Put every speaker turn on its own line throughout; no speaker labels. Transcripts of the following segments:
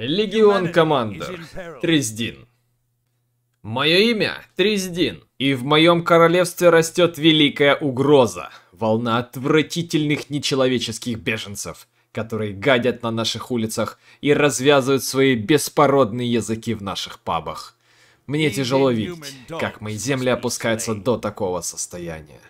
Легион Командер. Трездин. Мое имя Трездин, и в моем королевстве растет великая угроза. Волна отвратительных нечеловеческих беженцев, которые гадят на наших улицах и развязывают свои беспородные языки в наших пабах. Мне тяжело видеть, как мои земли опускаются до такого состояния.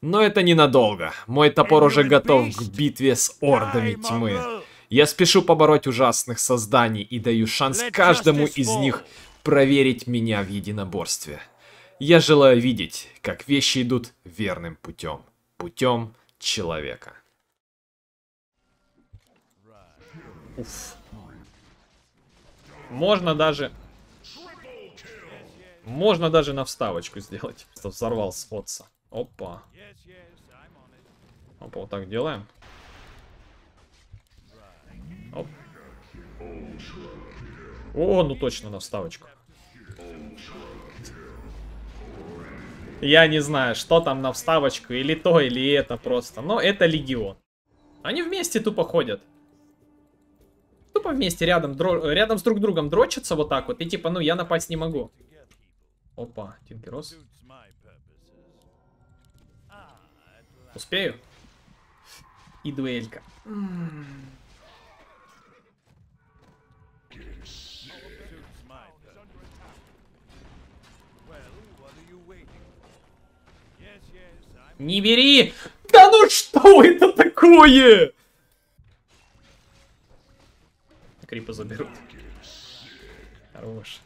Но это ненадолго. Мой топор уже готов к битве с ордами тьмы. Я спешу побороть ужасных созданий и даю шанс каждому из них проверить меня в единоборстве. Я желаю видеть, как вещи идут верным путем. Путем человека. Уф. Можно даже... Можно даже на вставочку сделать. Что взорвал сфотса. Опа. Опа, вот так делаем. Оп. О, ну точно на вставочку. Я не знаю, что там на вставочку, или то, или это просто. Но это Легион. Они вместе тупо ходят. Тупо вместе рядом, дро... рядом с друг другом дрочатся вот так вот. И типа, ну я напасть не могу. Опа, Тинкерос. Успею? И дуэлька. Не бери! Да ну что это такое? Крипа заберут. Хорош.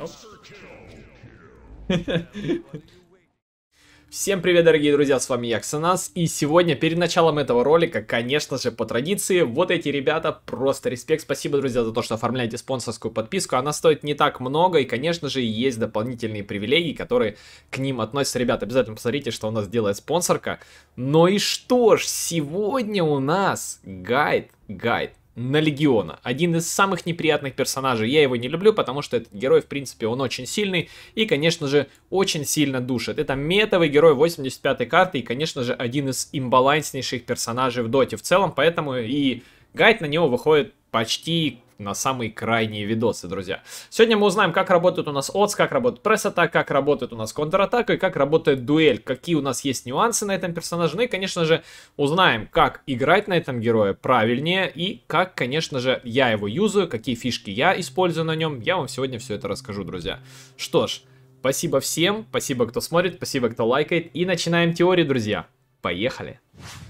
Оп. Всем привет, дорогие друзья, с вами я, Ксанас, и сегодня, перед началом этого ролика, конечно же, по традиции, вот эти ребята, просто респект, спасибо, друзья, за то, что оформляете спонсорскую подписку, она стоит не так много, и, конечно же, есть дополнительные привилегии, которые к ним относятся, ребята, обязательно посмотрите, что у нас делает спонсорка, ну и что ж, сегодня у нас гайд, гайд, на Легиона. Один из самых неприятных персонажей. Я его не люблю, потому что этот герой, в принципе, он очень сильный и, конечно же, очень сильно душит. Это метовый герой 85-й карты и, конечно же, один из имбаланснейших персонажей в доте в целом, поэтому и гайд на него выходит почти на самые крайние видосы, друзья. Сегодня мы узнаем, как работает у нас отс, как работает пресс-атак, как работает у нас контратака и как работает дуэль, какие у нас есть нюансы на этом персонаже. Ну и, конечно же, узнаем, как играть на этом герое правильнее и как, конечно же, я его юзаю, какие фишки я использую на нем. Я вам сегодня все это расскажу, друзья. Что ж, спасибо всем, спасибо, кто смотрит, спасибо, кто лайкает. И начинаем теорию, друзья. Поехали!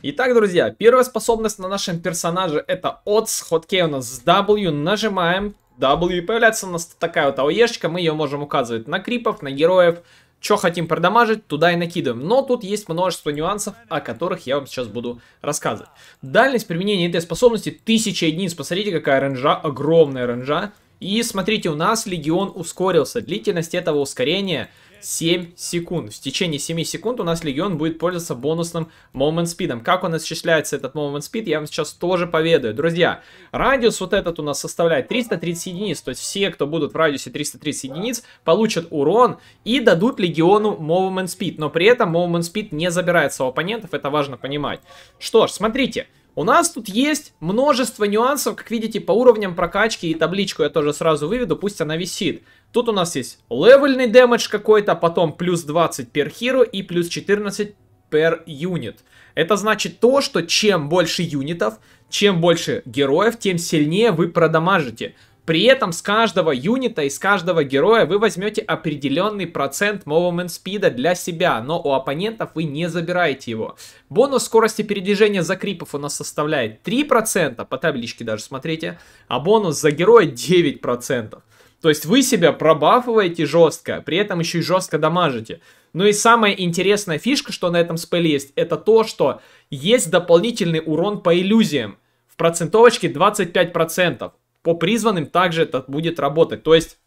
Итак, друзья, первая способность на нашем персонаже это Odds, хоткей у нас с W, нажимаем W, и появляется у нас такая вот АОЕшка, мы ее можем указывать на крипов, на героев, что хотим продамажить, туда и накидываем. Но тут есть множество нюансов, о которых я вам сейчас буду рассказывать. Дальность применения этой способности 1000 единиц. Посмотрите, какая ренжа, огромная ренжа. И смотрите, у нас Легион ускорился. Длительность этого ускорения 7 секунд. В течение 7 секунд у нас Легион будет пользоваться бонусным Moment Speed. Как он осуществляется, этот Moment Speed, я вам сейчас тоже поведаю. Друзья, радиус вот этот у нас составляет 330 единиц. То есть все, кто будут в радиусе 330 единиц, получат урон и дадут Легиону Moment Speed. Но при этом Moment Speed не забирается у оппонентов, это важно понимать. Что ж, смотрите. У нас тут есть множество нюансов, как видите, по уровням прокачки и табличку я тоже сразу выведу, пусть она висит. Тут у нас есть левельный дэмэдж какой-то, потом плюс 20 per hero и плюс 14 per unit. Это значит то, что чем больше юнитов, чем больше героев, тем сильнее вы продамажите. При этом с каждого юнита и с каждого героя вы возьмете определенный процент movement спида для себя, но у оппонентов вы не забираете его. Бонус скорости передвижения за крипов у нас составляет 3%, по табличке даже смотрите, а бонус за героя 9%. То есть вы себя пробафываете жестко, при этом еще и жестко дамажите. Ну и самая интересная фишка, что на этом спеле есть, это то, что есть дополнительный урон по иллюзиям. В процентовочке 25%. По призванным также это будет работать. То есть,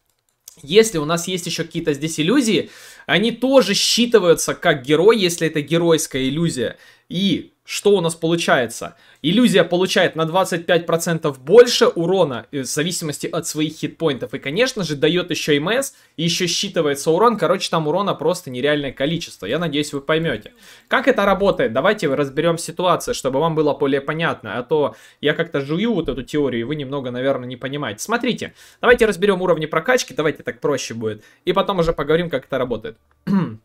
если у нас есть еще какие-то здесь иллюзии, они тоже считываются как герой, если это геройская иллюзия. И что у нас получается? Иллюзия получает на 25% больше урона э, в зависимости от своих хитпоинтов. И, конечно же, дает еще МС, и еще считывается урон. Короче, там урона просто нереальное количество. Я надеюсь, вы поймете. Как это работает? Давайте разберем ситуацию, чтобы вам было более понятно. А то я как-то жую вот эту теорию, и вы немного, наверное, не понимаете. Смотрите, давайте разберем уровни прокачки. Давайте так проще будет. И потом уже поговорим, как это работает.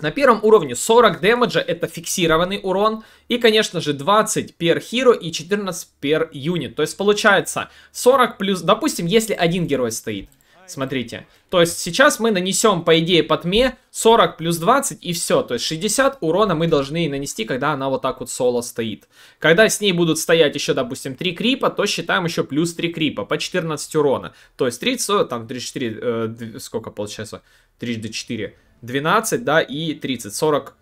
На первом уровне 40 дэмэджа это фиксированный урон. И, конечно же, 20 per hero и 14 per unit. То есть получается 40 плюс... Допустим, если один герой стоит. Смотрите. То есть сейчас мы нанесем, по идее, по тьме 40 плюс 20 и все. То есть 60 урона мы должны нанести, когда она вот так вот соло стоит. Когда с ней будут стоять еще, допустим, 3 крипа, то считаем еще плюс 3 крипа по 14 урона. То есть 30, там 34, э, сколько получается? 3 до 4. 12, да, и 30, 40,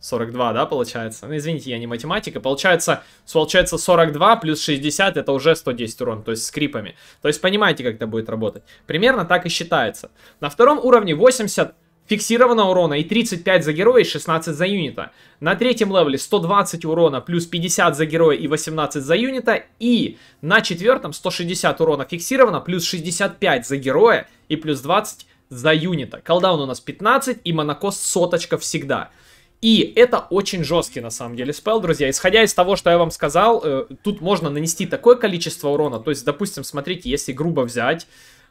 42, да, получается? Ну, извините, я не математика. Получается, получается 42 плюс 60, это уже 110 урон, то есть с крипами. То есть понимаете, как это будет работать. Примерно так и считается. На втором уровне 80 фиксированного урона и 35 за героя и 16 за юнита. На третьем левеле 120 урона плюс 50 за героя и 18 за юнита. И на четвертом 160 урона фиксировано плюс 65 за героя и плюс 20 за юнита. Колдаун у нас 15 и монокост соточка всегда. И это очень жесткий на самом деле спел, друзья. Исходя из того, что я вам сказал, э, тут можно нанести такое количество урона. То есть, допустим, смотрите, если грубо взять,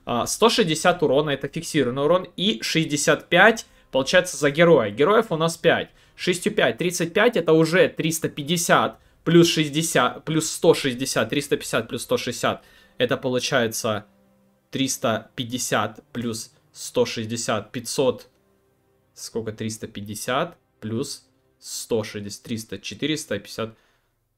э, 160 урона это фиксированный урон и 65 получается за героя. Героев у нас 5. 6 5, 35 это уже 350 плюс 60, плюс 160, 350 плюс 160. Это получается 350 плюс 160, 500, сколько, 350 плюс 160, 300, 450,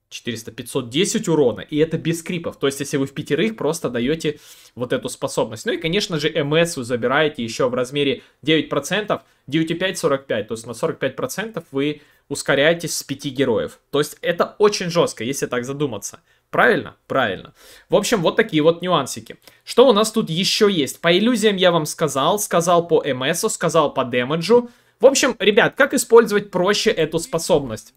400, 510 урона. И это без крипов. То есть, если вы в пятерых просто даете вот эту способность. Ну и, конечно же, МС вы забираете еще в размере 9%, 9,5, 45. То есть, на 45% вы ускоряетесь с 5 героев. То есть, это очень жестко, если так задуматься. Правильно? Правильно. В общем, вот такие вот нюансики. Что у нас тут еще есть? По иллюзиям я вам сказал, сказал по МС, сказал по дэмэджу. В общем, ребят, как использовать проще эту способность?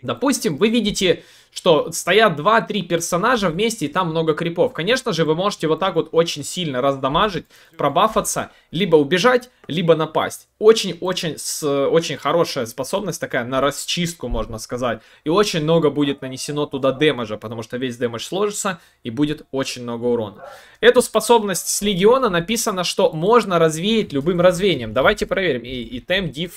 Допустим, вы видите что стоят 2-3 персонажа вместе и там много крипов. Конечно же, вы можете вот так вот очень сильно раздамажить, пробафаться, либо убежать, либо напасть. Очень-очень очень хорошая способность такая на расчистку, можно сказать. И очень много будет нанесено туда дэмэджа, потому что весь дэмэдж сложится и будет очень много урона. Эту способность с Легиона написано, что можно развеять любым развеянием. Давайте проверим. И итем div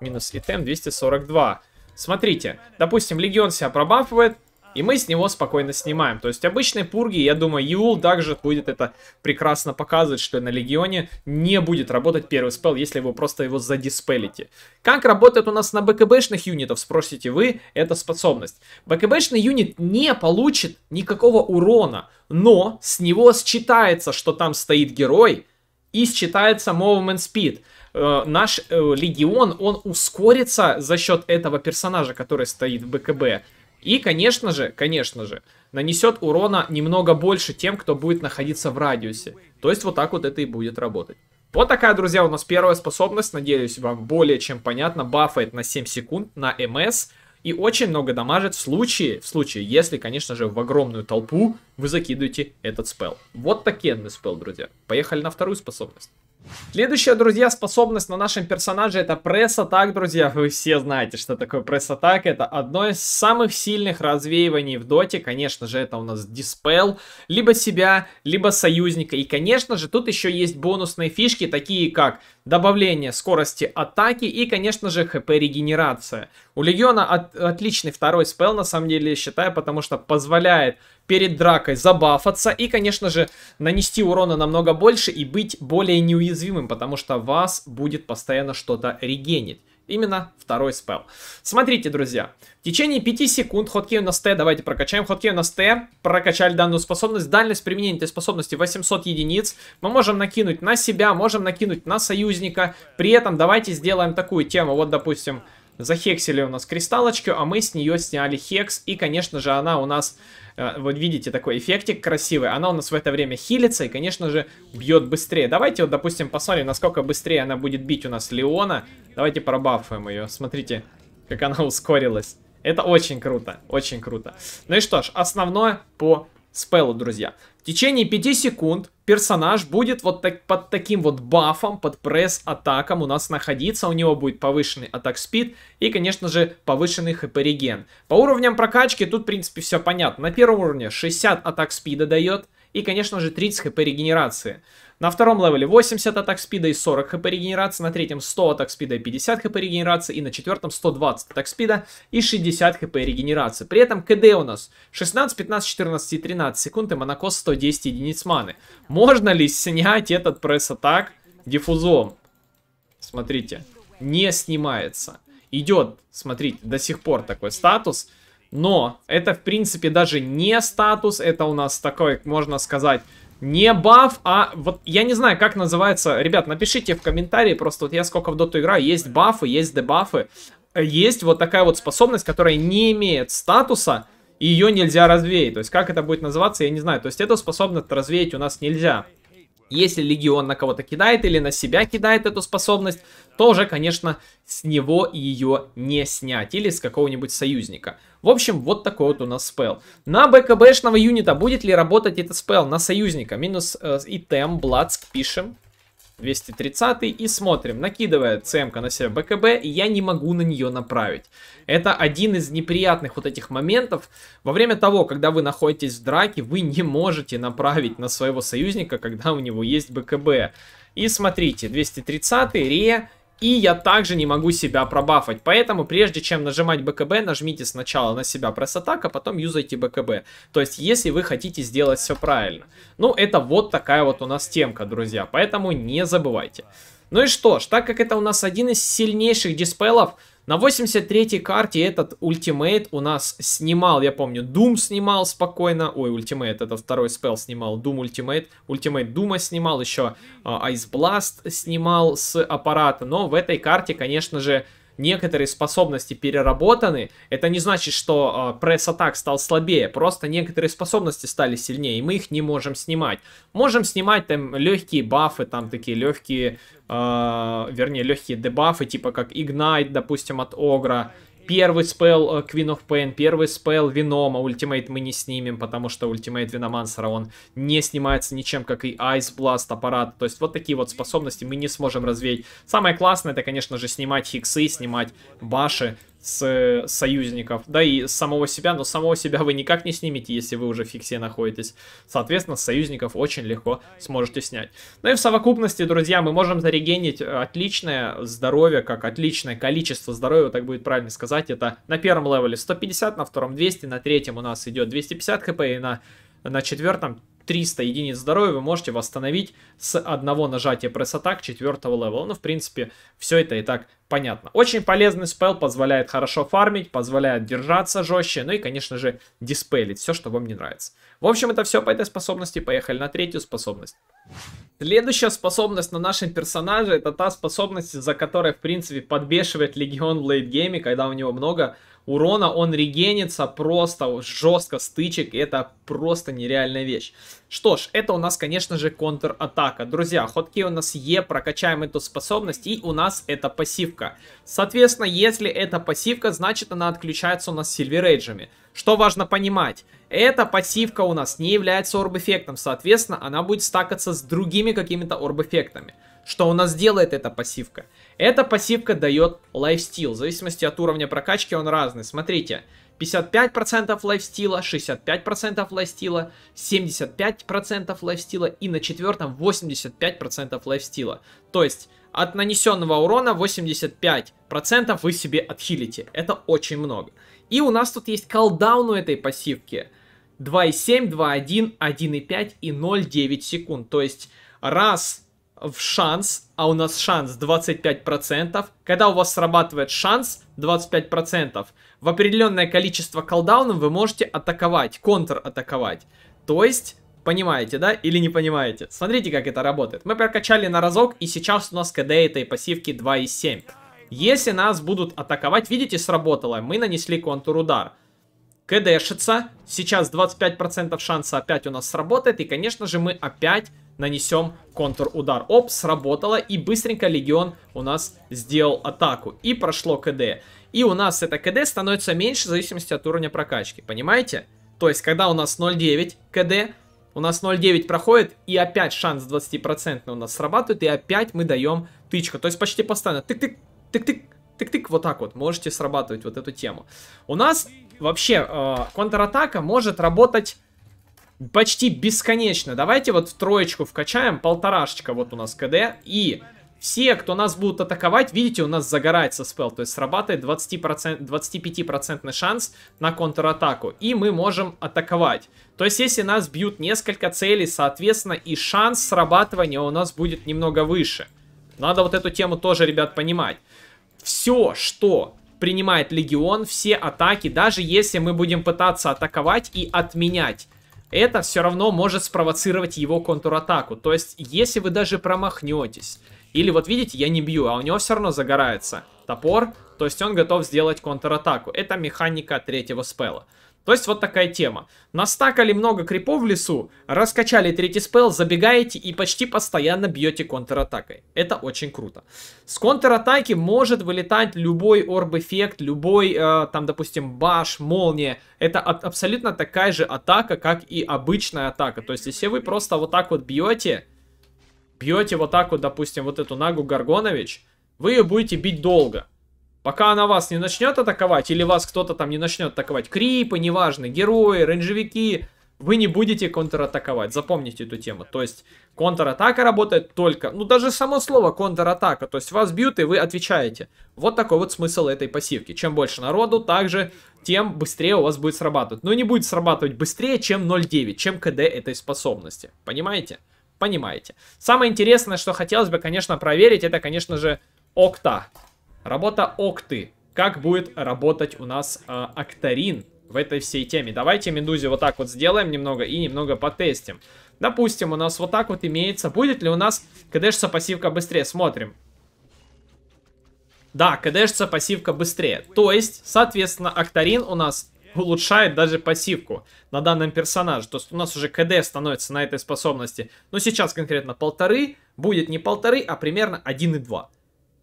минус итем 242. Смотрите, допустим, Легион себя пробафывает, и мы с него спокойно снимаем. То есть обычной пурги, я думаю, Юл также будет это прекрасно показывать, что на Легионе не будет работать первый спел, если вы просто его задиспелите. Как работает у нас на БКБшных юнитов, спросите вы, это способность. БКБшный юнит не получит никакого урона, но с него считается, что там стоит герой, и считается movement speed. Э, наш э, легион, он ускорится за счет этого персонажа, который стоит в БКБ. И, конечно же, конечно же, нанесет урона немного больше тем, кто будет находиться в радиусе. То есть вот так вот это и будет работать. Вот такая, друзья, у нас первая способность. Надеюсь, вам более чем понятно. Бафает на 7 секунд на МС. И очень много дамажит в случае, в случае, если, конечно же, в огромную толпу вы закидываете этот спел. Вот такенный спел, друзья. Поехали на вторую способность. Следующая, друзья, способность на нашем персонаже это пресс-атак, друзья. Вы все знаете, что такое пресс-атак. Это одно из самых сильных развеиваний в доте. Конечно же, это у нас диспел. Либо себя, либо союзника. И, конечно же, тут еще есть бонусные фишки, такие как добавление скорости атаки и, конечно же, хп регенерация. У Легиона от, отличный второй спел, на самом деле, считаю, потому что позволяет перед дракой забафаться и, конечно же, нанести урона намного больше и быть более неуязвимым, потому что вас будет постоянно что-то регенить. Именно второй спел. Смотрите, друзья. В течение 5 секунд хоткей у нас Т. Давайте прокачаем. Хоткей у нас Т. Прокачали данную способность. Дальность применения этой способности 800 единиц. Мы можем накинуть на себя, можем накинуть на союзника. При этом давайте сделаем такую тему. Вот, допустим, захексили у нас кристаллочку, а мы с нее сняли хекс. И, конечно же, она у нас вот видите, такой эффектик красивый. Она у нас в это время хилится и, конечно же, бьет быстрее. Давайте вот, допустим, посмотрим, насколько быстрее она будет бить у нас Леона. Давайте пробафаем ее. Смотрите, как она ускорилась. Это очень круто, очень круто. Ну и что ж, основное по спеллу, друзья. В течение 5 секунд персонаж будет вот так, под таким вот бафом, под пресс-атаком у нас находиться. У него будет повышенный атак спид и, конечно же, повышенный хп реген. По уровням прокачки тут, в принципе, все понятно. На первом уровне 60 атак спида дает и, конечно же, 30 хп регенерации. На втором левеле 80 атак спида и 40 хп регенерации, на третьем 100 атак спида и 50 хп регенерации, и на четвертом 120 атак спида и 60 хп регенерации. При этом КД у нас 16, 15, 14 и 13 секунд и монокос 110 единиц маны. Можно ли снять этот пресс-атак диффузом? Смотрите, не снимается. Идет, смотрите, до сих пор такой статус. Но это, в принципе, даже не статус. Это у нас такой, можно сказать, не баф, а вот я не знаю, как называется. Ребят, напишите в комментарии, просто вот я сколько в доту играю, есть бафы, есть дебафы. Есть вот такая вот способность, которая не имеет статуса, и ее нельзя развеять. То есть как это будет называться, я не знаю. То есть эту способность развеять у нас нельзя. Если легион на кого-то кидает или на себя кидает эту способность, то уже, конечно, с него ее не снять. Или с какого-нибудь союзника. В общем, вот такой вот у нас спел. На БКБшного юнита будет ли работать этот спел? На союзника. Минус э, итем, Бладск пишем. 230 и смотрим, накидывает ЦМК на себя БКБ, я не могу на нее направить. Это один из неприятных вот этих моментов. Во время того, когда вы находитесь в драке, вы не можете направить на своего союзника, когда у него есть БКБ. И смотрите, 230 Ре и я также не могу себя пробафать. Поэтому, прежде чем нажимать БКБ, нажмите сначала на себя пресс-атак, а потом юзайте БКБ. То есть, если вы хотите сделать все правильно. Ну, это вот такая вот у нас темка, друзья. Поэтому не забывайте. Ну и что ж, так как это у нас один из сильнейших диспелов, на 83-й карте этот ультимейт у нас снимал, я помню, Doom снимал спокойно. Ой, ультимейт, это второй спел снимал. Doom ультимейт. Ультимейт Дума снимал, еще uh, Ice Blast снимал с Аппарата. Но в этой карте, конечно же, некоторые способности переработаны, это не значит, что э, Press Attack стал слабее, просто некоторые способности стали сильнее, и мы их не можем сснимать. Можем снимать там легкие бафы, там такие легкие, э, вернее, легкие дебафы, типа как Ignite, допустим, от Огра, Первый спел uh, Queen of Pain, первый спел Венома, ультимейт мы не снимем, потому что ультимейт Виномансера, он не снимается ничем, как и Ice Blast аппарат. То есть вот такие вот способности мы не сможем развеять. Самое классное, это, конечно же, снимать хиксы, снимать баши, с союзников, да и самого себя, но самого себя вы никак не снимете, если вы уже в фиксе находитесь. Соответственно, с союзников очень легко сможете снять. Ну и в совокупности, друзья, мы можем зарегенить отличное здоровье, как отличное количество здоровья, так будет правильно сказать. Это на первом левеле 150, на втором 200, на третьем у нас идет 250 хп, и на, на четвертом 300 единиц здоровья вы можете восстановить с одного нажатия Press Attack четвертого левела. Ну, в принципе, все это и так понятно. Очень полезный спел, позволяет хорошо фармить, позволяет держаться жестче, ну и, конечно же, диспелить все, что вам не нравится. В общем, это все по этой способности. Поехали на третью способность. Следующая способность на нашем персонаже, это та способность, за которой, в принципе, подбешивает Легион в лейтгейме, когда у него много урона, он регенится просто жестко стычек, это просто нереальная вещь. Что ж, это у нас, конечно же, контр-атака. Друзья, ходки у нас Е, прокачаем эту способность, и у нас это пассивка. Соответственно, если это пассивка, значит она отключается у нас сильверейджами. Что важно понимать? Эта пассивка у нас не является орб-эффектом, соответственно, она будет стакаться с другими какими-то орб-эффектами. Что у нас делает эта пассивка? Эта пассивка дает лайфстил. В зависимости от уровня прокачки он разный. Смотрите, 55% лайфстила, 65% лайфстила, 75% лайфстила и на четвертом 85% лайфстила. То есть от нанесенного урона 85% вы себе отхилите. Это очень много. И у нас тут есть колдаун у этой пассивки. 2,7, 2,1, 1,5 и 0,9 секунд. То есть раз в шанс, а у нас шанс 25%. Когда у вас срабатывает шанс 25%, в определенное количество колдаунов вы можете атаковать, контр-атаковать. То есть, понимаете, да? Или не понимаете? Смотрите, как это работает. Мы прокачали на разок, и сейчас у нас КД этой пассивки 2,7. Если нас будут атаковать, видите, сработало. Мы нанесли контур-удар. КДшится. Сейчас 25% шанса опять у нас сработает. И, конечно же, мы опять нанесем контр-удар. Оп, сработало, и быстренько Легион у нас сделал атаку. И прошло КД. И у нас это КД становится меньше в зависимости от уровня прокачки. Понимаете? То есть, когда у нас 0.9 КД, у нас 0.9 проходит, и опять шанс 20% у нас срабатывает, и опять мы даем тычку. То есть, почти постоянно. Тык-тык, тык-тык, тык-тык, вот так вот можете срабатывать вот эту тему. У нас вообще э, контратака может работать почти бесконечно. Давайте вот в троечку вкачаем, полторашечка вот у нас КД, и все, кто нас будут атаковать, видите, у нас загорается спел, то есть срабатывает 20%, 25% шанс на контратаку, и мы можем атаковать. То есть если нас бьют несколько целей, соответственно, и шанс срабатывания у нас будет немного выше. Надо вот эту тему тоже, ребят, понимать. Все, что принимает Легион, все атаки, даже если мы будем пытаться атаковать и отменять, это все равно может спровоцировать его контратаку. То есть, если вы даже промахнетесь, или вот видите, я не бью, а у него все равно загорается топор, то есть он готов сделать контратаку. Это механика третьего спела. То есть вот такая тема. Настакали много крипов в лесу, раскачали третий спел, забегаете и почти постоянно бьете контратакой. Это очень круто. С контратаки может вылетать любой орб-эффект, любой, э, там, допустим, баш, молния. Это от, абсолютно такая же атака, как и обычная атака. То есть если вы просто вот так вот бьете, бьете вот так вот, допустим, вот эту Нагу Гаргонович, вы ее будете бить долго. Пока она вас не начнет атаковать, или вас кто-то там не начнет атаковать, крипы, неважно, герои, рейнджевики, вы не будете контратаковать. Запомните эту тему. То есть контратака работает только, ну даже само слово контратака, то есть вас бьют и вы отвечаете. Вот такой вот смысл этой пассивки. Чем больше народу, также тем быстрее у вас будет срабатывать. Но не будет срабатывать быстрее, чем 0.9, чем КД этой способности. Понимаете? понимаете. Самое интересное, что хотелось бы, конечно, проверить, это, конечно же, Окта. Работа Окты. Как будет работать у нас э, Актарин в этой всей теме. Давайте Медузе вот так вот сделаем немного и немного потестим. Допустим, у нас вот так вот имеется. Будет ли у нас КДшца пассивка быстрее? Смотрим. Да, КДшца пассивка быстрее. То есть, соответственно, Актарин у нас улучшает даже пассивку на данном персонаже. То есть у нас уже КД становится на этой способности. Но сейчас конкретно полторы, будет не полторы, а примерно 1,2.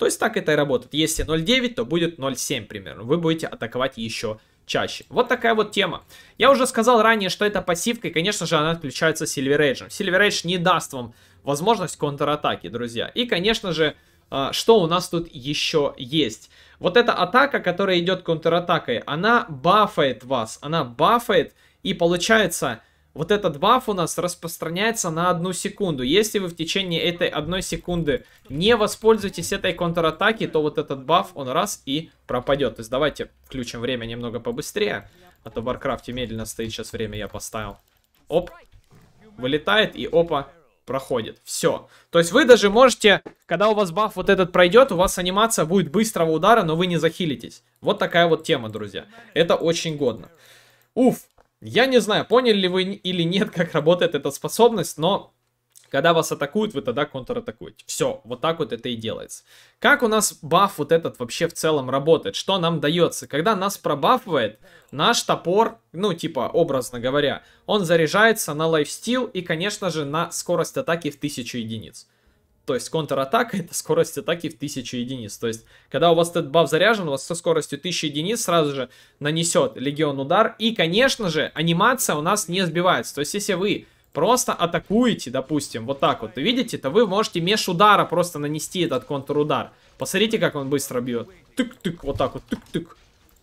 То есть так это и работает. Если 0.9, то будет 0.7 примерно. Вы будете атаковать еще чаще. Вот такая вот тема. Я уже сказал ранее, что это пассивка, и, конечно же, она отключается Silver Age. Silver Age не даст вам возможность контратаки, друзья. И, конечно же, а, что у нас тут еще есть? Вот эта атака, которая идет контратакой, она бафает вас. Она бафает, и получается, вот этот баф у нас распространяется на одну секунду. Если вы в течение этой одной секунды не воспользуетесь этой контратаки, то вот этот баф, он раз и пропадет. То есть давайте включим время немного побыстрее. А то в Варкрафте медленно стоит сейчас время, я поставил. Оп, вылетает и опа, проходит. Все. То есть вы даже можете, когда у вас баф вот этот пройдет, у вас анимация будет быстрого удара, но вы не захилитесь. Вот такая вот тема, друзья. Это очень годно. Уф. Я не знаю, поняли ли вы или нет, как работает эта способность, но когда вас атакуют, вы тогда контратакуете. Все, вот так вот это и делается. Как у нас баф вот этот вообще в целом работает? Что нам дается? Когда нас пробафывает, наш топор, ну типа образно говоря, он заряжается на лайфстил и, конечно же, на скорость атаки в 1000 единиц. То есть контратака это скорость атаки в 1000 единиц. То есть, когда у вас этот баф заряжен, у вас со скоростью 1000 единиц сразу же нанесет легион удар. И, конечно же, анимация у нас не сбивается. То есть, если вы просто атакуете, допустим, вот так вот, видите, то вы можете меж удара просто нанести этот контрудар. Посмотрите, как он быстро бьет. Тык-тык, вот так вот, тык-тык.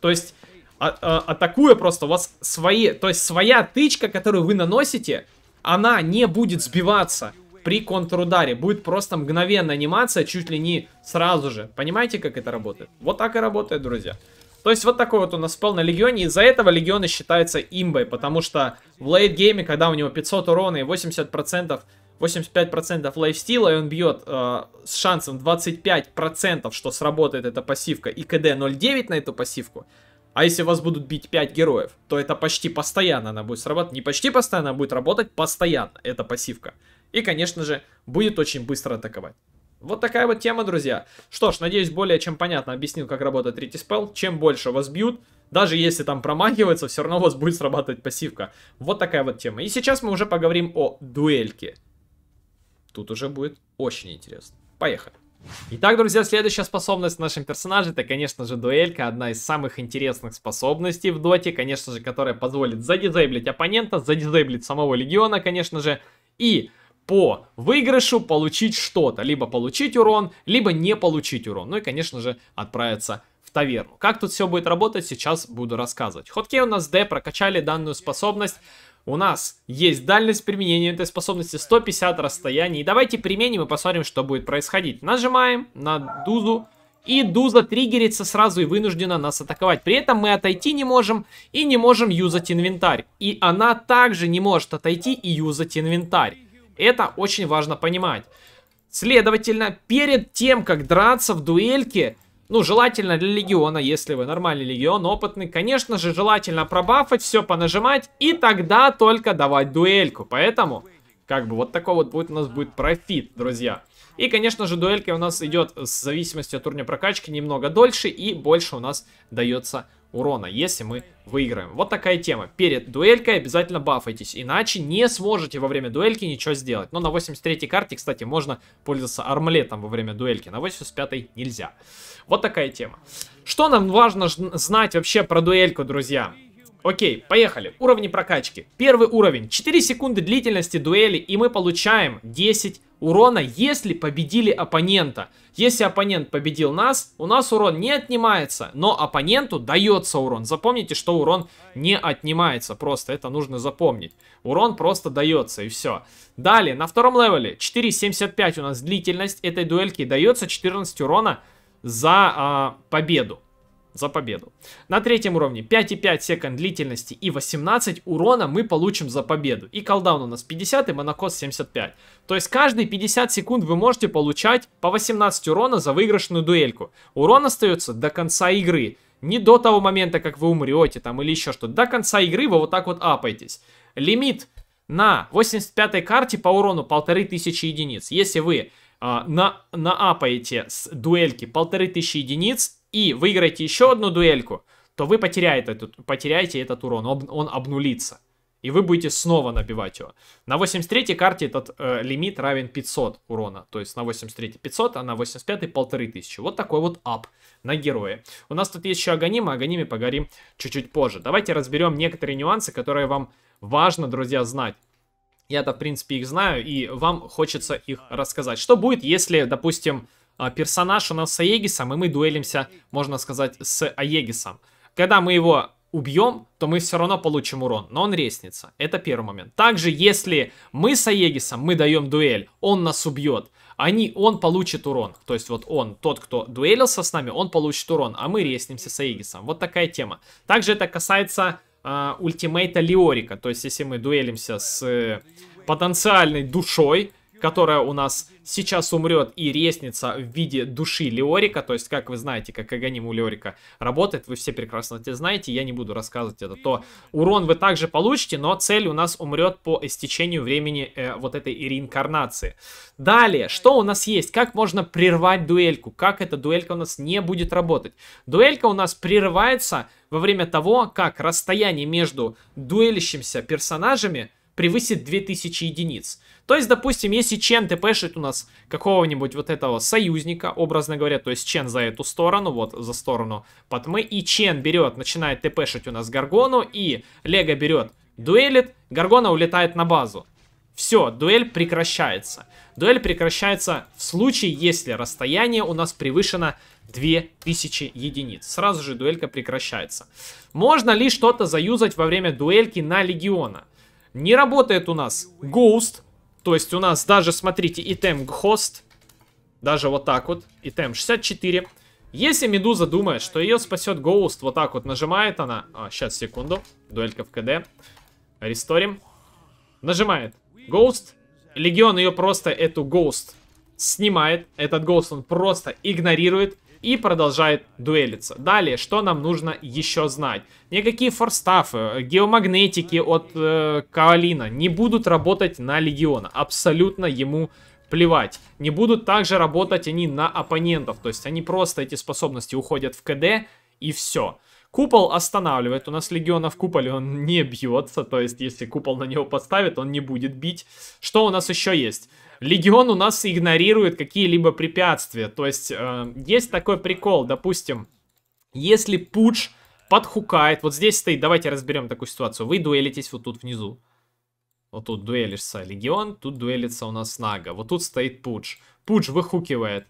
То есть, а, а, атакуя просто, у вас свои, то есть своя тычка, которую вы наносите, она не будет сбиваться при контрударе. Будет просто мгновенная анимация, чуть ли не сразу же. Понимаете, как это работает? Вот так и работает, друзья. То есть вот такой вот у нас спел на Легионе. Из-за этого Легион и считается имбой, потому что в лейтгейме, когда у него 500 урона и 80%, 85% лайфстила, и он бьет э, с шансом 25%, что сработает эта пассивка, и КД 0.9 на эту пассивку, а если вас будут бить 5 героев, то это почти постоянно она будет срабатывать. Не почти постоянно, она будет работать постоянно, эта пассивка. И, конечно же, будет очень быстро атаковать. Вот такая вот тема, друзья. Что ж, надеюсь, более чем понятно объяснил, как работает третий спел. Чем больше вас бьют, даже если там промахивается, все равно у вас будет срабатывать пассивка. Вот такая вот тема. И сейчас мы уже поговорим о дуэльке. Тут уже будет очень интересно. Поехали. Итак, друзья, следующая способность нашим персонажей, это, конечно же, дуэлька, одна из самых интересных способностей в доте, конечно же, которая позволит задизейблить оппонента, задизейблить самого легиона, конечно же, и по выигрышу получить что-то, либо получить урон, либо не получить урон, ну и, конечно же, отправиться в таверну. Как тут все будет работать, сейчас буду рассказывать. Хоткей у нас D, прокачали данную способность, у нас есть дальность применения этой способности 150 расстояний. давайте применим и посмотрим, что будет происходить. Нажимаем на Дузу. И Дуза триггерится сразу и вынуждена нас атаковать. При этом мы отойти не можем и не можем юзать инвентарь. И она также не может отойти и юзать инвентарь. Это очень важно понимать. Следовательно, перед тем, как драться в дуэльке, ну, желательно для легиона, если вы нормальный легион, опытный. Конечно же, желательно пробафать, все понажимать, и тогда только давать дуэльку. Поэтому, как бы, вот такой вот будет у нас будет профит, друзья. И, конечно же, дуэлька у нас идет с зависимостью от уровня прокачки немного дольше, и больше у нас дается урона, если мы выиграем. Вот такая тема. Перед дуэлькой обязательно бафайтесь, иначе не сможете во время дуэльки ничего сделать. Но на 83-й карте, кстати, можно пользоваться армлетом во время дуэльки, на 85-й нельзя. Вот такая тема. Что нам важно знать вообще про дуэльку, друзья? Окей, поехали. Уровни прокачки. Первый уровень. 4 секунды длительности дуэли, и мы получаем 10 урона, если победили оппонента. Если оппонент победил нас, у нас урон не отнимается, но оппоненту дается урон. Запомните, что урон не отнимается, просто это нужно запомнить. Урон просто дается, и все. Далее, на втором левеле 4.75 у нас длительность этой дуэльки, дается 14 урона за а, победу за победу. На третьем уровне 5,5 секунд длительности и 18 урона мы получим за победу. И колдаун у нас 50 и монокос 75. То есть каждые 50 секунд вы можете получать по 18 урона за выигрышную дуэльку. Урон остается до конца игры. Не до того момента, как вы умрете там или еще что-то. До конца игры вы вот так вот апаетесь. Лимит на 85 карте по урону 1500 единиц. Если вы а, на, наапаете с дуэльки 1500 единиц, и выиграете еще одну дуэльку, то вы потеряете этот, потеряете этот урон, он, он обнулится. И вы будете снова набивать его. На 83-й карте этот э, лимит равен 500 урона. То есть на 83-й 500, а на 85-й 1500. Вот такой вот ап на героя. У нас тут есть еще Аганим, а Аганиме поговорим чуть-чуть позже. Давайте разберем некоторые нюансы, которые вам важно, друзья, знать. Я-то, в принципе, их знаю, и вам хочется их рассказать. Что будет, если, допустим, персонаж у нас с Аегисом, и мы дуэлимся, можно сказать, с Аегисом. Когда мы его убьем, то мы все равно получим урон, но он реснится. Это первый момент. Также, если мы с Аегисом, мы даем дуэль, он нас убьет, они, он получит урон. То есть вот он, тот, кто дуэлился с нами, он получит урон, а мы реснимся с Аегисом. Вот такая тема. Также это касается э, ультимейта Леорика. То есть если мы дуэлимся с э, потенциальной душой, которая у нас сейчас умрет и резнится в виде души Леорика, то есть, как вы знаете, как Аганим у Леорика работает, вы все прекрасно это знаете, я не буду рассказывать это, то урон вы также получите, но цель у нас умрет по истечению времени э, вот этой реинкарнации. Далее, что у нас есть? Как можно прервать дуэльку? Как эта дуэлька у нас не будет работать? Дуэлька у нас прерывается во время того, как расстояние между дуэлящимся персонажами превысит 2000 единиц. То есть, допустим, если Чен тпшит у нас какого-нибудь вот этого союзника, образно говоря, то есть Чен за эту сторону, вот за сторону Патмы, и Чен берет, начинает тпшить у нас Гаргону, и Лего берет, дуэлит, Гаргона улетает на базу. Все, дуэль прекращается. Дуэль прекращается в случае, если расстояние у нас превышено 2000 единиц. Сразу же дуэлька прекращается. Можно ли что-то заюзать во время дуэльки на Легиона? Не работает у нас Ghost. То есть у нас даже, смотрите, итем Host. Даже вот так вот. Итем 64. Если Медуза думает, что ее спасет Ghost, вот так вот нажимает она... А, сейчас, секунду. Дуэлька в КД. Ресторим. Нажимает Ghost. Легион ее просто, эту Ghost, снимает. Этот Ghost он просто игнорирует и продолжает дуэлиться. Далее, что нам нужно еще знать? Никакие форстафы, геомагнетики от э, Каолина не будут работать на Легиона. Абсолютно ему плевать. Не будут также работать они на оппонентов. То есть они просто эти способности уходят в КД и все. Купол останавливает. У нас Легиона в куполе он не бьется. То есть если купол на него поставит, он не будет бить. Что у нас еще есть? Легион у нас игнорирует какие-либо препятствия. То есть, э, есть такой прикол, допустим, если пуч подхукает, вот здесь стоит, давайте разберем такую ситуацию. Вы дуэлитесь вот тут внизу. Вот тут дуэлишься Легион, тут дуэлится у нас Нага. Вот тут стоит Пудж. Пудж выхукивает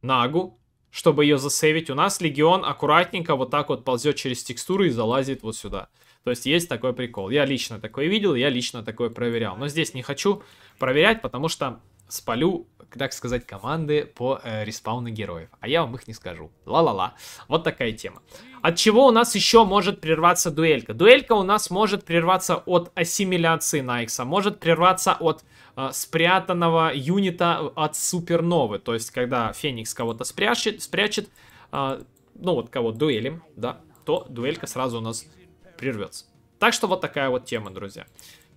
Нагу, чтобы ее засейвить. У нас Легион аккуратненько вот так вот ползет через текстуру и залазит вот сюда. То есть есть такой прикол. Я лично такое видел, я лично такое проверял. Но здесь не хочу проверять, потому что спалю, так сказать, команды по э, респауну героев. А я вам их не скажу. Ла-ла-ла. Вот такая тема. От чего у нас еще может прерваться дуэлька? Дуэлька у нас может прерваться от ассимиляции Найкса, может прерваться от э, спрятанного юнита от суперновы. То есть, когда Феникс кого-то спрячет, спрячет э, ну вот кого дуэлим, да, то дуэлька сразу у нас прервется. Так что вот такая вот тема, друзья.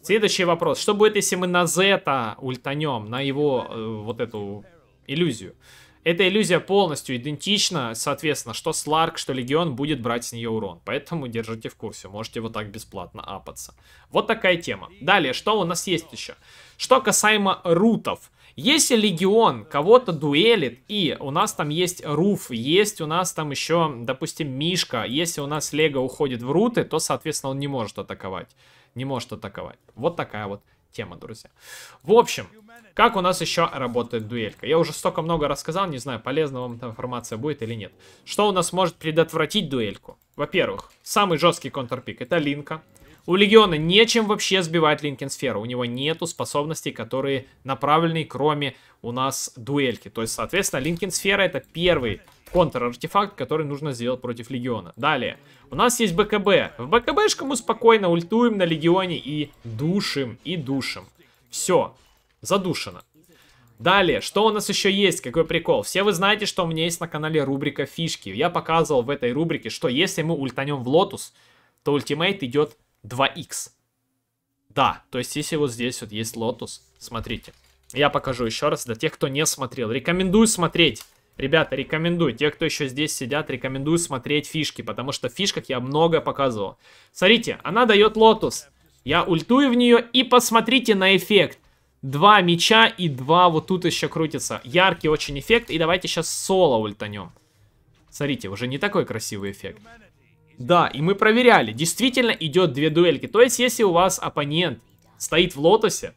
Следующий вопрос. Что будет, если мы на Зета ультанем, на его э, вот эту иллюзию? Эта иллюзия полностью идентична, соответственно, что Сларк, что Легион будет брать с нее урон. Поэтому держите в курсе, можете вот так бесплатно апаться. Вот такая тема. Далее, что у нас есть еще? Что касаемо рутов. Если Легион кого-то дуэлит, и у нас там есть Руф, есть у нас там еще, допустим, Мишка, если у нас Лего уходит в руты, то, соответственно, он не может атаковать не может атаковать. Вот такая вот тема, друзья. В общем, как у нас еще работает дуэлька? Я уже столько много рассказал, не знаю, полезна вам эта информация будет или нет. Что у нас может предотвратить дуэльку? Во-первых, самый жесткий контрпик это Линка. У Легиона нечем вообще сбивать Линкен сферу. У него нету способностей, которые направлены, кроме у нас дуэльки. То есть, соответственно, Линкен сфера это первый контр-артефакт, который нужно сделать против Легиона. Далее, у нас есть БКБ. В БКБшку мы спокойно ультуем на Легионе и душим, и душим. Все, задушено. Далее, что у нас еще есть? Какой прикол? Все вы знаете, что у меня есть на канале рубрика фишки. Я показывал в этой рубрике, что если мы ультанем в Лотус, то ультимейт идет 2х. Да, то есть если вот здесь вот есть Лотус, смотрите. Я покажу еще раз для тех, кто не смотрел. Рекомендую смотреть. Ребята, рекомендую. Те, кто еще здесь сидят, рекомендую смотреть фишки, потому что в фишках я много показывал. Смотрите, она дает лотус. Я ультую в нее и посмотрите на эффект. Два меча и два вот тут еще крутятся. Яркий очень эффект. И давайте сейчас соло ультанем. Смотрите, уже не такой красивый эффект. Да, и мы проверяли. Действительно идет две дуэльки. То есть, если у вас оппонент стоит в лотосе,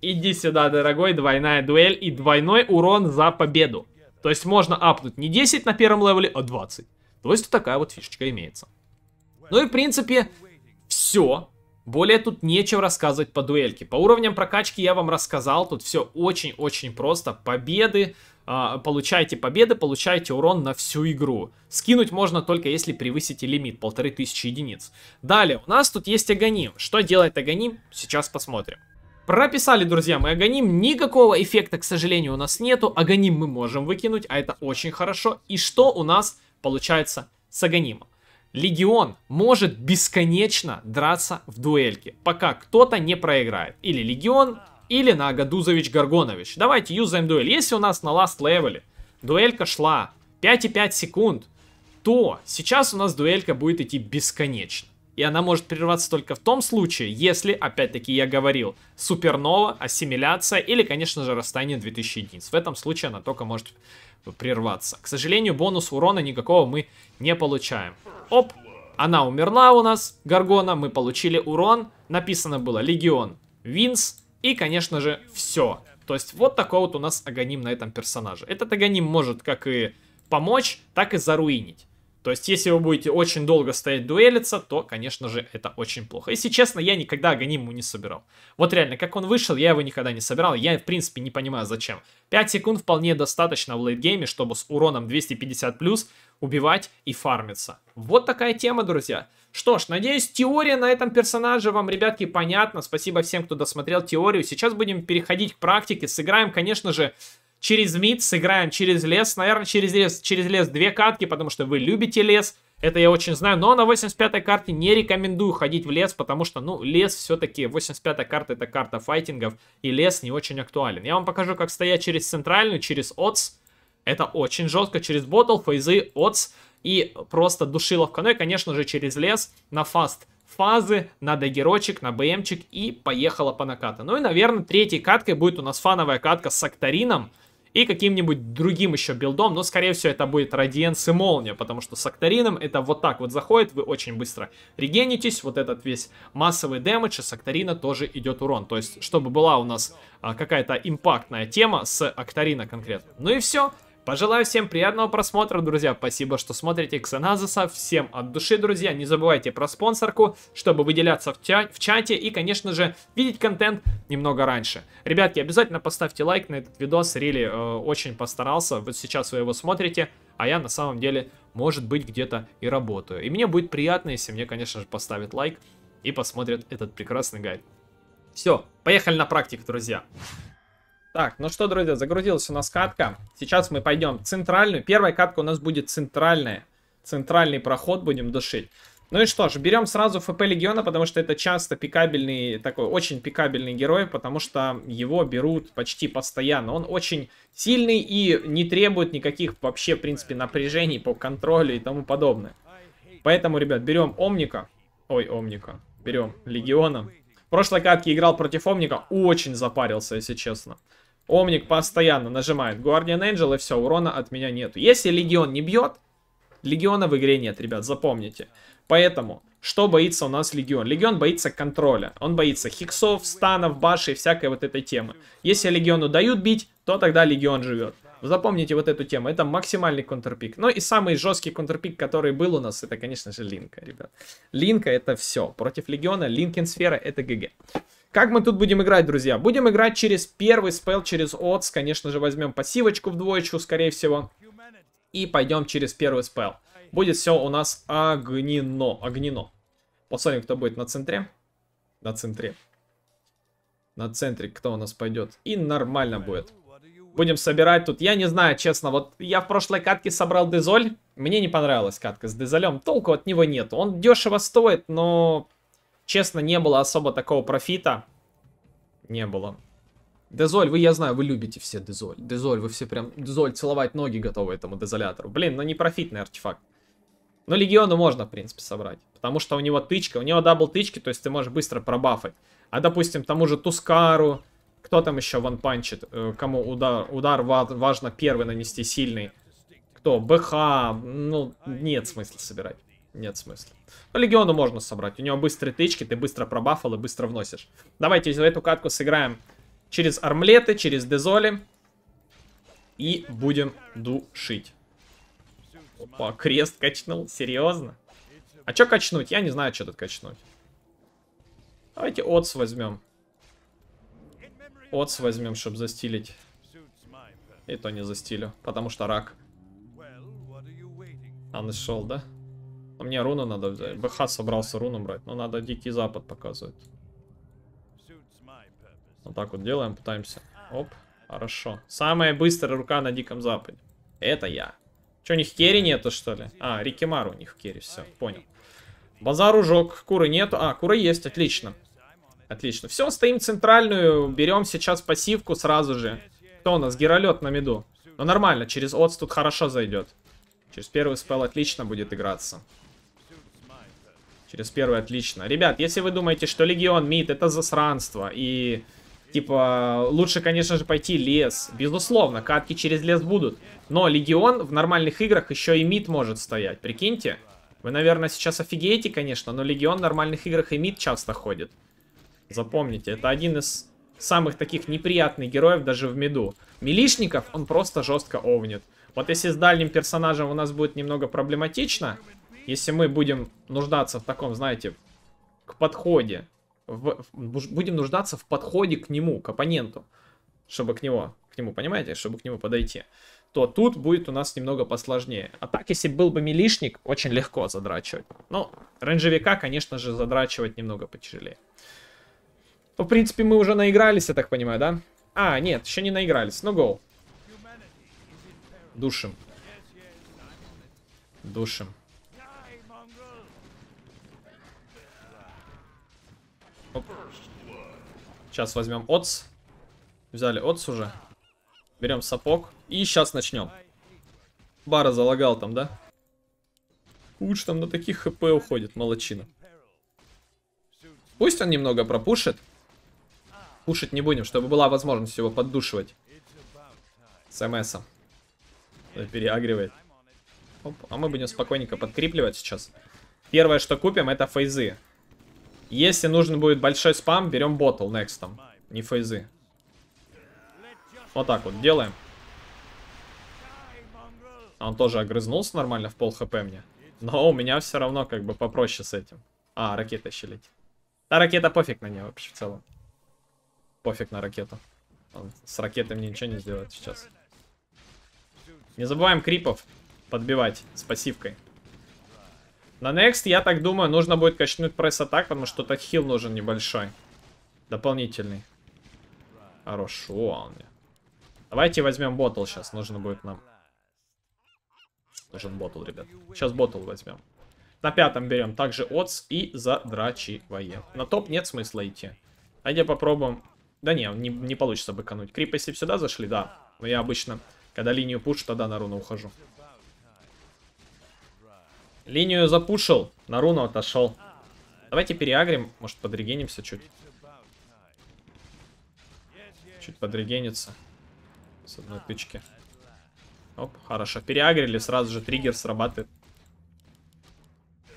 иди сюда, дорогой, двойная дуэль и двойной урон за победу. То есть можно апнуть не 10 на первом левеле, а 20. То есть такая вот фишечка имеется. Ну и в принципе все. Более тут нечего рассказывать по дуэльке. По уровням прокачки я вам рассказал. Тут все очень-очень просто. Победы. Э, получаете победы, получаете урон на всю игру. Скинуть можно только если превысите лимит. Полторы тысячи единиц. Далее у нас тут есть Аганим. Что делает Аганим? Сейчас посмотрим. Прописали, друзья, мы Аганим. Никакого эффекта, к сожалению, у нас нету. Аганим мы можем выкинуть, а это очень хорошо. И что у нас получается с Аганимом? Легион может бесконечно драться в дуэльке, пока кто-то не проиграет. Или Легион, или Нагадузович Гаргонович. Давайте юзаем дуэль. Если у нас на ласт левеле дуэлька шла 5,5 секунд, то сейчас у нас дуэлька будет идти бесконечно. И она может прерваться только в том случае, если, опять-таки я говорил, супернова, ассимиляция или, конечно же, расстояние 2000 единиц. В этом случае она только может прерваться. К сожалению, бонус урона никакого мы не получаем. Оп, она умерла у нас, Гаргона, мы получили урон. Написано было Легион, Винс и, конечно же, все. То есть вот такой вот у нас агоним на этом персонаже. Этот агоним может как и помочь, так и заруинить. То есть, если вы будете очень долго стоять дуэлиться, то, конечно же, это очень плохо. Если честно, я никогда Аганиму не собирал. Вот реально, как он вышел, я его никогда не собирал. Я, в принципе, не понимаю, зачем. 5 секунд вполне достаточно в лейтгейме, чтобы с уроном 250+, убивать и фармиться. Вот такая тема, друзья. Что ж, надеюсь, теория на этом персонаже вам, ребятки, понятна. Спасибо всем, кто досмотрел теорию. Сейчас будем переходить к практике. Сыграем, конечно же, через мид, сыграем через лес. Наверное, через лес, через лес две катки, потому что вы любите лес. Это я очень знаю. Но на 85-й карте не рекомендую ходить в лес, потому что, ну, лес все-таки, 85-я карта это карта файтингов, и лес не очень актуален. Я вам покажу, как стоять через центральную, через отс. Это очень жестко, через ботл, фейзы, отс и просто душиловка. Ну и, конечно же, через лес на фаст фазы, на дагерочек, на БМчик и поехала по накату. Ну и, наверное, третьей каткой будет у нас фановая катка с Акторином и каким-нибудь другим еще билдом, но, скорее всего, это будет Радиенс и Молния, потому что с Акторином это вот так вот заходит, вы очень быстро регенитесь, вот этот весь массовый дэмэдж, и с Акторина тоже идет урон, то есть, чтобы была у нас а, какая-то импактная тема с Акторина конкретно. Ну и все, Пожелаю всем приятного просмотра, друзья. Спасибо, что смотрите Ксеназиса. Всем от души, друзья. Не забывайте про спонсорку, чтобы выделяться в, ча в чате и, конечно же, видеть контент немного раньше. Ребятки, обязательно поставьте лайк на этот видос. Рили э, очень постарался. Вот сейчас вы его смотрите, а я на самом деле, может быть, где-то и работаю. И мне будет приятно, если мне, конечно же, поставят лайк и посмотрят этот прекрасный гайд. Все, поехали на практику, друзья. Так, ну что, друзья, загрузилась у нас катка. Сейчас мы пойдем центральную. Первая катка у нас будет центральная. Центральный проход будем душить. Ну и что ж, берем сразу ФП Легиона, потому что это часто пикабельный, такой очень пикабельный герой, потому что его берут почти постоянно. Он очень сильный и не требует никаких вообще, в принципе, напряжений по контролю и тому подобное. Поэтому, ребят, берем Омника. Ой, Омника. Берем Легиона. В прошлой катке играл против Омника, очень запарился, если честно. Омник постоянно нажимает Guardian Angel и все, урона от меня нету. Если Легион не бьет, Легиона в игре нет, ребят, запомните. Поэтому, что боится у нас Легион? Легион боится контроля. Он боится хиксов, станов, баши и всякой вот этой темы. Если Легиону дают бить, то тогда Легион живет. Запомните вот эту тему. Это максимальный контрпик. Ну и самый жесткий контрпик, который был у нас, это, конечно же, Линка, ребят. Линка это все. Против Легиона Линкин сфера это GG. Как мы тут будем играть, друзья? Будем играть через первый спел, через Odds. Конечно же, возьмем пассивочку в двоечку, скорее всего. И пойдем через первый спел. Будет все у нас огнено. Огнено. Посмотрим, кто будет на центре. На центре. На центре кто у нас пойдет. И нормально будет. Будем собирать тут. Я не знаю, честно, вот я в прошлой катке собрал дезоль. Мне не понравилась катка с дезолем. Толку от него нет. Он дешево стоит, но Честно, не было особо такого профита. Не было. Дезоль, вы, я знаю, вы любите все Дезоль. Дезоль, вы все прям, Дезоль, целовать ноги готовы этому дезолятору. Блин, ну не профитный артефакт. Но Легиону можно, в принципе, собрать. Потому что у него тычка, у него дабл тычки, то есть ты можешь быстро пробафать. А, допустим, тому же Тускару, кто там еще ванпанчит, э, кому удар, удар важно первый нанести сильный. Кто? БХ, ну, нет смысла собирать. Нет смысла. Но Легиону можно собрать. У него быстрые тычки, ты быстро пробафал и быстро вносишь. Давайте эту катку сыграем через армлеты, через дезоли. И будем душить. Опа, крест качнул. Серьезно? А что качнуть? Я не знаю, что тут качнуть. Давайте отс возьмем. Отс возьмем, чтобы застилить. И то не застилю, потому что рак. Он шел, да? А мне руну надо взять. БХ собрался руну брать, но надо Дикий Запад показывать. Вот так вот делаем, пытаемся. Оп, хорошо. Самая быстрая рука на Диком Западе. Это я. Че, у них керри нету, что ли? А, Рикимару у них керри, все, понял. Базар ужок, куры нету. А, куры есть, отлично. Отлично. Все, стоим центральную, берем сейчас пассивку сразу же. Кто у нас? Геролет на меду. Ну нормально, через отс тут хорошо зайдет. Через первый спел отлично будет играться. Через первый отлично. Ребят, если вы думаете, что Легион Мид это засранство и... Типа, лучше, конечно же, пойти лес. Безусловно, катки через лес будут. Но Легион в нормальных играх еще и мид может стоять. Прикиньте. Вы, наверное, сейчас офигеете, конечно, но Легион в нормальных играх и мид часто ходит. Запомните, это один из самых таких неприятных героев даже в миду. Милишников он просто жестко овнит. Вот если с дальним персонажем у нас будет немного проблематично, если мы будем нуждаться в таком, знаете, к подходе, в, будем нуждаться в подходе к нему, к оппоненту, чтобы к нему, к нему, понимаете, чтобы к нему подойти, то тут будет у нас немного посложнее. А так, если был бы милишник, очень легко задрачивать. Но рейнджевика, конечно же, задрачивать немного потяжелее. Ну, в принципе, мы уже наигрались, я так понимаю, да? А, нет, еще не наигрались. Ну, гоу. Душим. Душим. Оп. Сейчас возьмем отс. Взяли отс уже. Берем сапог. И сейчас начнем. Бара залагал там, да? Уж там на таких хп уходит, молочина. Пусть он немного пропушит. Пушить не будем, чтобы была возможность его поддушивать. С МСом. Переагривает. Оп, а мы будем спокойненько подкрепливать сейчас. Первое, что купим, это фейзы. Если нужен будет большой спам, берем ботл некстом. Не фейзы. Вот так вот делаем. Он тоже огрызнулся нормально в пол хп мне. Но у меня все равно как бы попроще с этим. А, ракета еще летит. А ракета пофиг на нее вообще в целом. Пофиг на ракету. С ракетой мне ничего не сделает сейчас. Не забываем крипов подбивать с пассивкой. На next, я так думаю, нужно будет качнуть пресс-атак, потому что тут хил нужен небольшой. Дополнительный. Хорошо. Давайте возьмем ботл сейчас, нужно будет нам. Нужен ботл, ребят. Сейчас ботл возьмем. На пятом берем также отс и задрачиваем. На топ нет смысла идти. Давайте попробуем. Да не, не, не получится быкануть. Крип, если сюда зашли, да. Но я обычно, когда линию пуш, тогда на руну ухожу. Линию запушил, на руну отошел. Давайте переагрим, может подрегенимся чуть. Чуть подрегенится. С одной тычки. Оп, хорошо. Переагрили, сразу же триггер срабатывает.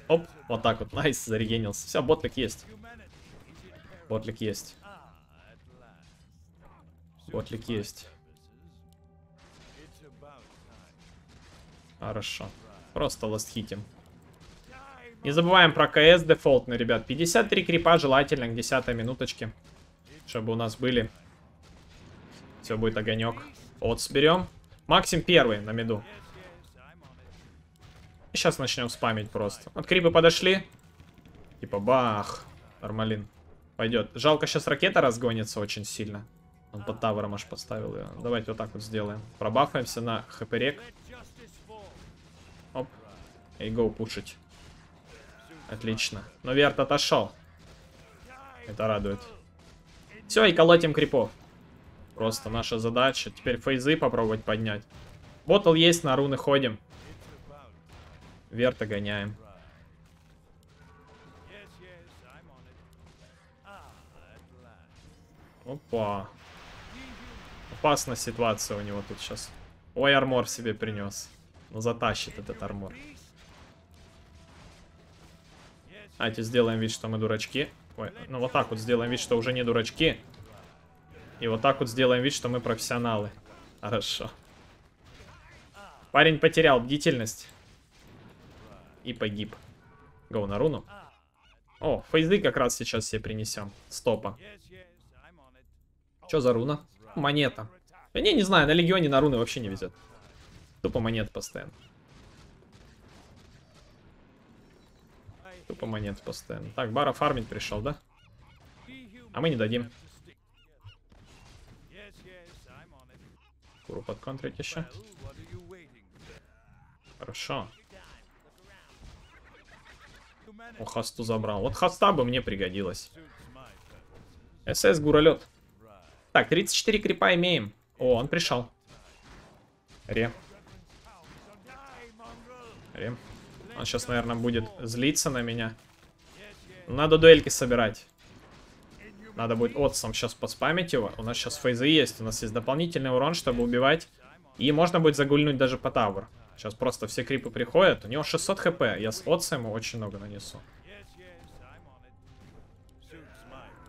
Оп, вот так вот, найс, зарегенился. Все, ботлик есть. Ботлик есть. Ботлик есть. Хорошо. Просто ластхитим. Не забываем про КС дефолтный, ребят. 53 крипа желательно к 10 минуточке. Чтобы у нас были. Все, будет огонек. Вот, сберем. Максим первый на меду. Сейчас начнем спамить просто. Вот крипы подошли. Типа бах. Нормалин. Пойдет. Жалко, сейчас ракета разгонится очень сильно. Он под тавером аж поставил ее. Давайте вот так вот сделаем. Пробафаемся на хп-рек. Оп. И го пушить. Отлично. Но Верт отошел. Это радует. Все, и колотим крипов. Просто наша задача. Теперь фейзы попробовать поднять. Ботл есть, на руны ходим. Верта гоняем. Опа. Опасная ситуация у него тут сейчас. Ой, армор себе принес. Ну, затащит этот армор. Давайте сделаем вид, что мы дурачки. Ой, ну вот так вот сделаем вид, что уже не дурачки. И вот так вот сделаем вид, что мы профессионалы. Хорошо. Парень потерял бдительность. И погиб. Гоу на руну. О, фейзы как раз сейчас себе принесем. Стопа. Что за руна? Монета. Я не, не знаю, на легионе на руны вообще не везет. Тупо монет постоянно. Тупо монет постоянно. Так, Бара фармить пришел, да? А мы не дадим. Куру подконтрить еще. Хорошо. О, хасту забрал. Вот хаста бы мне пригодилась. СС Гуралет. Так, 34 крипа имеем. О, он пришел. Ре. Ре. Он сейчас, наверное, будет злиться на меня. Надо дуэльки собирать. Надо будет отцом сейчас поспамить его. У нас сейчас фейзы есть. У нас есть дополнительный урон, чтобы убивать. И можно будет загульнуть даже по тавр. Сейчас просто все крипы приходят. У него 600 хп. Я с отцем ему очень много нанесу.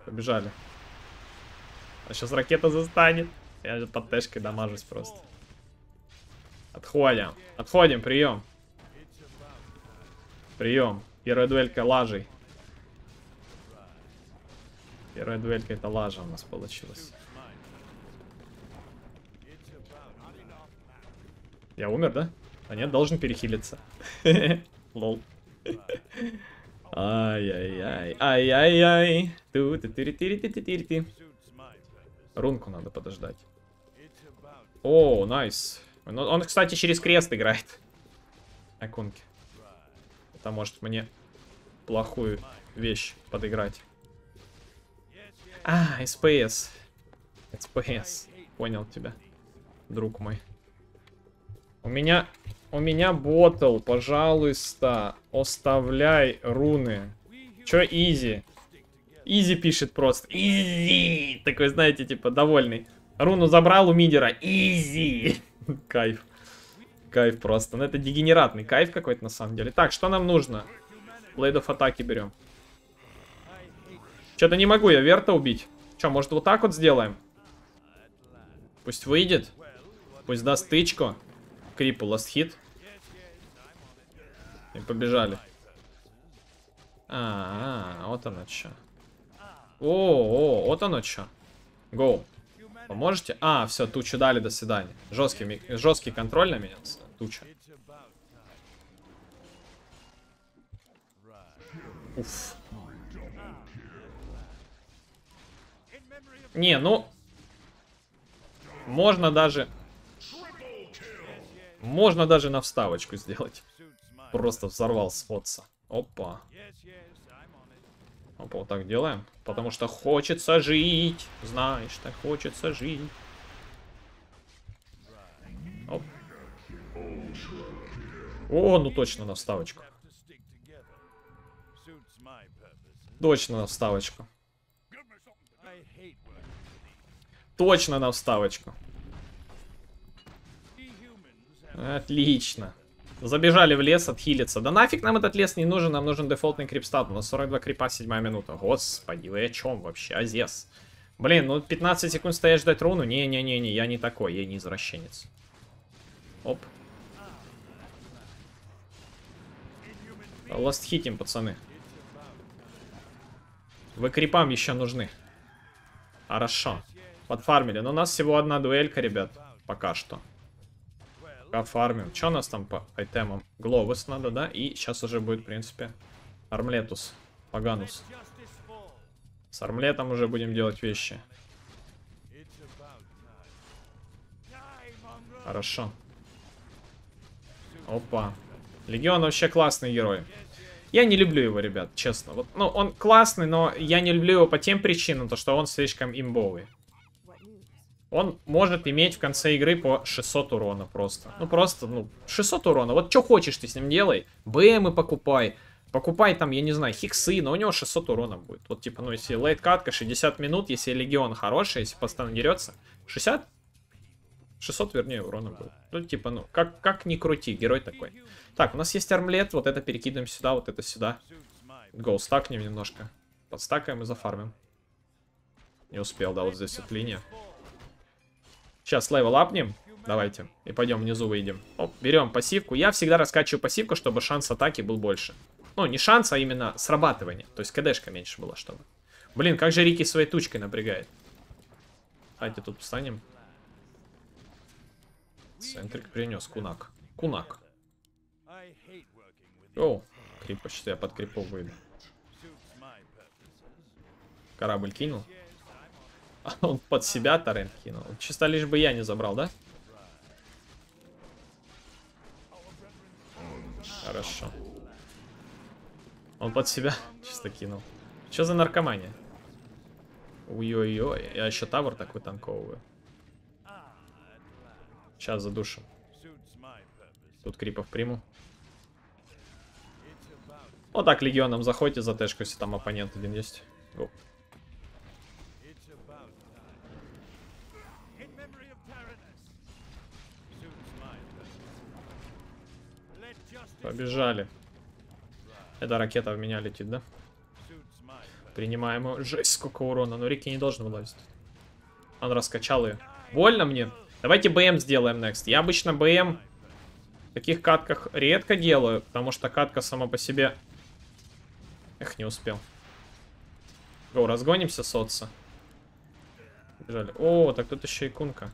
Побежали. А сейчас ракета застанет. Я же под тэшкой дамажусь просто. Отходим. Отходим, прием. Прием. Первая дуэлька лажей. Первая дуэлька это лажа у нас получилась. Я умер, да? А нет, должен перехилиться. Лол. Ай-яй-яй. Ай-яй-яй. ту Рунку надо подождать. О, найс. Он, кстати, через крест играет. А Кунки. Это может мне плохую вещь подыграть. А, СПС. СПС. Понял тебя, друг мой. У меня... У меня bottle, пожалуйста. Оставляй руны. Чё easy? Easy пишет просто. Easy. Такой, знаете, типа, довольный. Руну забрал у мидера. Easy. Кайф. Кайф просто. Ну, это дегенератный кайф какой-то, на самом деле. Так, что нам нужно? Of атаки берем. Что-то не могу я Верта убить. Что, может, вот так вот сделаем? Пусть выйдет. Пусть даст тычку. Крипу, ласт хит. И побежали. А, -а, -а вот оно что. О, о, вот оно что. Гоу. Поможете? А, все, тучу дали, до свидания. Жесткий, жесткий контроль на меня. Туча. Уф. Не, ну... Можно даже... Можно даже на вставочку сделать. Просто взорвал сходца. Опа. Опа, вот так делаем. Потому что хочется жить. Знаешь, так хочется жить. Оп. О, ну точно на вставочку. Точно на вставочку. Точно на вставочку. Отлично. Забежали в лес отхилиться. Да нафиг нам этот лес не нужен, нам нужен дефолтный крипстат. У нас 42 крипа, 7 минута. Господи, вы о чем вообще? Азес. Блин, ну 15 секунд стоять ждать руну? Не-не-не-не, я не такой, я не извращенец. Оп. Ласт хитим, пацаны. Вы крипам еще нужны. Хорошо. Подфармили. Но у нас всего одна дуэлька, ребят. Пока что. Пока фармим. Что у нас там по айтемам? Гловус надо, да? И сейчас уже будет, в принципе, Армлетус. Паганус. С Армлетом уже будем делать вещи. Хорошо. Опа. Легион вообще классный герой. Я не люблю его, ребят, честно. Вот, ну, он классный, но я не люблю его по тем причинам, то что он слишком имбовый. Он может иметь в конце игры по 600 урона просто. Ну, просто, ну, 600 урона. Вот что хочешь ты с ним делай. БМы покупай. Покупай там, я не знаю, хиксы, но у него 600 урона будет. Вот, типа, ну, если late катка 60 минут, если легион хороший, если постоянно дерется, 60? 600, вернее, урона будет. Ну, типа, ну, как, как ни крути, герой такой. Так, у нас есть armlet, вот это перекидываем сюда, вот это сюда. Go, стакнем немножко. Подстакаем и зафармим. Не успел, да, вот здесь вот линия. Сейчас level апнем. Давайте. И пойдем внизу выйдем. Оп, берем пассивку. Я всегда раскачиваю пассивку, чтобы шанс атаки был больше. Ну, не шанс, а именно срабатывание. То есть КДшка меньше была, чтобы. Блин, как же Рики своей тучкой напрягает. Давайте тут встанем. Центрик принес. Кунак. Кунак. О, крип почти. Я под крипов выйду. Корабль кинул. Он под себя торрент кинул. Чисто лишь бы я не забрал, да? Хорошо. Он под себя чисто кинул. Что за наркомания? Ой-ой-ой. Я еще тавр такой танковый. Сейчас задушим. Тут крипов приму. Вот так легионом заходите за тэшку, если там оппонент один есть. Go. Побежали. Эта ракета в меня летит, да? Принимаем Жесть, сколько урона. Но Рики не должен вылазить. Он раскачал ее. Больно мне? Давайте БМ сделаем next. Я обычно БМ в таких катках редко делаю, потому что катка сама по себе... Эх, не успел. Го, разгонимся, соца. Бежали. О, так тут еще и кунка.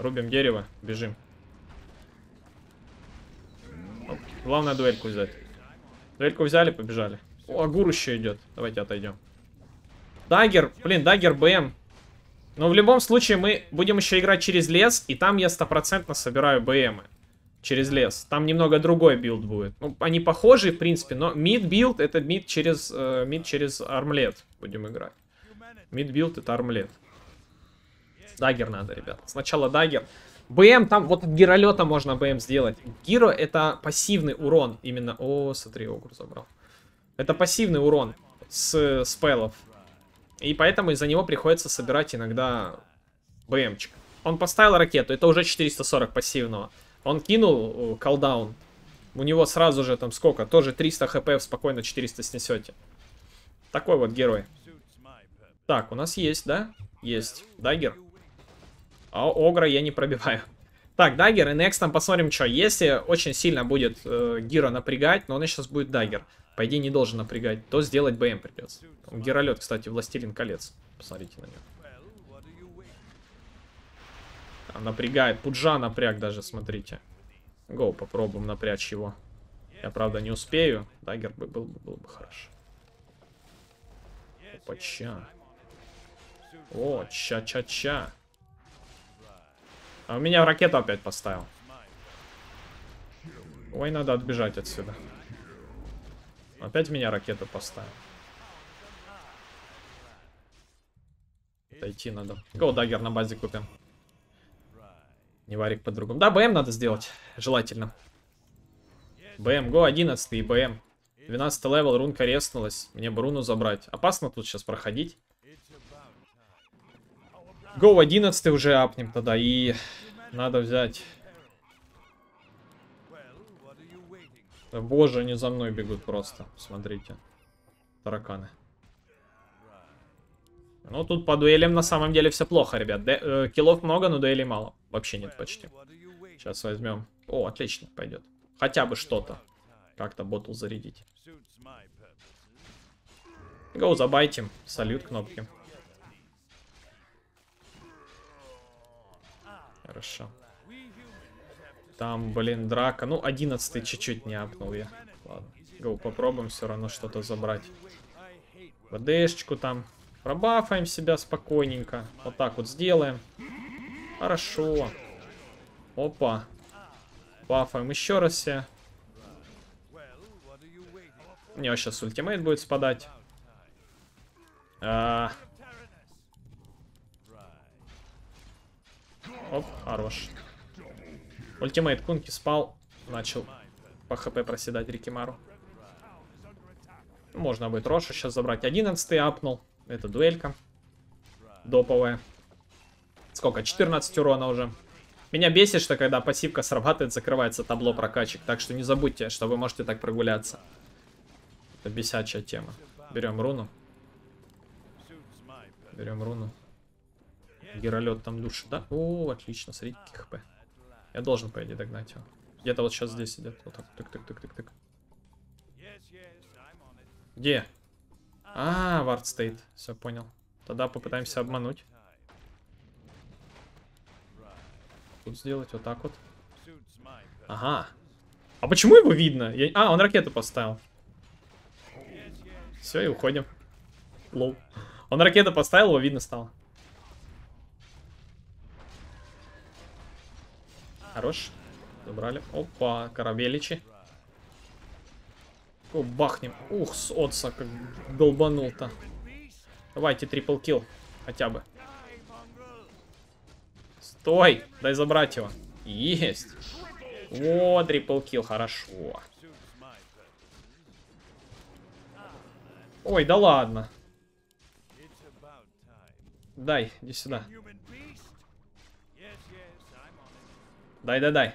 Рубим дерево, бежим. Главное дуэльку взять. Дуэльку взяли, побежали. О, Огр еще идет. Давайте отойдем. Dagger, блин, Dagger БМ. Но в любом случае мы будем еще играть через лес, и там я стопроцентно собираю БМы. Через лес. Там немного другой build будет. Ну, они похожи, в принципе, но mid build это mid через, э, mid через armlet будем играть. Mid build это armlet. Dagger надо, ребят. Сначала dagger. БМ, там вот от гиролета можно БМ сделать. Гиро это пассивный урон. Именно... О, смотри, огр забрал. Это пассивный урон с спелов. И поэтому из-за него приходится собирать иногда БМчик. Он поставил ракету, это уже 440 пассивного. Он кинул Call Down. У него сразу же там сколько? Тоже 300 HP, спокойно 400 снесете. Такой вот герой. Так, у нас есть, да? Есть. Dagger. А Огра я не пробиваю. Так, Dagger и там посмотрим, что. Если очень сильно будет э, Гира напрягать, но он сейчас будет Dagger. По идее, не должен напрягать. То сделать БМ придется. Геролет, кстати, Властелин колец. Посмотрите на него. Там напрягает. Пуджа напряг даже, смотрите. Go, попробуем напрячь его. Я, правда, не успею. Dagger бы был, был бы хорошо. Опача. О, ча-ча-ча. А у меня ракету опять поставил. Ой, надо отбежать отсюда. Опять меня ракету поставил. Отойти надо. Кого dagger на базе купим? Не варик по-другому. Да, БМ надо сделать. Желательно. БМ, go 11 и БМ. 12 level, рунка реснулась. Мне бы руну забрать. Опасно тут сейчас проходить. Go 11 уже апнем тогда. И надо взять... Боже, они за мной бегут просто. Смотрите. Тараканы. Ну, тут по дуэлям на самом деле все плохо, ребят. Де э, киллов много, но дуэлей мало. Вообще нет почти. Сейчас возьмем. О, отлично, пойдет. Хотя бы что-то. Как-то ботл зарядить. Гоу, забайтим. Салют кнопки. Хорошо. Там, блин, драка. Ну, 11 чуть-чуть не апнул я. Ладно. Гоу, попробуем все равно что-то забрать. ВДшечку там. Пробафаем себя спокойненько. Вот так вот сделаем. Хорошо. Опа. Бафаем еще раз все. У него сейчас ultimate будет спадать. А... Оп, хорош. Ultimate Кунки спал. Начал по хп проседать Рикимару. Можно будет Роша сейчас забрать. 11 апнул. Это дуэлька. Доповая. Сколько? 14 урона уже. Меня бесит, что когда пассивка срабатывает, закрывается табло прокачек. Так что не забудьте, что вы можете так прогуляться. Это бесячая тема. Берем руну. Берем руну. Геролет там душит, да? О, отлично, смотрите, хп. Я должен, по идее, догнать его. Где-то вот сейчас здесь сидят. Вот так, тык-тык-тык-тык-тык. Где? А, вард стоит. Все, понял. Тогда попытаемся обмануть. Тут сделать вот так вот. Ага. А почему его видно? Я... А, он ракету поставил. Все, и уходим. Лоу. Он ракету поставил, его видно стало. Хорош. Забрали. Опа, корабеличи. О, бахнем. Ух, с отца как долбанул-то. Давайте трипл килл. Хотя бы. Стой! Дай забрать его. Есть. О, трипл килл, хорошо. Ой, да ладно. Дай, иди сюда. Дай, дай, дай.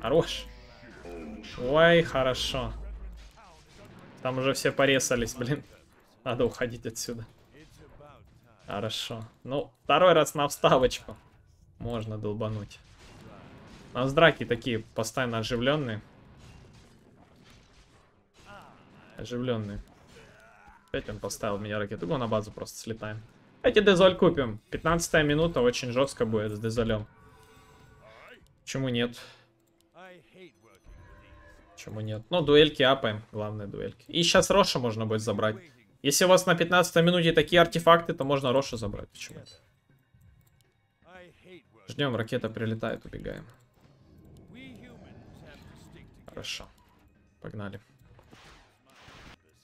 Хорош. Ой, хорошо. Там уже все порезались, блин. Надо уходить отсюда. Хорошо. Ну, второй раз на вставочку. Можно долбануть. У нас драки такие постоянно оживленные. Оживленные. Опять он поставил меня ракету. Го на базу просто слетаем. Эти дезоль купим. 15 минута очень жестко будет с дезолем. Почему нет? Почему нет? Ну, дуэльки апаем. Главное, дуэльки. И сейчас Роша можно будет забрать. Если у вас на 15 минуте такие артефакты, то можно Роша забрать. Почему? Ждем, ракета прилетает, убегаем. Хорошо. Погнали.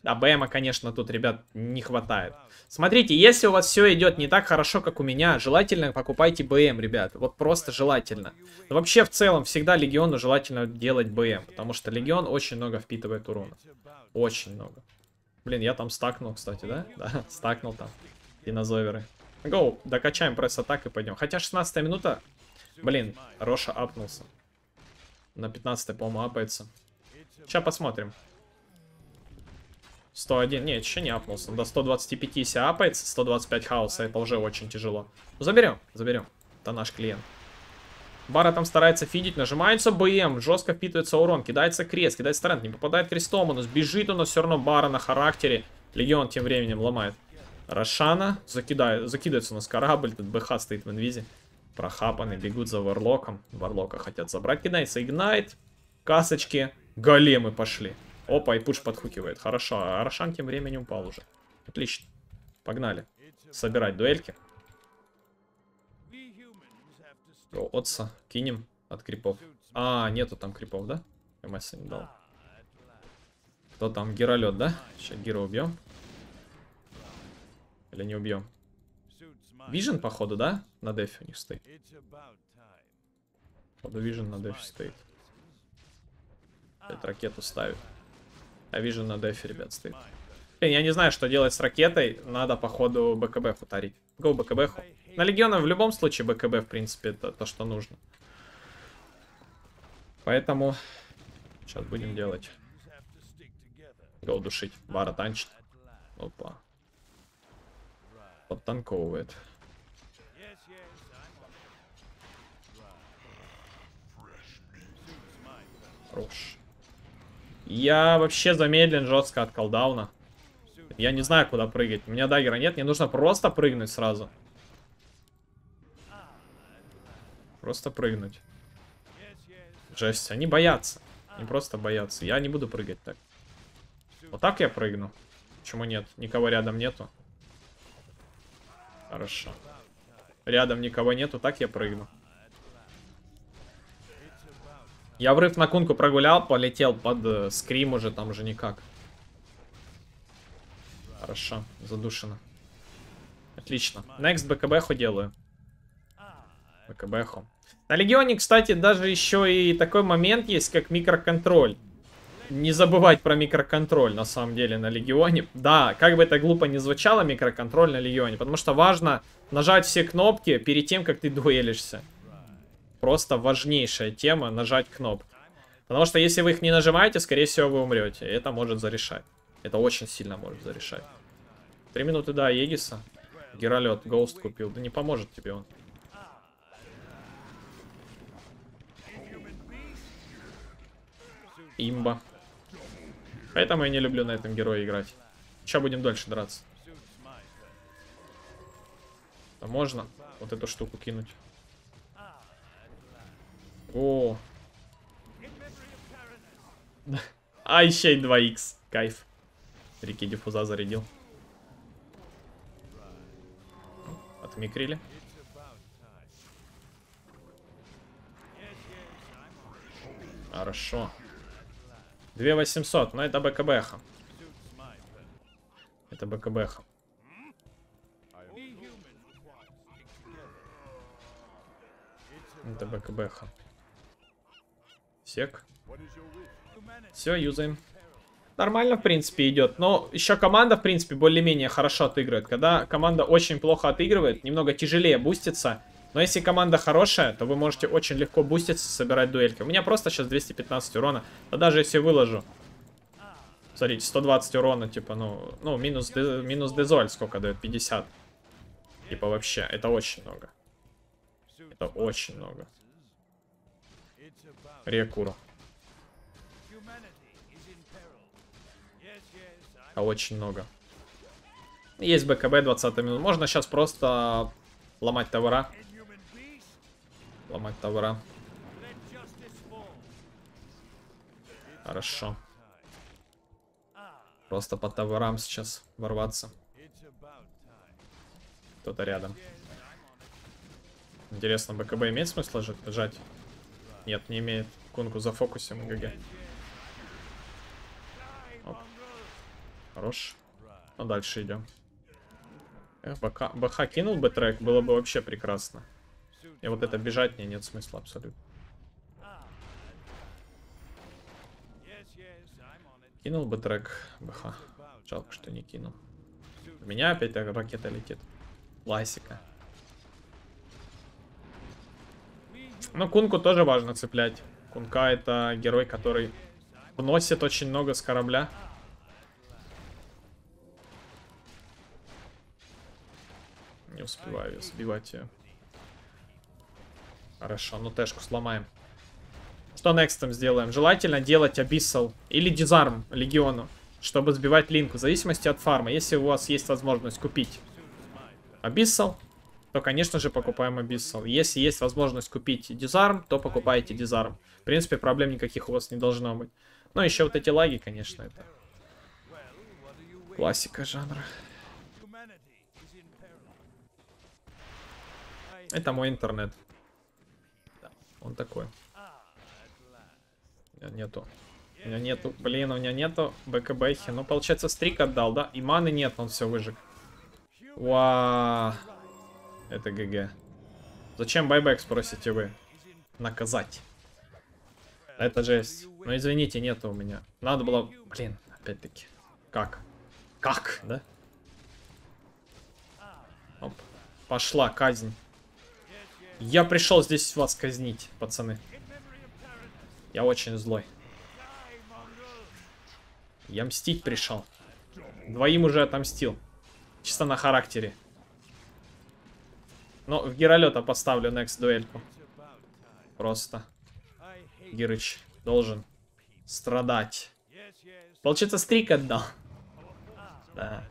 Да, БМа, конечно, тут, ребят, не хватает. Смотрите, если у вас все идет не так хорошо, как у меня, желательно покупайте БМ, ребят. Вот просто желательно. Но вообще, в целом, всегда Легиону желательно делать БМ. Потому что Легион очень много впитывает урона. Очень много. Блин, я там стакнул, кстати, да? Да, стакнул там. Динозоверы. Гоу, докачаем пресс-атак и пойдем. Хотя 16 минута. Блин, Роша апнулся. На 15 по-моему, апается. Сейчас посмотрим. 101. Нет, еще не апнулся. До 125 если апается, 125 хаоса, это уже очень тяжело. Ну, заберем, заберем. Это наш клиент. Бара там старается фидить, нажимается БМ, жестко впитывается урон, кидается крест, кидается тренд, не попадает крестом, у нас бежит у нас все равно Бара на характере. Легион тем временем ломает. Рошана закидает, закидывается у нас корабль, тут БХ стоит в инвизе. Прохапаны, бегут за Варлоком. Варлока хотят забрать, кидается Игнайт. Касочки, големы пошли. Опа, и пуш подхукивает. Хорошо, а Рошан тем временем упал уже. Отлично. Погнали. Собирать дуэльки. О, отца. Кинем от крипов. А, нету там крипов, да? МС не дал. Кто там? Геролет, да? Сейчас Гера убьем. Или не убьем? Вижен, походу, да? На дефе у них стоит. Походу, Вижен на дефе стоит. Опять ракету ставит. А Вижен на дефе, ребят, стоит. Блин, я не знаю, что делать с ракетой. Надо, походу, БКБ футарить. Го БКБ. -ху. На Легиона в любом случае БКБ, в принципе, это то, что нужно. Поэтому сейчас будем делать. Го душить. Вара танчит. Опа. Подтанковывает. Хорош. Я вообще замедлен жестко от колдауна. Я не знаю, куда прыгать. У меня даггера нет, мне нужно просто прыгнуть сразу. Просто прыгнуть. Жесть, они боятся. Они просто боятся. Я не буду прыгать так. Вот так я прыгну. Почему нет? Никого рядом нету. Хорошо. Рядом никого нету, так я прыгну. Я врыв на кунку прогулял, полетел под э, скрим уже, там уже никак. Хорошо, задушено. Отлично. Next БКБху делаю. БКБху. На Легионе, кстати, даже еще и такой момент есть, как микроконтроль. Не забывать про микроконтроль, на самом деле, на Легионе. Да, как бы это глупо не звучало, микроконтроль на Легионе. Потому что важно нажать все кнопки перед тем, как ты дуэлишься. Просто важнейшая тема нажать кнопки. Потому что если вы их не нажимаете, скорее всего, вы умрете. Это может зарешать. Это очень сильно может зарешать. Три минуты, да, Егиса. Геролет, Гоуст купил. Да не поможет тебе он. Имба. Поэтому я не люблю на этом герое играть. Сейчас будем дольше драться. Можно вот эту штуку кинуть? О. А, еще и 2х. Кайф. Реки диффуза зарядил. Отмикрили. Хорошо. 2800, но это БКБХ. Это БКБХ. Это БКБХ. Сек. Все, юзаем. Нормально, в принципе, идет. Но еще команда, в принципе, более-менее хорошо отыгрывает. Когда команда очень плохо отыгрывает, немного тяжелее бустится. Но если команда хорошая, то вы можете очень легко буститься, собирать дуэльки. У меня просто сейчас 215 урона. Да даже если выложу. Смотрите, 120 урона, типа, ну, ну минус, минус дезоль сколько дает? 50. Типа вообще, это очень много. Это очень много. Рекура. А очень много. Есть БКБ 20 минут. Можно сейчас просто ломать товара. Ломать товара. Хорошо. Просто по товарам сейчас ворваться. Кто-то рядом. Интересно, БКБ имеет смысл жать? Нет, не имеет. Кунку за фокусом, ГГ. Хорош. Ну, дальше идем. Эх, БХ, БХ кинул бы трек, было бы вообще прекрасно. И вот это бежать мне нет смысла абсолютно. Кинул бы трек БХ. Жалко, что не кинул. У меня опять ракета летит. Классика. Ну, Кунку тоже важно цеплять. Кунка это герой, который вносит очень много с корабля. Не успеваю сбивать ее. Хорошо, ну тэшку сломаем. Что некстом сделаем? Желательно делать Abyssal или Дизарм Легиону, чтобы сбивать линку, в зависимости от фарма. Если у вас есть возможность купить Abyssal, то, конечно же, покупаем Abyssal. Если есть возможность купить Дизарм, то покупайте Дизарм. В принципе, проблем никаких у вас не должно быть. Но еще вот эти лаги, конечно, это классика жанра. Это мой интернет. Он такой. У меня нету. У меня нету. Блин, у меня нету БКБхи. Ну, получается, стрик отдал, да? И маны нет, он все выжег. Вау. Это ГГ. Зачем байбек, спросите вы? Наказать. Это жесть. Ну, извините, нету у меня. Надо было... Блин, опять-таки. Как? Как, да? Оп. Пошла казнь. Я пришел здесь вас казнить, пацаны. Я очень злой. Я мстить пришел. Двоим уже отомстил. Чисто на характере. Но в Геролета поставлю next дуэльку. Просто. Герыч должен страдать. Получается, стрик отдал. Да.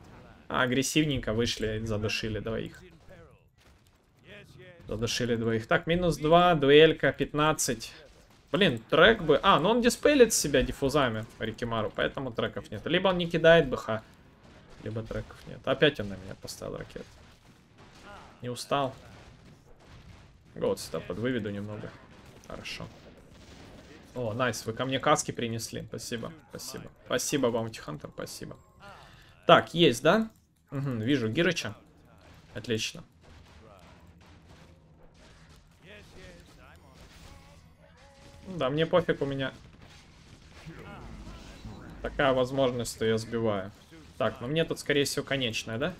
А, агрессивненько вышли, задушили двоих. Задушили двоих. Так, минус 2, дуэлька, 15. Блин, трек бы... А, ну он диспелит себя диффузами, Рикимару, поэтому треков нет. Либо он не кидает БХ, либо треков нет. Опять он на меня поставил ракет. Не устал. Вот сюда подвыведу немного. Хорошо. О, найс, вы ко мне каски принесли. Спасибо, спасибо. Спасибо вам, Тихантер, спасибо. Так, есть, да? Угу, вижу Гирыча. Отлично. Да, мне пофиг, у меня такая возможность, что я сбиваю. Так, ну мне тут, скорее всего, конечная, да?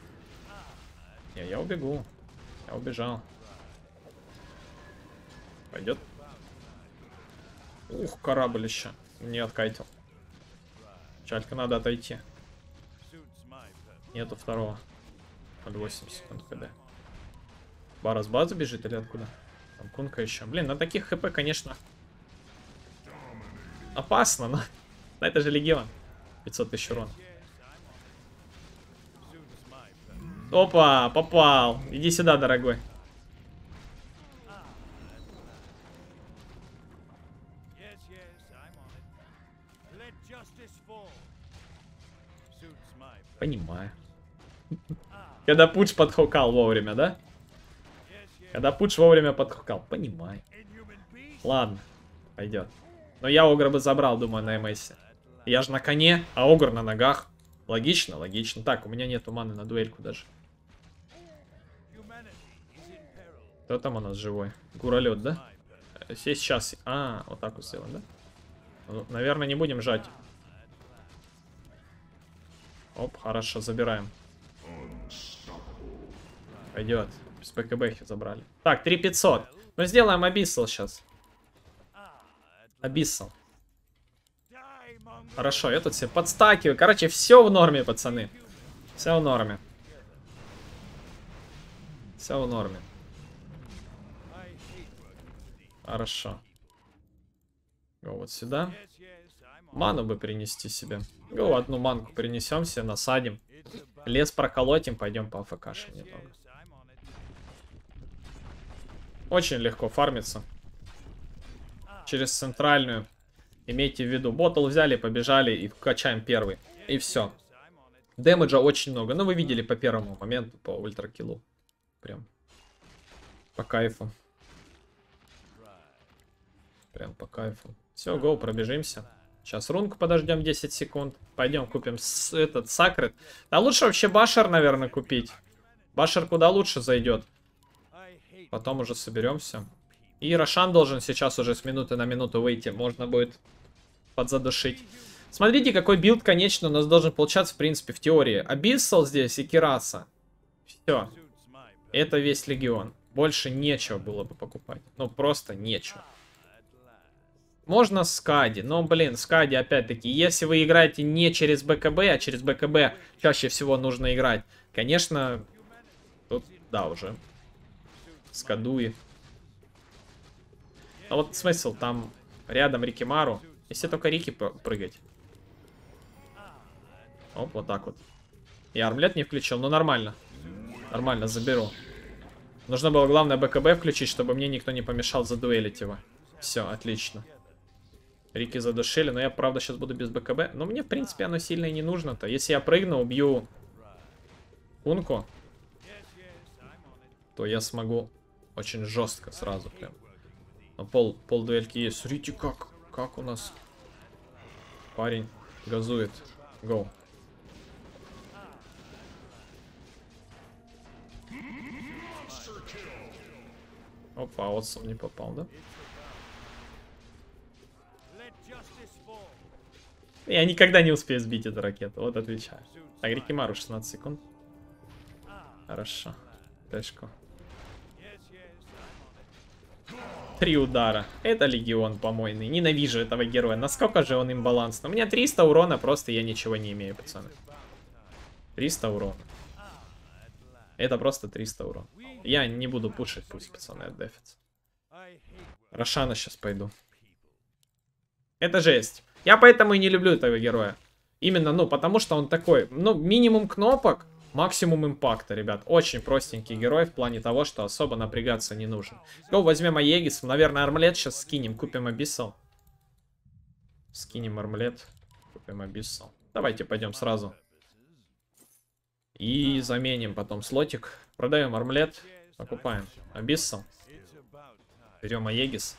Не, я убегу. Я убежал. Пойдет. Ух, корабль еще. Не откатил. Чалька, надо отойти. Нету второго. 0,8 секунд КД. Бара с базы бежит или откуда? Там кунка еще. Блин, на таких хп, конечно, опасно, но... но это же легион. 500 тысяч урона. Опа, попал. Иди сюда, дорогой. Понимаю. Когда Пуч подхукал вовремя, да? Когда Пуч вовремя подхукал. Понимаю. Ладно, пойдет. Но я Огра бы забрал, думаю, на МС. Я же на коне, а Огр на ногах. Логично, логично. Так, у меня нету маны на дуэльку даже. Кто там у нас живой? Гуролет, да? Сейчас. А, вот так вот сделаем, да? Ну, наверное, не будем жать. Оп, хорошо, забираем. Пойдет. Без ПКБ забрали. Так, 3500. Ну, сделаем Абиссал сейчас. Абиссал. Хорошо, я тут все подстакиваю. Короче, все в норме, пацаны. Все в норме. Все в норме. Хорошо. Го вот сюда. Ману бы принести себе. Го, одну манку принесем себе, насадим. Лес проколотим, пойдем по АФКшим немного. Очень легко фармится через центральную. Имейте в виду. Ботл взяли, побежали и качаем первый. И все. Дэмэджа очень много. Ну, вы видели по первому моменту, по ультракилу. Прям по кайфу. Прям по кайфу. Все, go, пробежимся. Сейчас рунку подождем 10 секунд. Пойдем купим с, этот Sacred. А лучше вообще basher, наверное, купить. Basher куда лучше зайдет. Потом уже соберемся. И Рошан должен сейчас уже с минуты на минуту выйти. Можно будет подзадушить. Смотрите, какой build, конечно, у нас должен получаться, в принципе, в теории. Abyssal здесь и Кираса. Все. Это весь легион. Больше нечего было бы покупать. Ну, просто нечего. Можно Скади, но, блин, Скади, опять-таки, если вы играете не через БКБ, а через БКБ чаще всего нужно играть, конечно, тут, да, уже, Скадуи. А вот смысл, там рядом Рикимару, если только Рики прыгать. Оп, вот так вот. Я армлет не включил, но нормально. Нормально, заберу. Нужно было, главное, БКБ включить, чтобы мне никто не помешал задуэлить его. Все, отлично. Рики задушили, но я, правда, сейчас буду без БКБ. Но мне, в принципе, оно сильно и не нужно-то. Если я прыгну, убью Кунку, то я смогу очень жестко сразу прям. Но пол, пол дуэльки есть. Смотрите, как, как у нас парень газует. Гоу. Опа, Отсом не попал, да? Я никогда не успею сбить эту ракету, вот отвечаю. Так, Рикимару 16 секунд. Хорошо. Тэшку. Три удара. Это Легион помойный. Ненавижу этого героя. Насколько же он имбалансный. У меня 300 урона, просто я ничего не имею, пацаны. 300 урона. Это просто 300 урона. Я не буду пушить, пусть пацаны отдефятся. Рошана сейчас пойду. Это жесть. Я поэтому и не люблю этого героя. Именно, ну, потому что он такой, ну, минимум кнопок, максимум импакта, ребят. Очень простенький герой в плане того, что особо напрягаться не нужен. Go, возьмем Aegis, наверное, armlet сейчас скинем, купим Abyssal. Скинем armlet, купим Abyssal. Давайте пойдем сразу. И заменим потом слотик. Продаем armlet, покупаем Abyssal. Берем Aegis.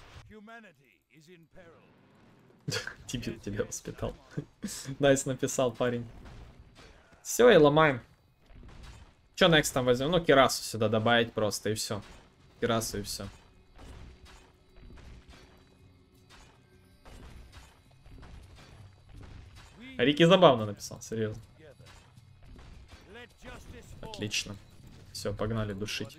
Тебе тебя воспитал. Nice написал парень. Все, и ломаем. Че next там возьмем? Ну, Кирасу сюда добавить просто, и все. Кирасу и все. Рики забавно написал, серьезно. Отлично. Все, погнали душить.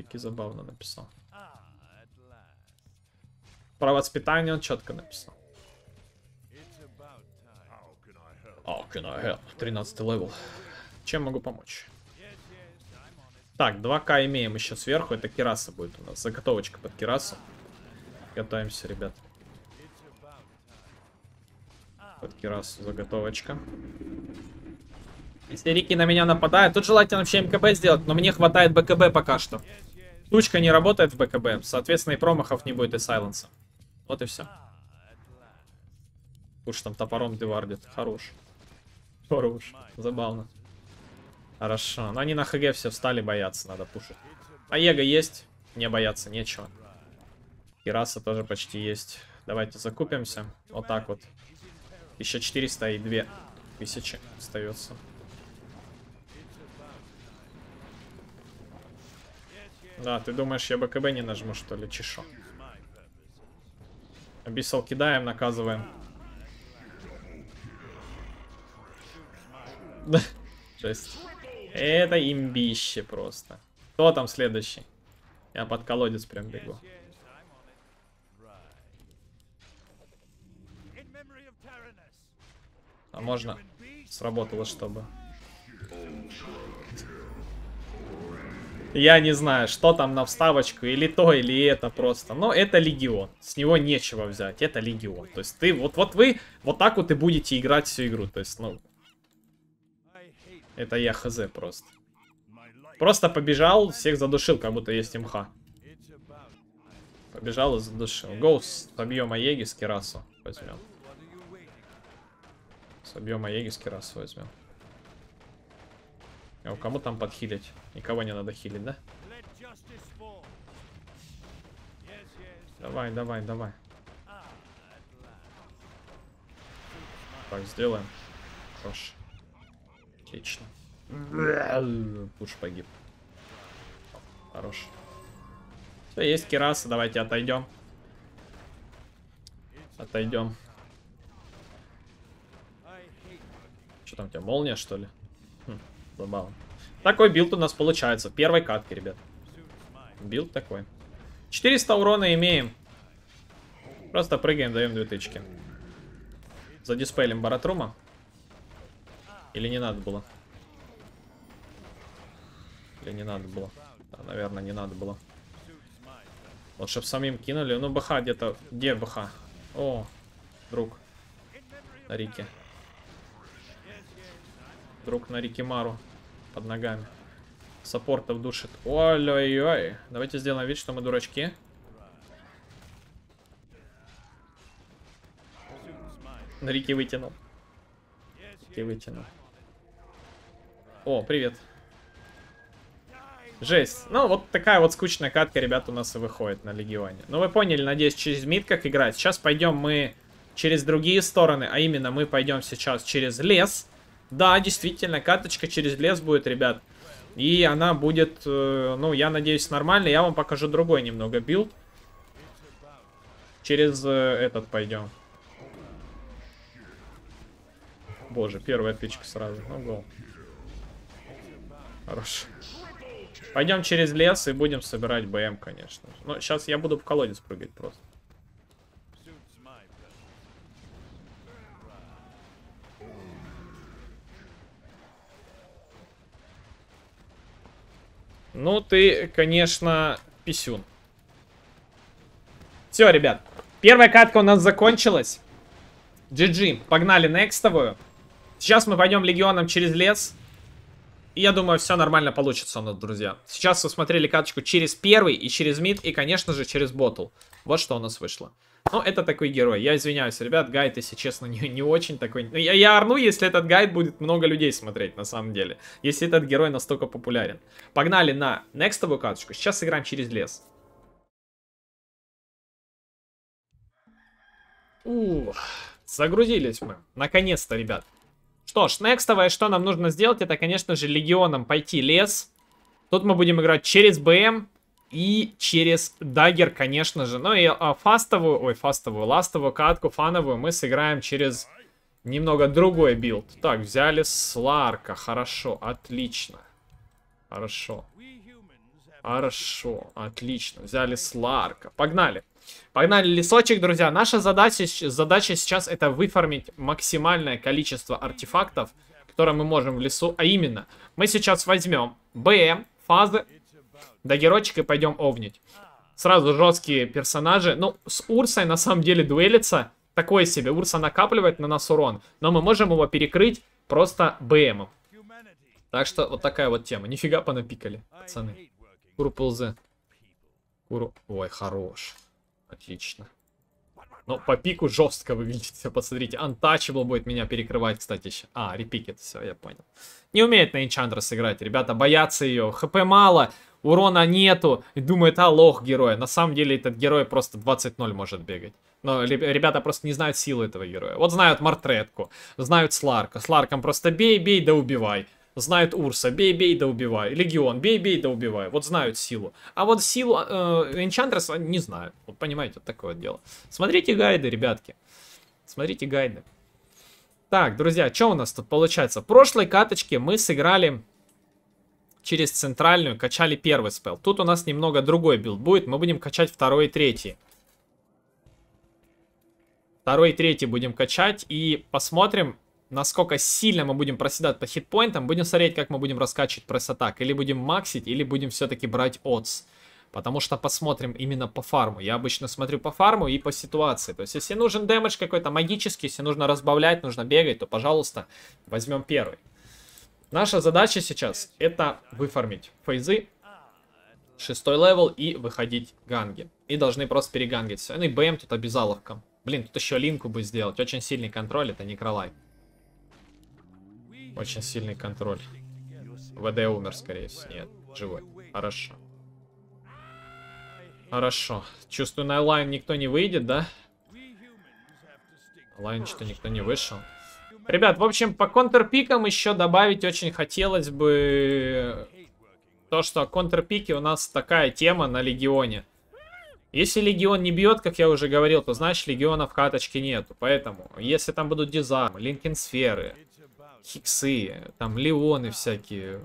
Рики забавно написал. Про воспитание он четко написал. How can I help? 13 level. Чем могу помочь? Так, 2к имеем еще сверху. Это Кираса будет у нас. Заготовочка под Кирасу. Готовимся, ребят. Под Кирасу заготовочка. Если Рики на меня нападает, тут желательно вообще МКБ сделать, но мне хватает БКБ пока что. Тучка не работает в БКБ, соответственно и промахов не будет и сайленса. Вот и все. Уж там топором девардит. Хорош. Хорош. Забавно. Хорошо. Но они на ХГ все встали, бояться надо пушить. А Его есть. Не бояться, нечего. Кираса тоже почти есть. Давайте закупимся. Вот так вот. 1400 и 2000 остается. Да, ты думаешь, я БКБ не нажму, что ли? Чешу. Абиссал кидаем, наказываем. Жесть. Это имбище просто. Кто там следующий? Я под колодец прям бегу. А можно сработало, чтобы... Я не знаю, что там на вставочку, или то, или это просто. Но это Легион. С него нечего взять. Это Легион. То есть ты, вот, вот вы, вот так вот и будете играть всю игру. То есть, ну... Это я хз просто. Просто побежал, всех задушил, как будто есть МХ. Побежал и задушил. Гоус, собьем Аеги с Керасу возьмем. Собьем Аеги с Керасу возьмем. А кому там подхилить? Никого не надо хилить, да? Давай, давай, давай. Так, сделаем. Хорошо. Отлично. Пуш погиб. Хорош. Все, есть кераса, давайте отойдем. Отойдем. Что там у тебя, молния, что ли? Забавно. Такой build у нас получается. Первой катки, ребят. Build такой. 400 урона имеем. Просто прыгаем, даем две тычки. Задиспейлим Баратрума. Или не надо было? Или не надо было? Да, наверное, не надо было. Вот, чтобы самим кинули. Ну, БХ где-то... Где БХ? О, друг. На Рике. Друг на Рике Мару. Под ногами. Саппортов душит. Ой-ой-ой. Давайте сделаем вид, что мы дурачки. На Рике вытянул. Рике вытянул. О, привет. Жесть. Ну, вот такая вот скучная катка, ребят, у нас и выходит на Легионе. Ну, вы поняли, надеюсь, через мид как играть. Сейчас пойдем мы через другие стороны, а именно мы пойдем сейчас через лес. Да, действительно, каточка через лес будет, ребят. И она будет, э, ну, я надеюсь, нормальной. Я вам покажу другой немного build. Через э, этот пойдем. Боже, первая тычка сразу. Ну, гол. Хорошо. Пойдем через лес и будем собирать БМ, конечно. Но сейчас я буду в колодец прыгать просто. Ну, ты, конечно, писюн. Все, ребят. Первая катка у нас закончилась. GG. Погнали некстовую. Сейчас мы пойдем легионом через лес. И я думаю, все нормально получится у нас, друзья. Сейчас вы смотрели каточку через первый и через мид, и, конечно же, через ботл. Вот что у нас вышло. Ну, это такой герой. Я извиняюсь, ребят, гайд, если честно, не, не очень такой... Ну, я, я орну, если этот гайд будет много людей смотреть, на самом деле. Если этот герой настолько популярен. Погнали на некстовую каточку. Сейчас сыграем через лес. Ух, загрузились мы. Наконец-то, ребят. Что ж, некстовое, что нам нужно сделать, это, конечно же, легионом пойти лес. Тут мы будем играть через БМ и через dagger, конечно же. Ну и а, фастовую, ой, фастовую, ластовую катку, фановую мы сыграем через немного другой build. Так, взяли Сларка, хорошо, отлично. Хорошо. Хорошо, отлично. Взяли Сларка. Погнали. Погнали лесочек, друзья. Наша задача, задача сейчас это выформить максимальное количество артефактов, которые мы можем в лесу. А именно, мы сейчас возьмем БМ, фазы, до геройчик и пойдем овнить. Сразу жесткие персонажи. Ну, с Урсой на самом деле дуэлиться такое себе. Урса накапливает на нас урон, но мы можем его перекрыть просто БМом. Так что вот такая вот тема. Нифига понапикали, пацаны. Куру ползы. Куру... Ой, хорош. Отлично. Но по пику жестко выглядит все, посмотрите. Untouchable будет меня перекрывать, кстати. Еще. А, репикет, все, я понял. Не умеет на Энчандрес сыграть, ребята, боятся ее. ХП мало, урона нету. И думает, а, лох героя. На самом деле этот герой просто 20-0 может бегать. Но ребята просто не знают силы этого героя. Вот знают Мортредку, знают Сларка. Сларком просто бей, бей, да убивай знают Урса, бей, бей, да убивай. Легион, бей, бей, да убивай. Вот знают силу. А вот силу э, Энчантрес не знают. Вот понимаете, вот такое вот дело. Смотрите гайды, ребятки. Смотрите гайды. Так, друзья, что у нас тут получается? В прошлой каточке мы сыграли через центральную, качали первый спел. Тут у нас немного другой build будет. Мы будем качать второй и третий. Второй и третий будем качать и посмотрим, насколько сильно мы будем проседать по хитпоинтам, будем смотреть, как мы будем раскачивать press attack. Или будем максить, или будем все-таки брать odds. Потому что посмотрим именно по фарму. Я обычно смотрю по фарму и по ситуации. То есть, если нужен damage какой-то магический, если нужно разбавлять, нужно бегать, то, пожалуйста, возьмем первый. Наша задача сейчас это выфармить phase ы, шестой level и выходить ганги. И должны просто перегангить все. Ну и БМ тут обязаловка. Блин, тут еще линку бы сделать. Очень сильный контроль, это Некролай. Очень сильный контроль. ВД умер, скорее всего. Нет, живой. Хорошо. Хорошо. Чувствую, на lane никто не выйдет, да? Lane что никто не вышел. Ребят, в общем, по контрпикам еще добавить очень хотелось бы... То, что контрпики у нас такая тема на Легионе. Если Легион не бьет, как я уже говорил, то значит Легиона в каточке нету. Поэтому, если там будут дизармы, linken sphere ы, хиксы, там Леоны всякие,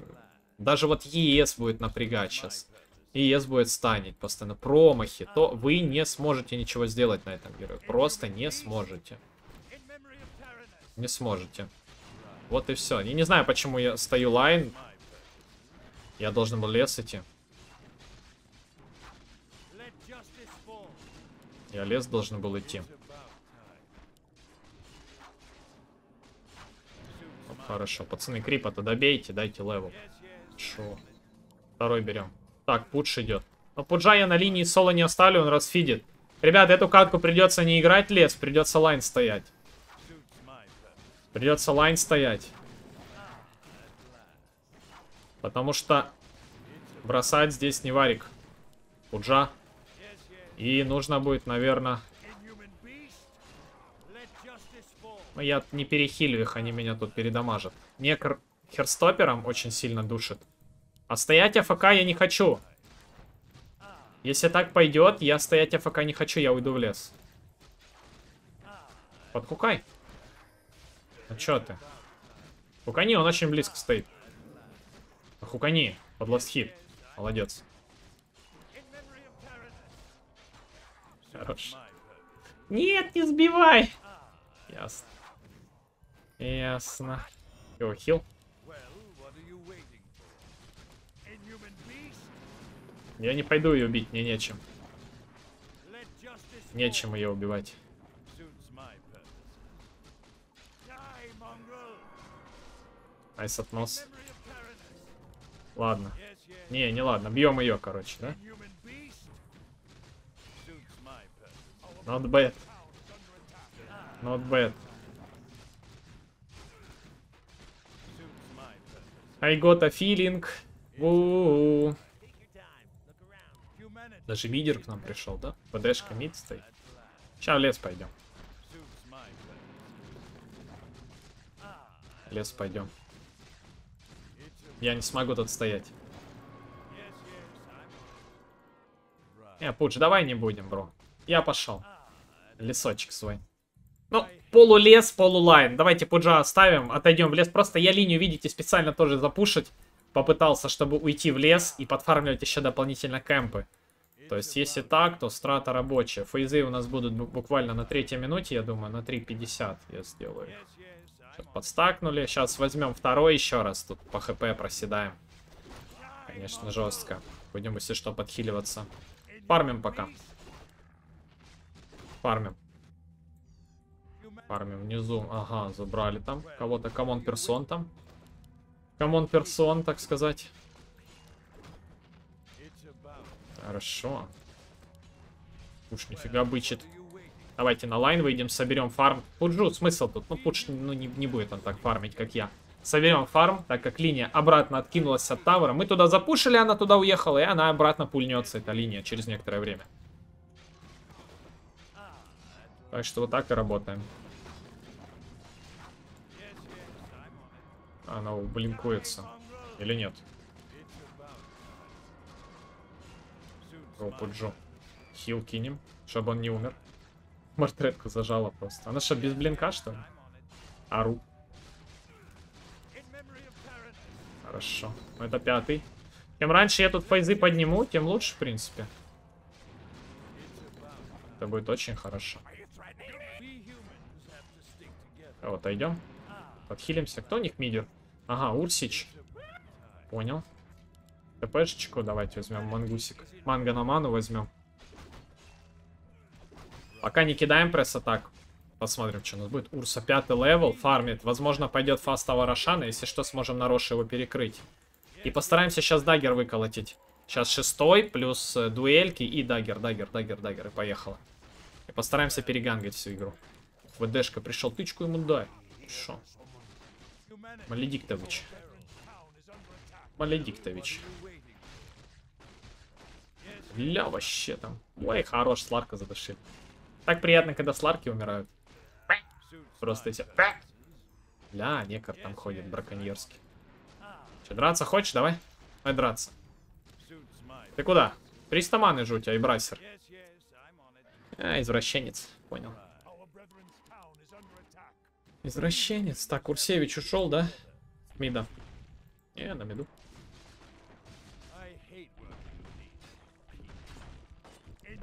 даже вот ЕС будет напрягать сейчас. ЕС будет станить постоянно промахи, то вы не сможете ничего сделать на этом герое. Просто не сможете. Не сможете. Вот и все. Я не знаю, почему я стою лайн. Я должен был лес идти. Я лес должен был идти. Хорошо. Пацаны, крипа-то добейте, дайте level. Шо. Второй берем. Так, пудж идет. Но пуджа я на линии соло не оставлю, он расфидит. Ребят, эту катку придется не играть лес, придется lane стоять. Придется lane стоять. Потому что бросать здесь не варик. Пуджа. И нужно будет, наверное... Ну, я не перехилю их, они меня тут передамажат. Некр херстопером очень сильно душит. А стоять АФК я не хочу. Если так пойдет, я стоять АФК не хочу, я уйду в лес. Подкукай. Ну чё ты? Хукани, он очень близко стоит. Хукани, под ласт хит. Молодец. Хорош. Нет, не сбивай! Ясно. Ясно. Его хил. Я не пойду ее убить, мне нечем. Нечем ее убивать. Айс относ. Ладно. Не, не ладно. Бьем ее, короче, да? Not bad. Not bad. I got a feeling. У. Даже мидер к нам пришел, да? ПДшка мид стоит. Сейчас в лес пойдем. Лес пойдем. Я не смогу тут стоять. Не, Пуч, давай не будем, бро. Я пошел. Лесочек свой. Ну, полулес, полулайн. Давайте Пуджа оставим, отойдем в лес. Просто я линию, видите, специально тоже запушить. Попытался, чтобы уйти в лес и подфармливать еще дополнительно кемпы. То есть, если так, то страта рабочая. Фейзы у нас будут буквально на третьей минуте, я думаю, на 3.50 я сделаю. Подстакнули. Сейчас возьмем второй еще раз. Тут по хп проседаем. Конечно, жестко. Будем, если что, подхиливаться. Фармим пока. Фармим. Фармим внизу. Ага, забрали там кого-то. Common person там. Common person, так сказать. Хорошо. Уж нифига бычит. Давайте на lane выйдем, соберем фарм. Пуджу, смысл тут? Ну, Пудж ну, не, не будет он так фармить, как я. Соберем фарм, так как линия обратно откинулась от tower а. Мы туда запушили, она туда уехала, и она обратно пульнется, эта линия, через некоторое время. Так что вот так и работаем. Она блинкуется. Или нет? О, Пуджу. Хил кинем, чтобы он не умер. Мартретку зажала просто. Она что, без блинка, что ли? Ару. Хорошо. Это пятый. Чем раньше я тут фейзы подниму, тем лучше, в принципе. Это будет очень хорошо. А вот, отойдем. Подхилимся. Кто у них мидер? Ага, Урсич. Понял. ТПшечку давайте возьмем, мангусик. Манго на ману возьмем. Пока не кидаем press attack. Посмотрим, что у нас будет. Урса пятый level, фармит. Возможно, пойдет фастового Рошана. Если что, сможем на Роше его перекрыть. И постараемся сейчас dagger выколотить. Сейчас шестой, плюс э, дуэльки и dagger, dagger, dagger, dagger. И поехала. И постараемся перегангать всю игру. ВДшка пришел, тычку ему дай. Шо? Маледиктович. Маледиктович. Ля, вообще там. Ой, хорош, Сларка задушил. Так приятно, когда Сларки умирают. Просто все. Ля, некор там ходит браконьерский. Че, драться хочешь? Давай. Давай драться. Ты куда? 300 маны же у тебя и брайсер. А, извращенец. Понял. Извращенец. Так, Курсевич ушел, да? Мида. Не, на миду.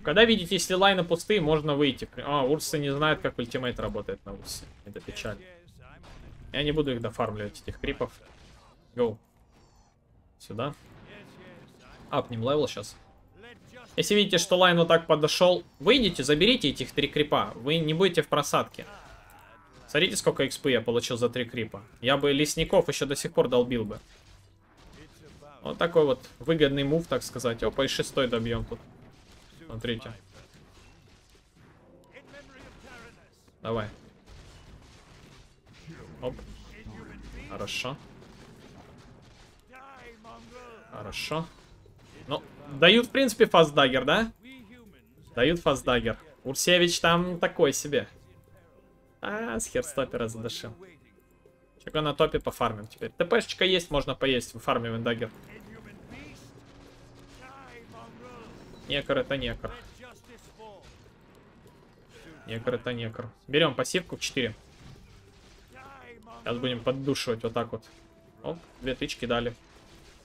Когда видите, если лайны пустые, можно выйти. А, Урсы не знают, как ультимейт работает на Урсе. Это печаль. Я не буду их дофармливать, этих крипов. Гоу. Сюда. Апнем level сейчас. Если видите, что lane вот так подошел, выйдите, заберите этих три крипа. Вы не будете в просадке. Смотрите, сколько экспы я получил за три крипа. Я бы лесников еще до сих пор долбил бы. Вот такой вот выгодный move, так сказать. Опа, и шестой добьем тут. Смотрите. Давай. Оп. Хорошо. Хорошо. Ну, дают, в принципе, fast dagger, да? Дают fast dagger. Урсевич там такой себе. А, с heartstopper а задушил. Чего на топе пофармим теперь? ТПшечка есть, можно поесть. Фармим dagger. Некор это некор. Некор это некор. Берем пассивку в 4. Сейчас будем поддушивать вот так вот. Оп, две тычки дали.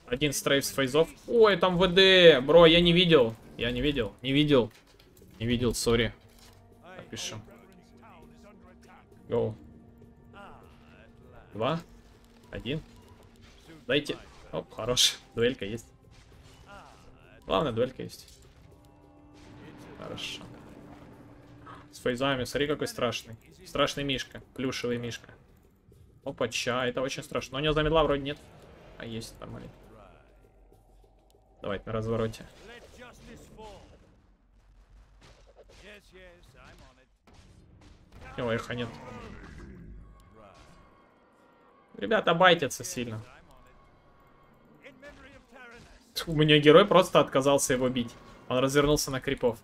Один стрейф с фейзов. Ой, там ВД. Бро, я не видел. Я не видел. Не видел. Не видел, сори. Напишем. Гоу. Два. Один. Дайте. Оп, хорош. Дуэлька есть. Главное, дуэлька есть. Хорошо. С фейзами. Смотри, какой страшный. Страшный мишка. Плюшевый мишка. Опа, ча. Это очень страшно. Но у него замедла вроде нет. А есть нормально. Давайте на развороте. Его эхо нет. Ребята байтятся сильно. У меня герой просто отказался его бить. Он развернулся на крипов.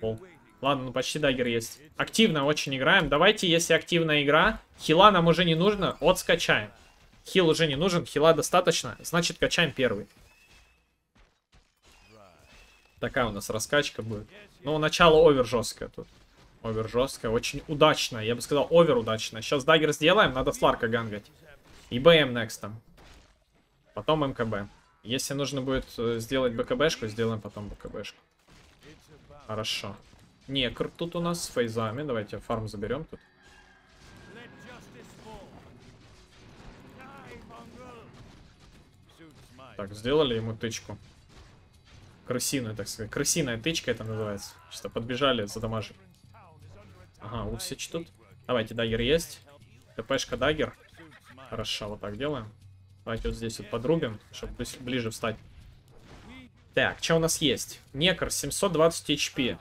О. Ладно, ну почти dagger есть. Активно очень играем. Давайте, если активная игра, хила нам уже не нужно, от скачаем. Хил уже не нужен, хила достаточно, значит качаем первый. Такая у нас раскачка будет. Ну, начало over жесткое тут. Over жесткое, очень удачно. Я бы сказал, over удачно. Сейчас dagger сделаем, надо Сларка гангать. И БМ некстом. Потом МКБ. Если нужно будет э, сделать БКБшку, сделаем потом БКБшку. Хорошо. Некр тут у нас с фейзами. Давайте фарм заберем тут. Так, сделали ему тычку. Крысиную, так сказать. Крысиная тычка это называется. Что подбежали, задамажили. Ага, Усич тут. Давайте, дагер есть. ТПшка дагер. Хорошо, вот так делаем. Давайте вот здесь вот подрубим, чтобы ближе встать. Так, что у нас есть? Некр, 720 HP.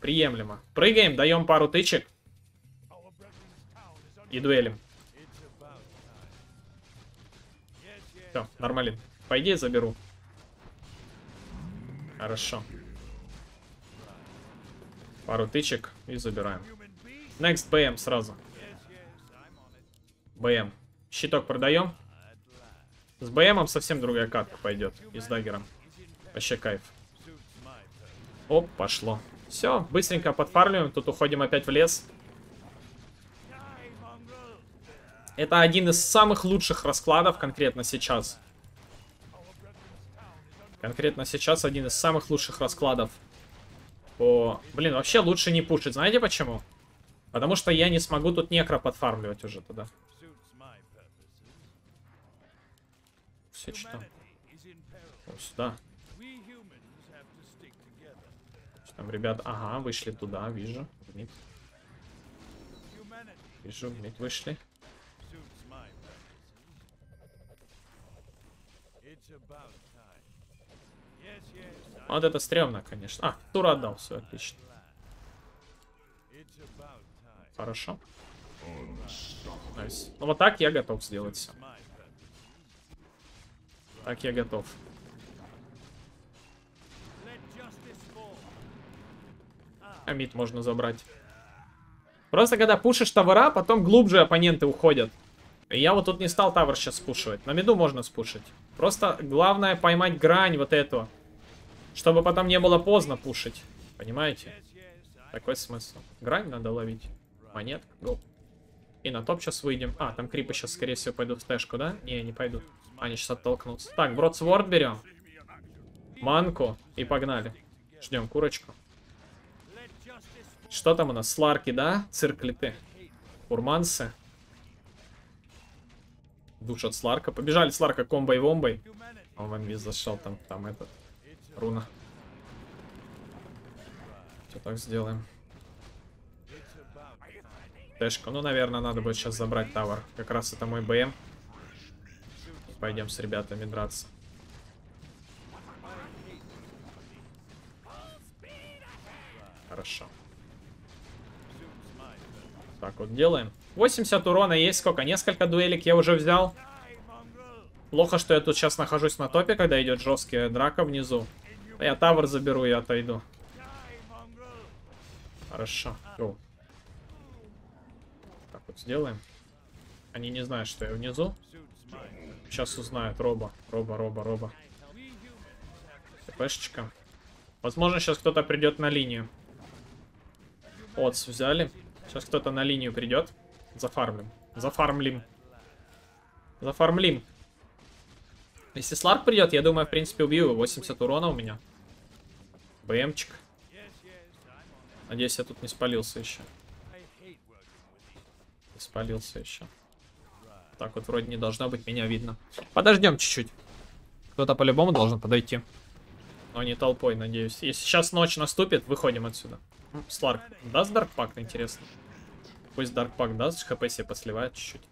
Приемлемо. Прыгаем, даем пару тычек. И дуэлим. Все, нормально. По идее заберу. Хорошо. Пару тычек и забираем. Next БМ сразу. БМ. Щиток продаем. С БМом совсем другая катка пойдет. И с даггером. Вообще кайф. Оп, пошло. Все, быстренько подфармливаем. Тут уходим опять в лес. Это один из самых лучших раскладов конкретно сейчас. Конкретно сейчас один из самых лучших раскладов. По... Блин, вообще лучше не пушить. Знаете почему? Потому что я не смогу тут некро подфармливать уже тогда. Все что? Вот сюда. Там, ребят? Ага, вышли туда, вижу. Мид. Вижу, мид вышли. Вот это стрёмно, конечно. А, тур отдал, все отлично. Хорошо. Nice. Ну вот так я готов сделать все. Так я готов. А мид можно забрать. Просто когда пушишь тавара, потом глубже оппоненты уходят. И я вот тут не стал тавер сейчас спушивать. На миду можно спушить. Просто главное поймать грань вот эту. Чтобы потом не было поздно пушить. Понимаете? Такой смысл. Грань надо ловить. Монет. Go. И на топ сейчас выйдем. А, там крипы сейчас, скорее всего, пойдут в тэшку, да? Не, не пойдут. Они сейчас оттолкнутся. Так, бродсворд берем. Манку. И погнали. Ждем курочку. Что там у нас? Сларки, да? Цирклиты. Урмансы. Душат Сларка. Побежали Сларка комбой вомбой. Он в инвиз зашел, там, там этот. Руна. Все так сделаем. Тэшку. Ну, наверное, надо будет сейчас забрать тавер. Как раз это мой БМ. Пойдем с ребятами драться. Хорошо. Так вот делаем. 80 урона есть сколько? Несколько дуэлек я уже взял. Плохо, что я тут сейчас нахожусь на топе, когда идет жесткая драка внизу. Я тавер заберу и отойду. Хорошо. Go. Так вот сделаем. Они не знают, что я внизу. Сейчас узнают. Роба, роба, роба, роба. ТПшечка. Возможно, сейчас кто-то придет на линию. Отс взяли. Сейчас кто-то на линию придет. Зафармлим. Зафармлим. Зафармлим. Если Сларк придет, я думаю, в принципе, убью его. 80 урона у меня. БМчик. Надеюсь, я тут не спалился еще. Не спалился еще. Так вот, вроде не должно быть, меня видно. Подождем чуть-чуть. Кто-то по-любому должен подойти. Но не толпой, надеюсь. Если сейчас ночь наступит, выходим отсюда. Сларк даст Даркпак, интересно? Пусть Даркпак даст, хп себе посливает чуть-чуть.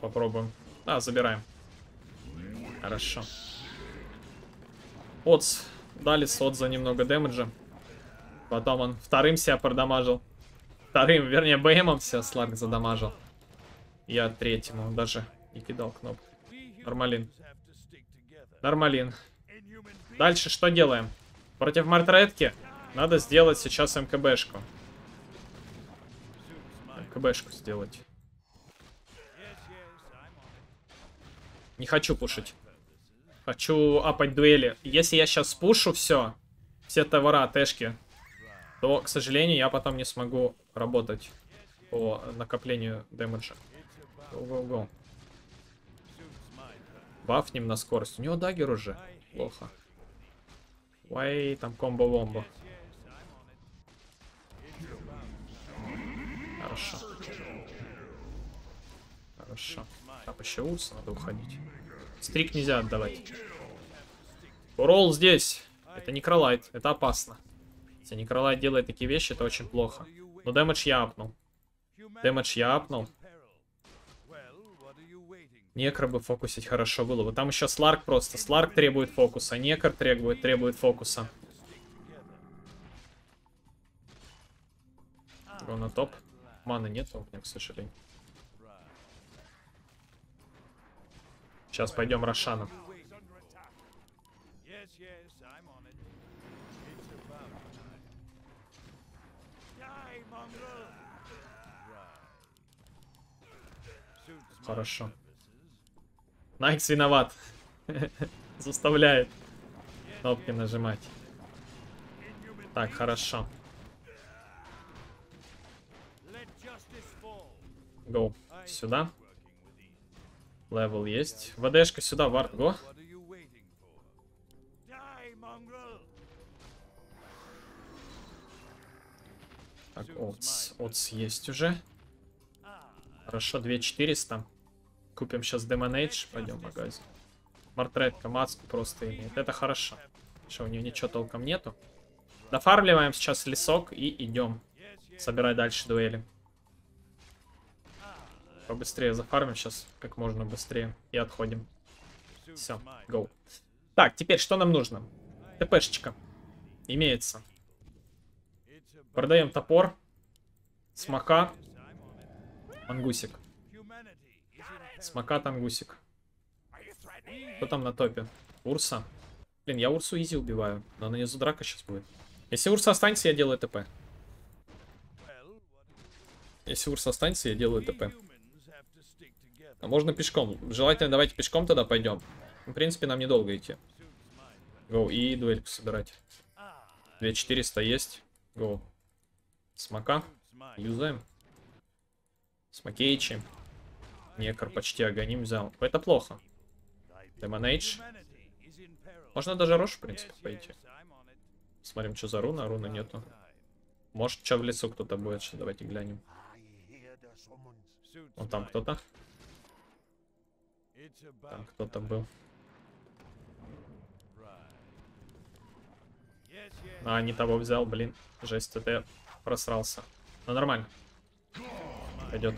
Попробуем. Да, забираем. Хорошо. Отс. Дали сот за немного дэмэджа. Потом он вторым себя продамажил. Вторым, вернее, БМом себя Сларк задамажил. Я третьему даже не кидал кнопку. Нормалин. Нормалин. Дальше что делаем? Против Мартретки надо сделать сейчас МКБшку. МКБшку сделать. Не хочу пушить. Хочу апать дуэли. Если я сейчас пушу все, все товара, тэшки, то, к сожалению, я потом не смогу работать по накоплению дэмэджа. Go, go, go. Бафнем на скорость. У него дагер уже. Плохо. Уай, там комбо-вомбо. Хорошо. Хорошо. Так, еще Урс, надо уходить. Стрик нельзя отдавать. Ролл здесь. Это Некролайт. Это опасно. Если Некролайт делает такие вещи, это очень плохо. Но дэмэдж я апнул. Дэмэдж я апнул. Некро бы фокусить хорошо было бы. Там еще Сларк просто. Сларк требует фокуса. Некр требует, требует фокуса. Го на топ. Маны нет у меня, к сожалению. Сейчас пойдем Рошаном. Хорошо. Найкс виноват. Заставляет кнопки нажимать. Так, хорошо. Go. Сюда. Левел есть. ВДшка сюда, вард, го. Так, отс, отс есть уже. Хорошо, 2400. Купим сейчас Demon Age, пойдем в магазин. Мартретка, маску просто имеет. Это хорошо. Что, у нее ничего толком нету. Дофармливаем сейчас лесок и идем. Собирать дальше дуэли. Побыстрее зафармим сейчас, как можно быстрее. И отходим. Все, go. Так, теперь что нам нужно? ТПшечка. Имеется. Продаем топор. Смока. Мангусик. Смока Тангусик. Кто там на топе? Урса. Блин, я Урсу изи убиваю. Но на низу драка сейчас будет. Если Урса останется, я делаю ТП. Если Урса останется, я делаю ТП. А можно пешком. Желательно давайте пешком тогда пойдем. В принципе, нам недолго идти. Гоу, и дуэльку собирать. 2400 есть. Гоу. Смока. Юзаем. Смокейчи. Некор почти агоним взял. Это плохо. Демонейдж. Можно даже Рош, в принципе, пойти. Смотрим, что за руна. Руна нету. Может, что в лесу кто-то будет. Сейчас давайте глянем. Вон там кто-то. Там кто-то был. А, не того взял, блин. Жесть, это я просрался. Ну, нормально. Пойдет.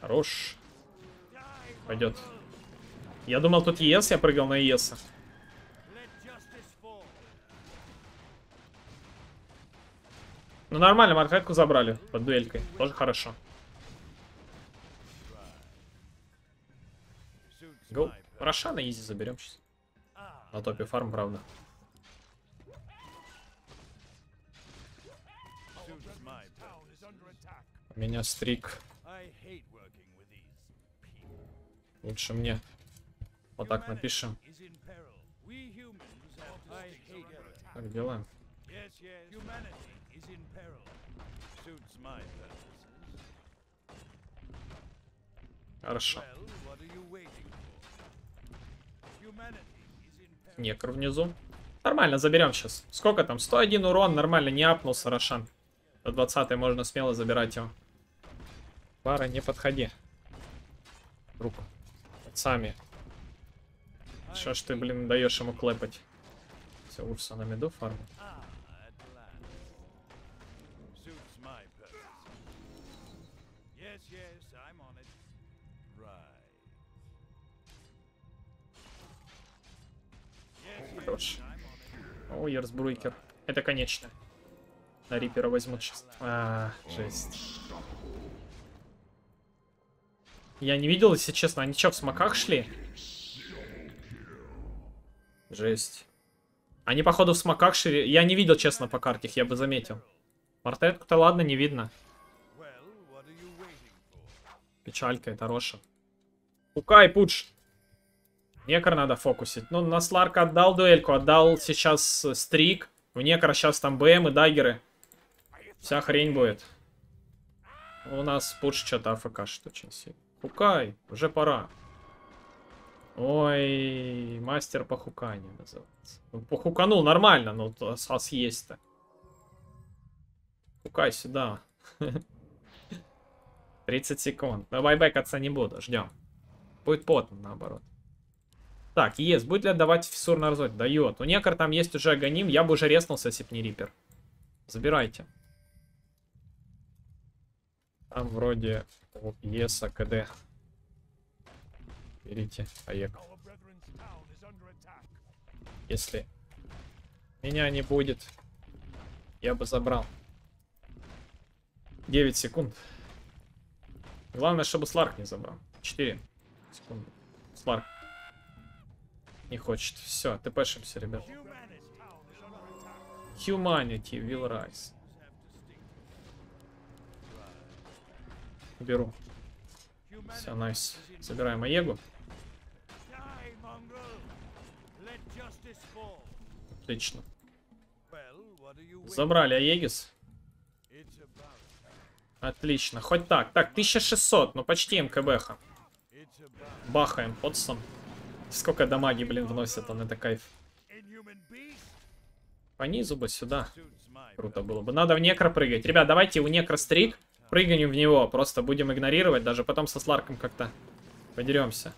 Хорош. Пойдет. Я думал, тут ЕС, я прыгал на ЕСа. Ну нормально, маркетку забрали под дуэлькой. Тоже хорошо. Гоу. Роша на изи заберем сейчас. На топе фарм, правда. У меня стрик. Лучше мне. Вот так напишем. Как дела? Хорошо. Некр внизу. Нормально, заберем сейчас. Сколько там? 101 урон, нормально, не апнулся Рошан. До 20 можно смело забирать его. Пара, не подходи. Руку. Сами. Что ж ты, блин, даешь ему клепать? Все, Урса на меду фармит. Хорош. О, Ерсбруйкер. Это конечно. На Рипера возьмут сейчас. А, жесть. Я не видел, если честно. Они что, в смоках шли? Жесть. Они, походу, в смоках шли. Я не видел, честно, по карте, я бы заметил. Мартетку-то ладно, не видно. Печалька, это Роша. Пукай, пуч. Некор надо фокусить. Ну, на Сларка отдал дуэльку, отдал сейчас э, стрик. У Некора сейчас там БМ и даггеры. Вся хрень будет. У нас пуш что-то АФКшит очень сильно. Хукай, уже пора. Ой, мастер по хуканию называется. Ну, похуканул нормально, но сас есть-то. Хукай сюда. 30 секунд. Но байбекаться не буду, ждем. Будет потно, наоборот. Так, есть. Будет ли отдавать фиссур на разок? Дает. У некор там есть уже агоним. Я бы уже реснулся, если б не рипер. Забирайте. Там вроде ЕСа КД. Берите, поехал. Если меня не будет, я бы забрал. 9 секунд. Главное, чтобы Сларк не забрал. 4 секунды. Сларк. Не хочет. Все, тпшимся, ребят. Humanity will rise. Беру. Все, найс. Забираем Аегу. Отлично. Забрали Аегис. Отлично. Хоть так. Так, 1600. Ну, почти МКБХ. Бахаем подсом. Сколько дамаги, блин, вносит он. Это кайф. По низу бы сюда. Круто было бы. Надо в некро прыгать. Ребят, давайте у некро стрик. Прыгаем в него. Просто будем игнорировать. Даже потом со Сларком как-то подеремся.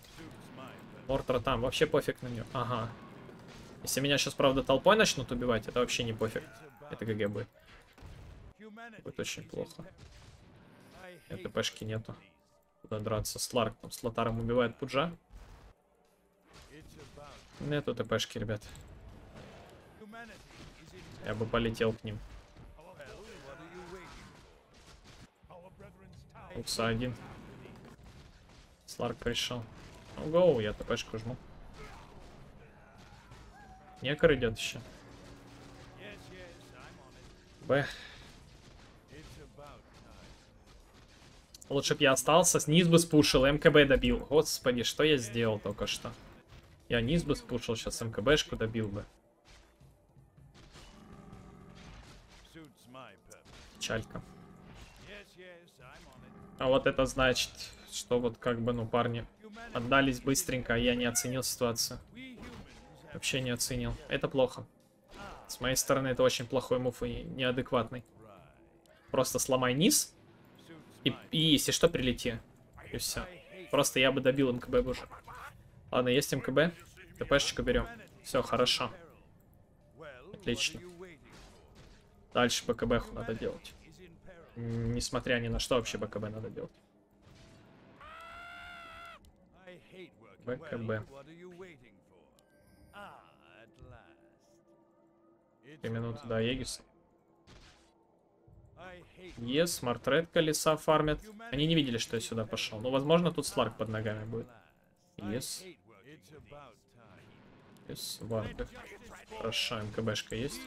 Мортра там. Вообще пофиг на него. Ага. Если меня сейчас, правда, толпой начнут убивать, это вообще не пофиг. Это ГГ будет. Будет очень плохо. Нет, ТПшки нету. Куда драться? Сларк там с Лотаром убивает Пуджа. Нету ТПшки, ребят. Я бы полетел к ним. Укса один. Сларк пришел. Ну, гоу, я ТПшку жму. Некор идет еще. Б. Лучше бы я остался, низ бы спушил, МКБ добил. Господи, что я сделал только что? Я низ бы спушил, сейчас МКБшку добил бы. Печалька. А вот это значит, что вот как бы, ну, парни отдались быстренько, а я не оценил ситуацию. Вообще не оценил. Это плохо. С моей стороны это очень плохой мув и неадекватный. Просто сломай низ. И, и если что, прилети. И все. Просто я бы добил МКБ уже. Ладно, есть МКБ. ТПшечку берем. Все, хорошо. Отлично. Дальше БКБ надо делать. Несмотря ни на что, вообще БКБ надо делать. БКБ. Три минуты до Егиса. Ес, смарт-ред колеса фармят. Они не видели, что я сюда пошел. Но, возможно, тут сларк под ногами будет. Ес. Ес, варпы. Хорошо, МКБшка есть.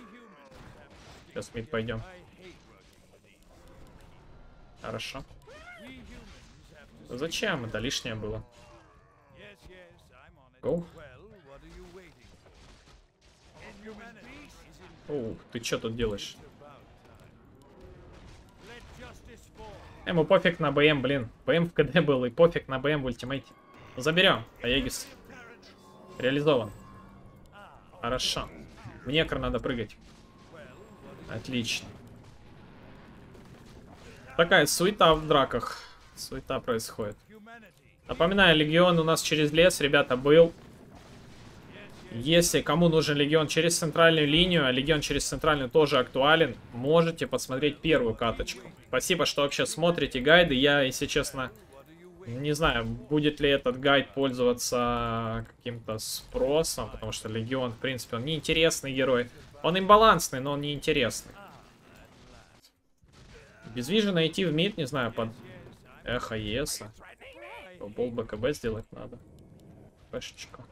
Сейчас мид пойдем. Хорошо. Зачем? Это лишнее было. Гоу. Оу, ты что тут делаешь? Ему пофиг на БМ, блин. БМ в КД был и пофиг на БМ в ультимейте. Заберем. Аегис. Реализован. Хорошо. В некр надо прыгать. Отлично. Такая суета в драках. Суета происходит. Напоминаю, легион у нас через лес, ребята, был. Если кому нужен легион через центральную линию, а легион через центральную тоже актуален, можете посмотреть первую каточку. Спасибо, что вообще смотрите гайды. Я, если честно, не знаю, будет ли этот гайд пользоваться каким-то спросом, потому что легион, в принципе, он неинтересный герой. Он имбалансный, но он неинтересный. Без вижу найти в мид, не знаю, под эхо Еса. Бол БКБ сделать надо. Пешечка.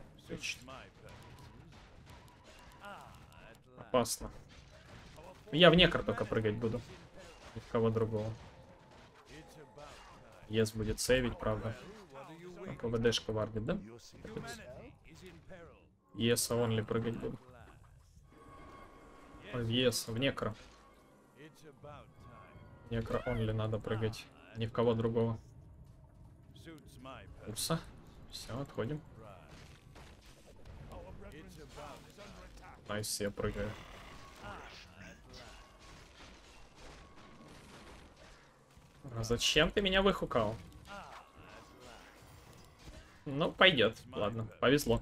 Опасно. Я в некр только прыгать буду. Ни в кого другого. Ес будет сейвить, правда. А КВДшка варгит, да? Еса он ли прыгать буду. В ес, в некро. Некро он ли надо прыгать. Ни в кого другого. Урса. Все, отходим. Nice, я прыгаю. А зачем ты меня выхукал? Ну, пойдет. Ладно, повезло.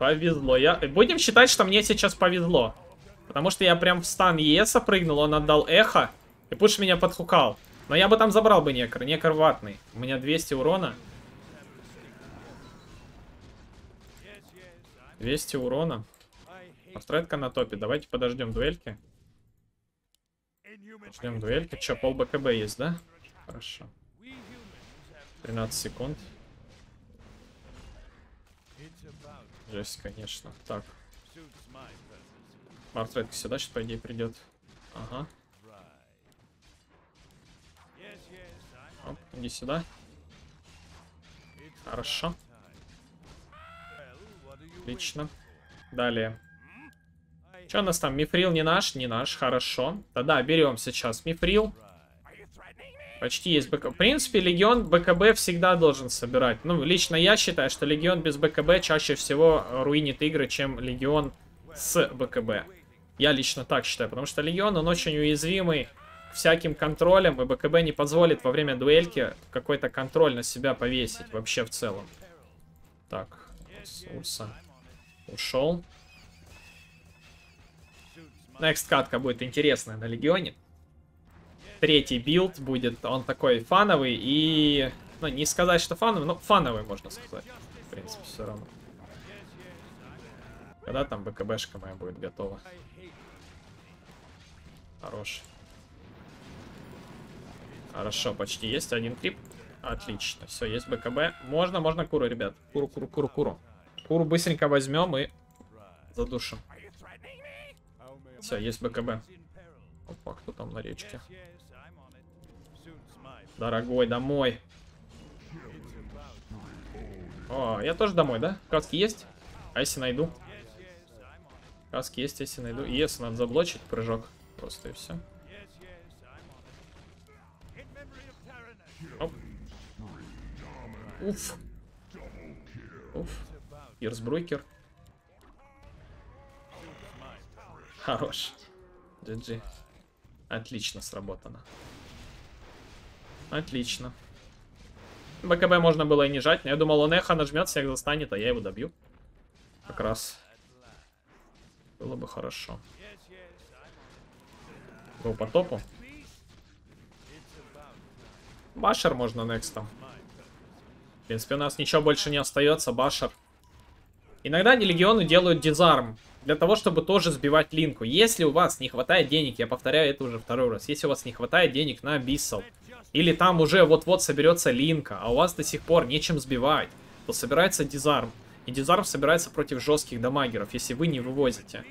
Повезло. Я... Будем считать, что мне сейчас повезло. Потому что я прям в стан ЕСа прыгнул, он отдал эхо. И пуш меня подхукал. Но я бы там забрал бы некр. Некр ватный. У меня 200 урона. 200 урона. Постройтка на топе. Давайте подождем дуэльки. Ждем дуэльки. Че, пол БКБ есть, да? Хорошо. 13 секунд. Жесть, конечно. Так. Мартредка сюда сейчас, по идее, придет. Ага. Оп, иди сюда. Хорошо. Отлично. Далее. Что у нас там? Мифрил не наш? Не наш. Хорошо. Тогда берем сейчас мифрил. Почти есть БКБ. В принципе, Легион БКБ всегда должен собирать. Ну, лично я считаю, что Легион без БКБ чаще всего руинит игры, чем Легион с БКБ. Я лично так считаю, потому что Легион, он очень уязвимый всяким контролем, и БКБ не позволит во время дуэльки какой-то контроль на себя повесить вообще в целом. Так, Урса ушел. Next катка будет интересная на Легионе. Третий билд будет, он такой фановый и... Ну, не сказать, что фановый, но фановый, можно сказать. В принципе, все равно. Когда там БКБшка моя будет готова? Хорош. Хорошо, почти есть один крип. Отлично, все, есть БКБ. Можно, можно куру, ребят. Куру, куру, куру, куру. Куру быстренько возьмем и задушим. Все, есть БКБ. Опа, кто там на речке? Дорогой, домой. О, я тоже домой, да? Каски есть? А если найду? Каски есть, если найду. Если надо заблочить прыжок. Просто и все. Оп. Уф. Уф. Ирсбрукер. Хорош. GG. Отлично сработано. Отлично. БКБ можно было и не жать, но я думал, он эхо нажмет, всех застанет, а я его добью. Как раз. Было бы хорошо. Был по топу. Башер можно некстом. В принципе, у нас ничего больше не остается. Башер. Иногда легионы делают дизарм. Для того, чтобы тоже сбивать линку. Если у вас не хватает денег, я повторяю это уже второй раз. Если у вас не хватает денег на Биссел, или там уже вот-вот соберется линка, а у вас до сих пор нечем сбивать, то собирается дизарм. И дизарм собирается против жестких дамагеров, если вы не вывозите.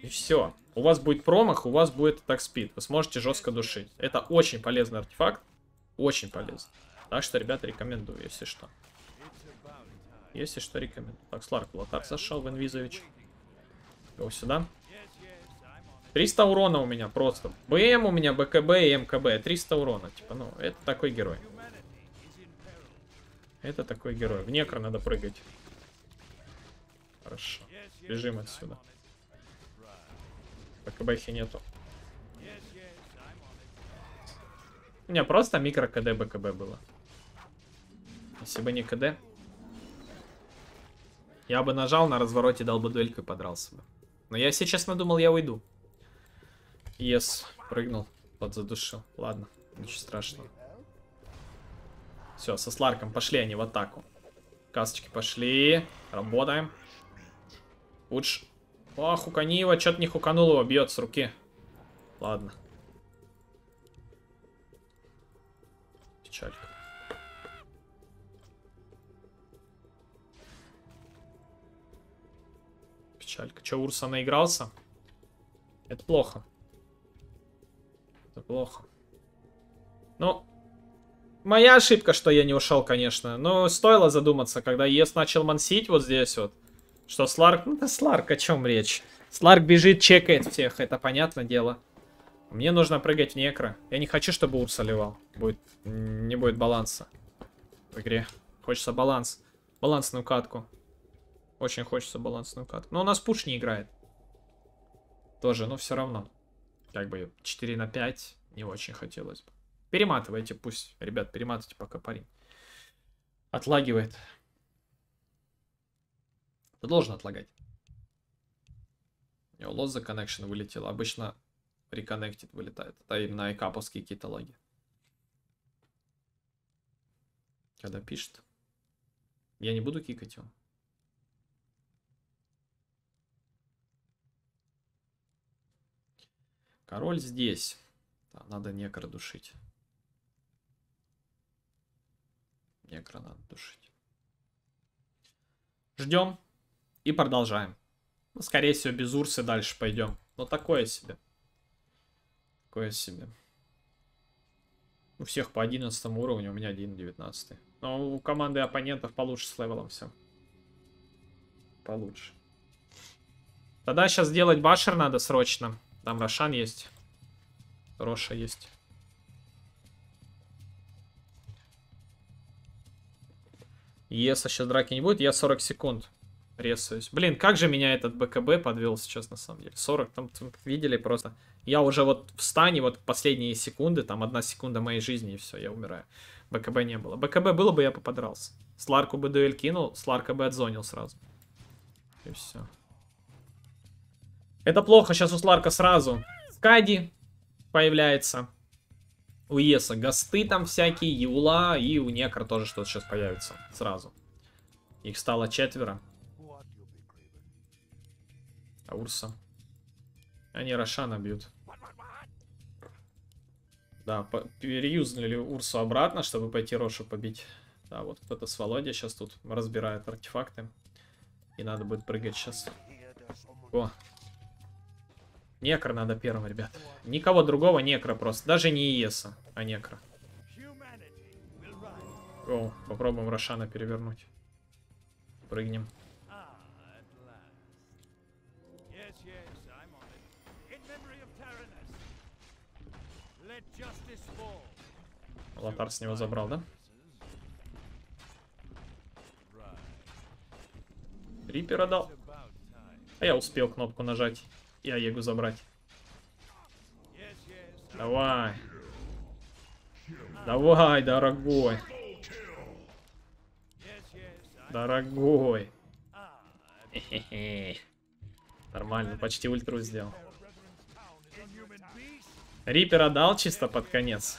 И все. У вас будет промах, у вас будет так спид. Вы сможете жестко душить. Это очень полезный артефакт. Очень полезный. Так что, ребята, рекомендую, если что. Если что, рекомендую. Так, Сларк Лотар зашел в Инвизович. Go сюда. 300 урона у меня просто. БМ у меня, БКБ и МКБ. 300 урона. Типа, ну, это такой герой. Это такой герой. В некро надо прыгать. Хорошо. Бежим отсюда. БКБхи нету. У меня просто микро КД БКБ было. Если бы не КД, я бы нажал на развороте, дал бы дуэльку и подрался бы. Но я, если честно, думал, я уйду. Yes, прыгнул, подзадушил. Ладно, ничего страшного. Все, со Сларком пошли они в атаку. Касочки пошли. Работаем. Лучше о, Хуканива, что-то не хуканул его, бьет с руки. Ладно. Печалька. Печалька. Че, Урса наигрался? Это плохо. Это плохо. Ну, моя ошибка, что я не ушел, конечно. Но стоило задуматься, когда ЕС начал мансить вот здесь вот. Что Сларк? Ну да Сларк, о чем речь? Сларк бежит, чекает всех, это понятное дело. Мне нужно прыгать в некро. Я не хочу, чтобы Урса ливал. Будет, не будет баланса в игре. Хочется баланс. Балансную катку. Очень хочется балансную катку. Но у нас пуш не играет. Тоже, но все равно. Как бы 4 на 5 не очень хотелось бы. Перематывайте, пусть, ребят, перематывайте пока парень. Отлагивает. Ты должен отлагать. У него connection вылетел. Обычно reconnected вылетает. Это именно айкаповские какие-то лаги. Когда пишет. Я не буду кикать его. Король здесь. Да, надо некро душить. Некро надо душить. Ждем. И продолжаем. Ну, скорее всего, без Урсы дальше пойдем. Но такое себе. Такое себе. У всех по 11 уровню, у меня один 19. Но у команды оппонентов получше с левелом все. Получше. Тогда сейчас делать башер надо срочно. Там Рошан есть. Роша есть. Еса сейчас драки не будет. Я 40 секунд ресаюсь. Блин, как же меня этот БКБ подвел сейчас на самом деле. 40, там, там видели просто. Я уже вот в стане, вот последние секунды, там одна секунда моей жизни и все, я умираю. БКБ не было. БКБ было бы, я бы подрался. Сларку бы дуэль кинул, Сларка бы отзонил сразу. И все. Это плохо, сейчас у Сларка сразу. Скади появляется. У Еса гасты там всякие, Юла и у Некра тоже что-то сейчас появится сразу. Их стало четверо. Урса? Они Рошана бьют. Да, переюзнули Урсу обратно, чтобы пойти Рошу побить. Да, вот кто-то с Володя сейчас тут разбирает артефакты. И надо будет прыгать сейчас. О. Некро надо первым, ребят. Никого другого некро просто. Даже не Иеса, а некро. Гоу. Попробуем Рошана перевернуть. Прыгнем. Лотар с него забрал, да? Рипера дал. А я успел кнопку нажать и Аегу забрать. Давай. Давай, дорогой. Дорогой. Нормально, почти ультру сделал. Рипера дал чисто под конец.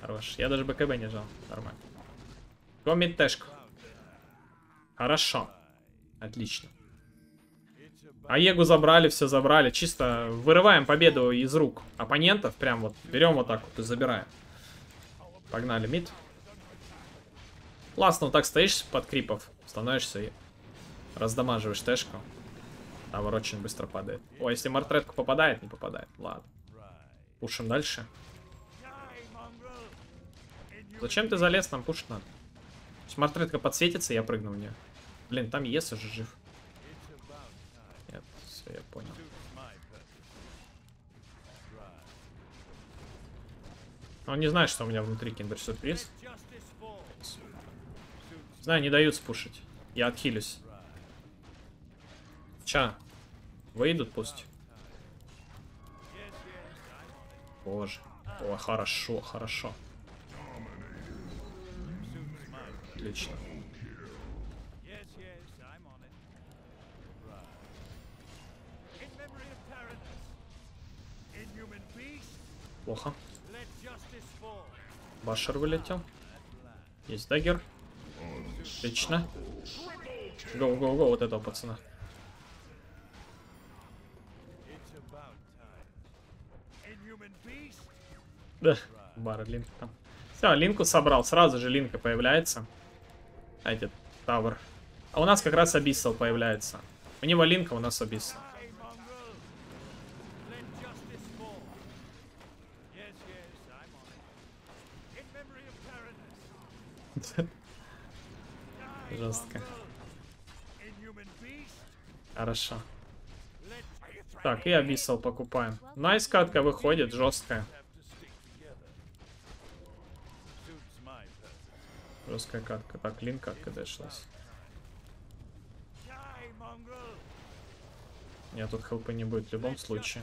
Хорош. Я даже БКБ не жал. Нормально. Комит тэшку. Хорошо. Отлично. Аегу забрали, все забрали. Чисто вырываем победу из рук оппонентов. Прям вот берем вот так вот и забираем. Погнали, мид. Классно, вот так стоишь под крипов, становишься и раздамаживаешь тэшку. Тавр очень быстро падает. О, если мартретку попадает, не попадает. Ладно. Пушим дальше. Зачем ты залез? Нам пушить надо. Мартретка подсветится, я прыгну в нее. Блин, там Ес уже жив. Нет, все, я понял. Он не знает, что у меня внутри киндер-сюрприз. Знаю, не дают спушить. Я отхилюсь. Ча. Выйдут пусть. Боже. О, хорошо, хорошо.
Beast.
Плохо. Башер вылетел. Есть дагер. Отлично. Гоу, гоу, гоу, вот этого пацана. Да, бара линк там. Все, линку собрал. Сразу же линка появляется. А тавр. А у нас как раз Абиссал появляется. У него линка, у нас Абиссал. Жестко. Хорошо. Так, и Абиссал покупаем. Найс катка выходит, жесткая. Жесткая катка. Так, лин катка дошлась. Нет, тут хелпа не будет в любом случае.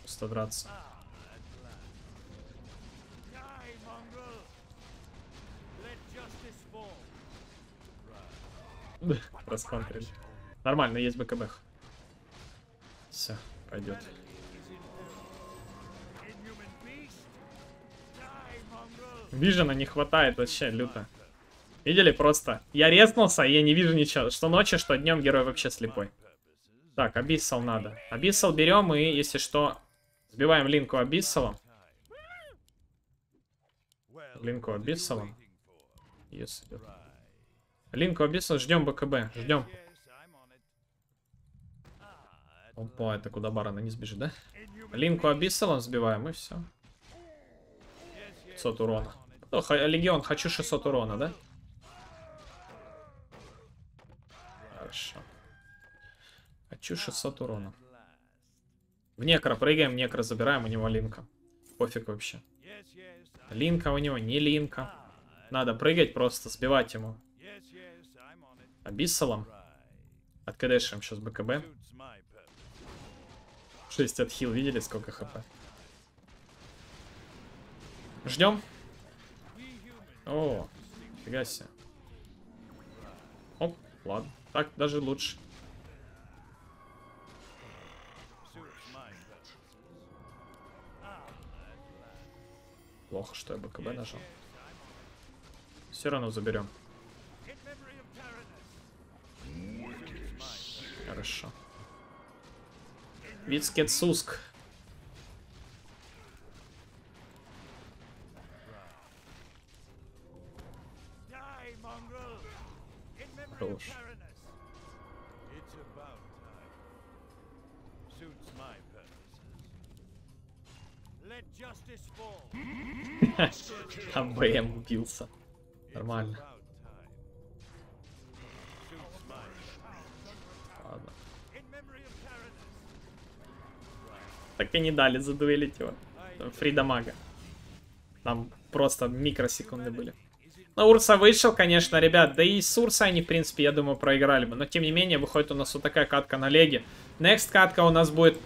Просто драться. Расконтрили. Нормально, есть БКБ. Все, пойдет. Вижена не хватает вообще люто. Видели просто? Я резнулся, и я не вижу ничего. Что ночью, что днем герой вообще слепой. Так, Абиссал надо. Абиссал берем и, если что, сбиваем линку Абиссалом. Линку Абиссалом. Yes. Линку Абиссал, ждем БКБ, ждем. Опа, это куда барана не сбежит, да? Линку Абиссалом сбиваем, и все.
Yes, yes,
500 урона. Ха- Легион, хочу 600 урона, да? Хорошо. Хочу 600 урона. В некро прыгаем, некро забираем, у него линка. Пофиг вообще. Линка у него, не линка. Надо прыгать просто, сбивать ему. Абиссалом. Откадешим сейчас БКБ.
Suits my purpose.
6 отхил, видели сколько хп? Ждем. О, фига себе. Оп, ладно. Так даже лучше. Плохо, что я БКБ нажал. Все равно заберем. Хорошо. Вицкет Суск.
Justice fall.
АБМ убился. Нормально. Ладно. Так и не дали задуэлить его. Фрида Мага. Там просто микросекунды были. Но Урса вышел, конечно, ребят. Да и с Урсой они, в принципе, я думаю, проиграли бы. Но, тем не менее, выходит у нас вот такая катка на леге. Next катка у нас будет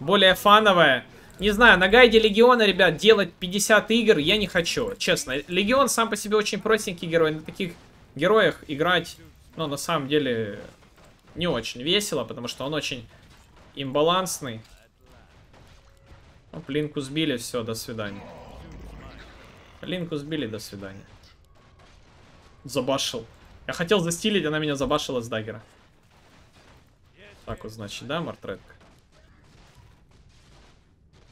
более фановая. Не знаю, на гайде Легиона, ребят, делать 50 игр я не хочу. Честно, Легион сам по себе очень простенький герой. На таких героях играть, ну, на самом деле, не очень весело, потому что он очень имбалансный. Ну, Линку сбили, все, до свидания. Линку сбили, до свидания. Забашил. Я хотел застилить, она меня забашила с даггера. Так вот, значит, да, Мартретка?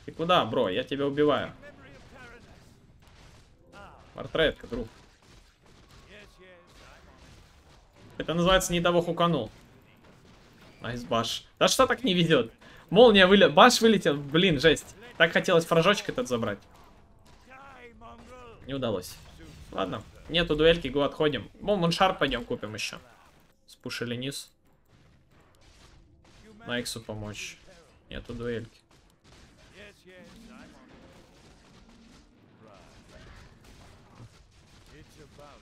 Ты куда, бро? Я тебя убиваю. Мартретка, друг. Это называется не того хуканул. Найс баш. Да что так не ведет? Молния вылет... Баш вылетел. Блин, жесть. Так хотелось фражочек этот забрать. Не удалось. Ладно. Нету дуэльки, го отходим. Мол, Муншар пойдем купим еще. Спушили низ. На Иксу помочь. Нету дуэльки.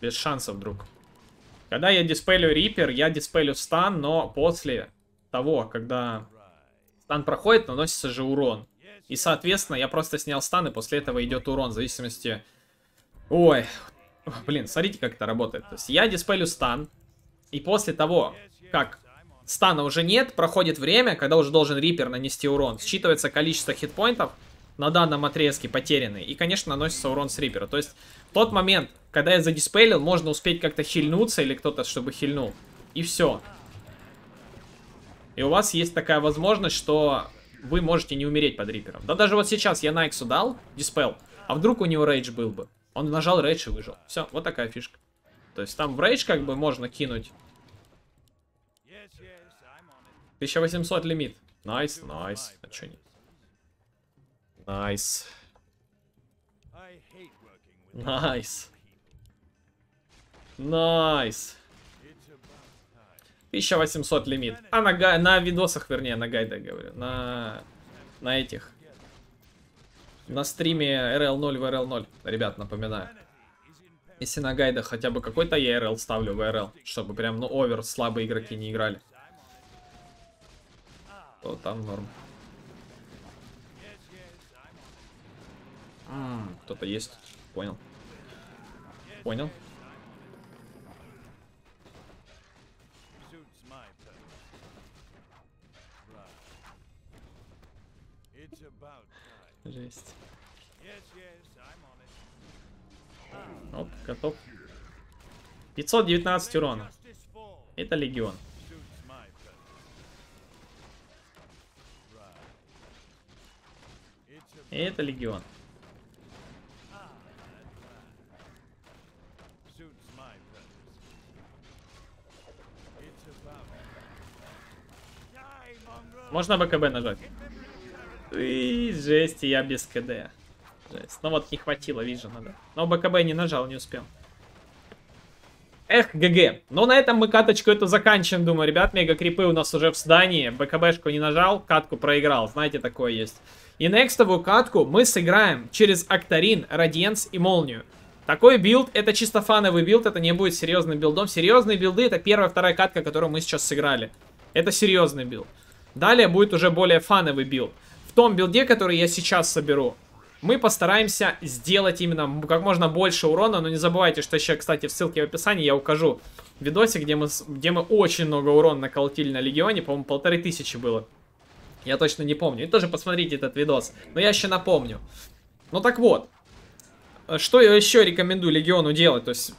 Без шансов, друг. Когда я диспелю Рипер, я диспелю стан, но после того, когда стан проходит, наносится же урон. И, соответственно, я просто снял стан, и после этого идет урон, в зависимости... Ой, блин, смотрите, как это работает. То есть я диспелю стан, и после того, как стана уже нет, проходит время, когда уже должен Рипер нанести урон. Считывается количество хитпоинтов на данном отрезке потерянные, и, конечно, наносится урон с Рипера. То есть в тот момент, когда я задиспелил, можно успеть как-то хильнуться, или кто-то, чтобы хильнул. И все. И у вас есть такая возможность, что вы можете не умереть под Рипером. Да даже вот сейчас я Найксу дал, dispel, а вдруг у него рейдж был бы. Он нажал рейдж и выжил. Все, вот такая фишка. То есть там в рейдж как бы можно кинуть
Yes, yes, I'm on it.
1800 лимит. Nice, nice. А чё нет?
Nice. Nice.
Найс.
It's about time.
1800 лимит. А на, на видосах, вернее, на гайдах говорю. На, на этих. На стриме RL0 в RL0. Ребят, напоминаю. Если на гайдах хотя бы какой-то я RL ставлю в RL, чтобы прям, ну, овер слабые игроки не играли. То там норм. Кто-то есть. Понял. Понял. Жесть. Оп, готов. 519 урона. Это легион. Это легион. Можно БКБ нажать. И жесть, я без КД. Жесть. Ну вот не хватило, вижу, надо. Но БКБ не нажал, не успел. Эх, ГГ. Ну, на этом мы каточку эту заканчиваем, думаю. Ребят, мега крипы у нас уже в здании. БКБшку не нажал, катку проиграл. Знаете, такое есть. И некстовую катку мы сыграем через Octarine, Radiance и Молнию. Такой билд, это чисто фановый билд, это не будет серьезным билдом. Серьезные билды, это первая, вторая катка, которую мы сейчас сыграли. Это серьезный билд. Далее будет уже более фановый билд. Том билде, который я сейчас соберу, мы постараемся сделать именно как можно больше урона, но не забывайте, что еще, кстати, в ссылке в описании я укажу видосик, где мы, где мы очень много урона наколотили на Легионе, по-моему, полторы тысячи было. Я точно не помню. И тоже посмотрите этот видос. Но я еще напомню. Ну так вот. Что я еще рекомендую Легиону делать? То есть,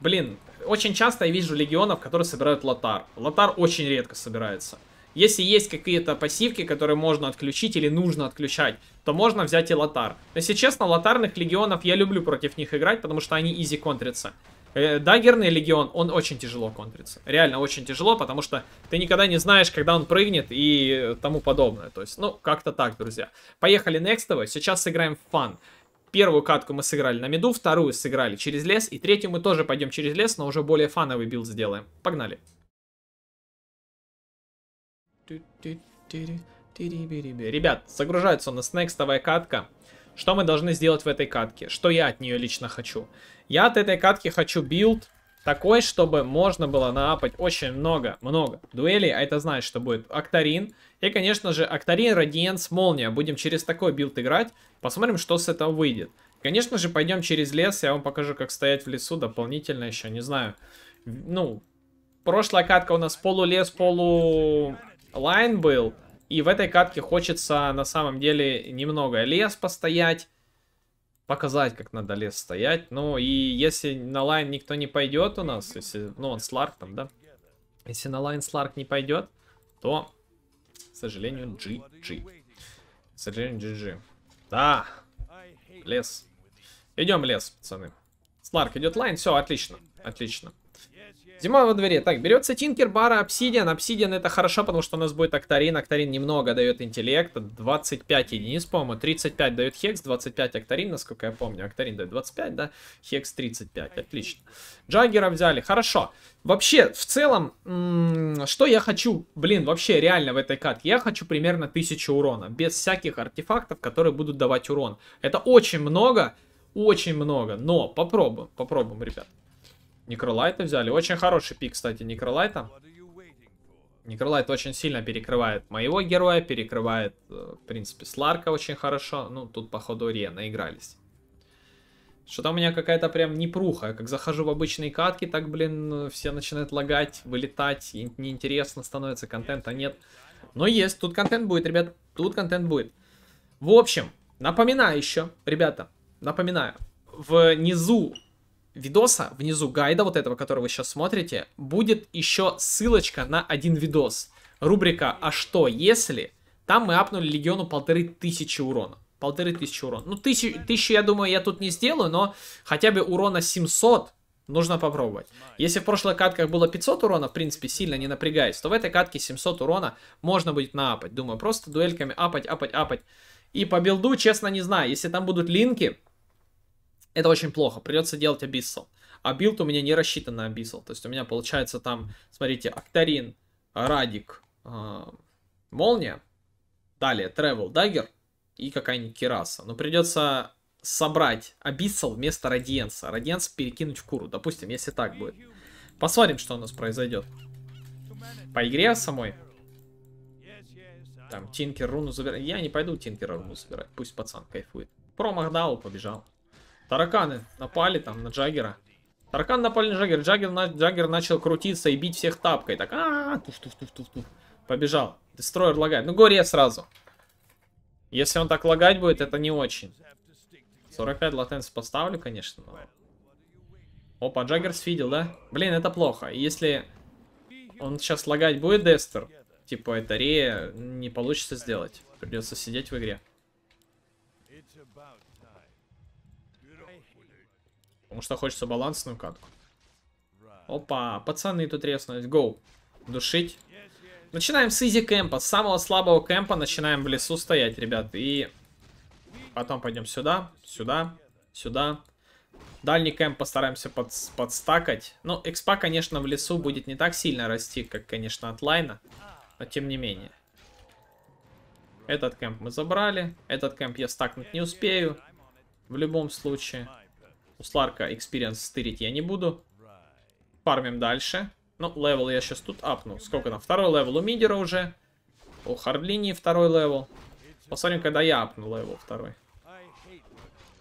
блин, очень часто я вижу легионов, которые собирают лотар. Лотар очень редко собирается. Если есть какие-то пассивки, которые можно отключить или нужно отключать, то можно взять и лотар. Но если честно, лотарных легионов я люблю против них играть, потому что они изи контрятся. Э, Дагерный легион, он очень тяжело контрится. Реально очень тяжело, потому что ты никогда не знаешь, когда он прыгнет и тому подобное. То есть, ну, как-то так, друзья. Поехали некстовую. Сейчас сыграем в фан. Первую катку мы сыграли на миду, вторую сыграли через лес, и третью мы тоже пойдем через лес, но уже более фановый билд сделаем. Погнали. Ребят, загружается у нас некстовая катка. Что мы должны сделать в этой катке? Что я от нее лично хочу? Я от этой катки хочу билд такой, чтобы можно было наапать очень много, много дуэлей, а это значит, что будет Octarine. И, конечно же, Octarine, Radiance, Молния. Будем через такой билд играть. Посмотрим, что с этого выйдет. Конечно же, пойдем через лес. Я вам покажу, как стоять в лесу дополнительно еще. Не знаю. Ну, прошлая катка у нас полулес, полу лайн был. И в этой катке хочется на самом деле немного лес постоять. Показать, как надо лес стоять. Ну и если на лайн никто не пойдет у нас, если, ну он Сларк там, да? Если на лайн Сларк не пойдет, то, к сожалению, GG. К сожалению, GG. Да, лес. Идем лес, пацаны. Сларк идет лайн, все, отлично, отлично. Зима во дворе. Так, берется Тинкер, Бара, Обсидиан. Обсидиан это хорошо, потому что у нас будет Octarine. Octarine немного дает интеллект. 25 единиц, по-моему. 35 дает Hex, 25 Octarine, насколько я помню. Octarine дает 25, да? Хекс 35. Отлично. Джаггера взяли. Хорошо. Вообще, в целом, что я хочу, блин, вообще реально в этой катке? Я хочу примерно 1000 урона. Без всяких артефактов, которые будут давать урон. Это очень много. Очень много. Но попробуем, попробуем, ребят. Некролайта взяли. Очень хороший пик, кстати, Некролайта. Некролайт очень сильно перекрывает моего героя, перекрывает, э, в принципе, Сларка очень хорошо. Ну, тут, походу, Ре наигрались. Что-то у меня какая-то прям непруха. Я как захожу в обычные катки, так, блин, все начинают лагать, вылетать. И неинтересно становится, контента нет. Но есть, тут контент будет, ребят. Тут контент будет. В общем, напоминаю еще, ребята, напоминаю. Внизу видоса, внизу гайда вот этого, который вы сейчас смотрите, будет еще ссылочка на один видос. Рубрика «А что если?» Там мы апнули легиону полторы тысячи урона. Полторы тысячи урона. Ну, тысячу, тысячу, я думаю, я тут не сделаю, но хотя бы урона 700 нужно попробовать. Если в прошлых катках было 500 урона, в принципе, сильно не напрягаясь, то в этой катке 700 урона можно будет наапать. Думаю, просто дуэльками апать, апать, апать. И по билду, честно, не знаю. Если там будут линки, это очень плохо, придется делать Abyssal. А билд у меня не рассчитан на Abyssal. То есть у меня получается там, смотрите, Octarine, Радик, э, Молния, далее Travel Dagger и какая-нибудь Кираса. Но придется собрать Abyssal вместо Радиенса. Радиенс перекинуть в Куру, допустим, если так будет. Посмотрим, что у нас произойдет. По игре самой. Там Тинкер руну забирать. Я не пойду Тинкера руну забирать. Пусть пацан кайфует. Промах дал, побежал. Тараканы напали там на Джаггера. Таракан напали на Джаггер. Джаггер, на, Джаггер начал крутиться и бить всех тапкой. Так, а, туф, туф, туф, туф, туф. Побежал. Дестройер лагает. Ну, горе сразу. Если он так лагать будет, это не очень. 45 латенс поставлю, конечно. Но... Опа, Джаггер сфидел, да? Блин, это плохо. Если он сейчас лагать будет, Дестер, типа это Рея, не получится сделать. Придется сидеть в игре. Потому что хочется балансную катку. Опа, пацаны тут резнулись. Гоу. Душить. Начинаем с изи кемпа. С самого слабого кемпа начинаем в лесу стоять, ребят. И потом пойдем сюда, сюда, сюда. Дальний кемп постараемся под, подстакать. Ну, экспа, конечно, в лесу будет не так сильно расти, как, конечно, от лайна. Но тем не менее. Этот кемп мы забрали. Этот кемп я стакнуть не успею. В любом случае. У Сларка experience стырить я не буду. Фармим дальше. Ну, level я сейчас тут апну. Сколько там? Второй level у Мидера уже. У Хардлини второй level. Посмотрим, когда я апну level второй.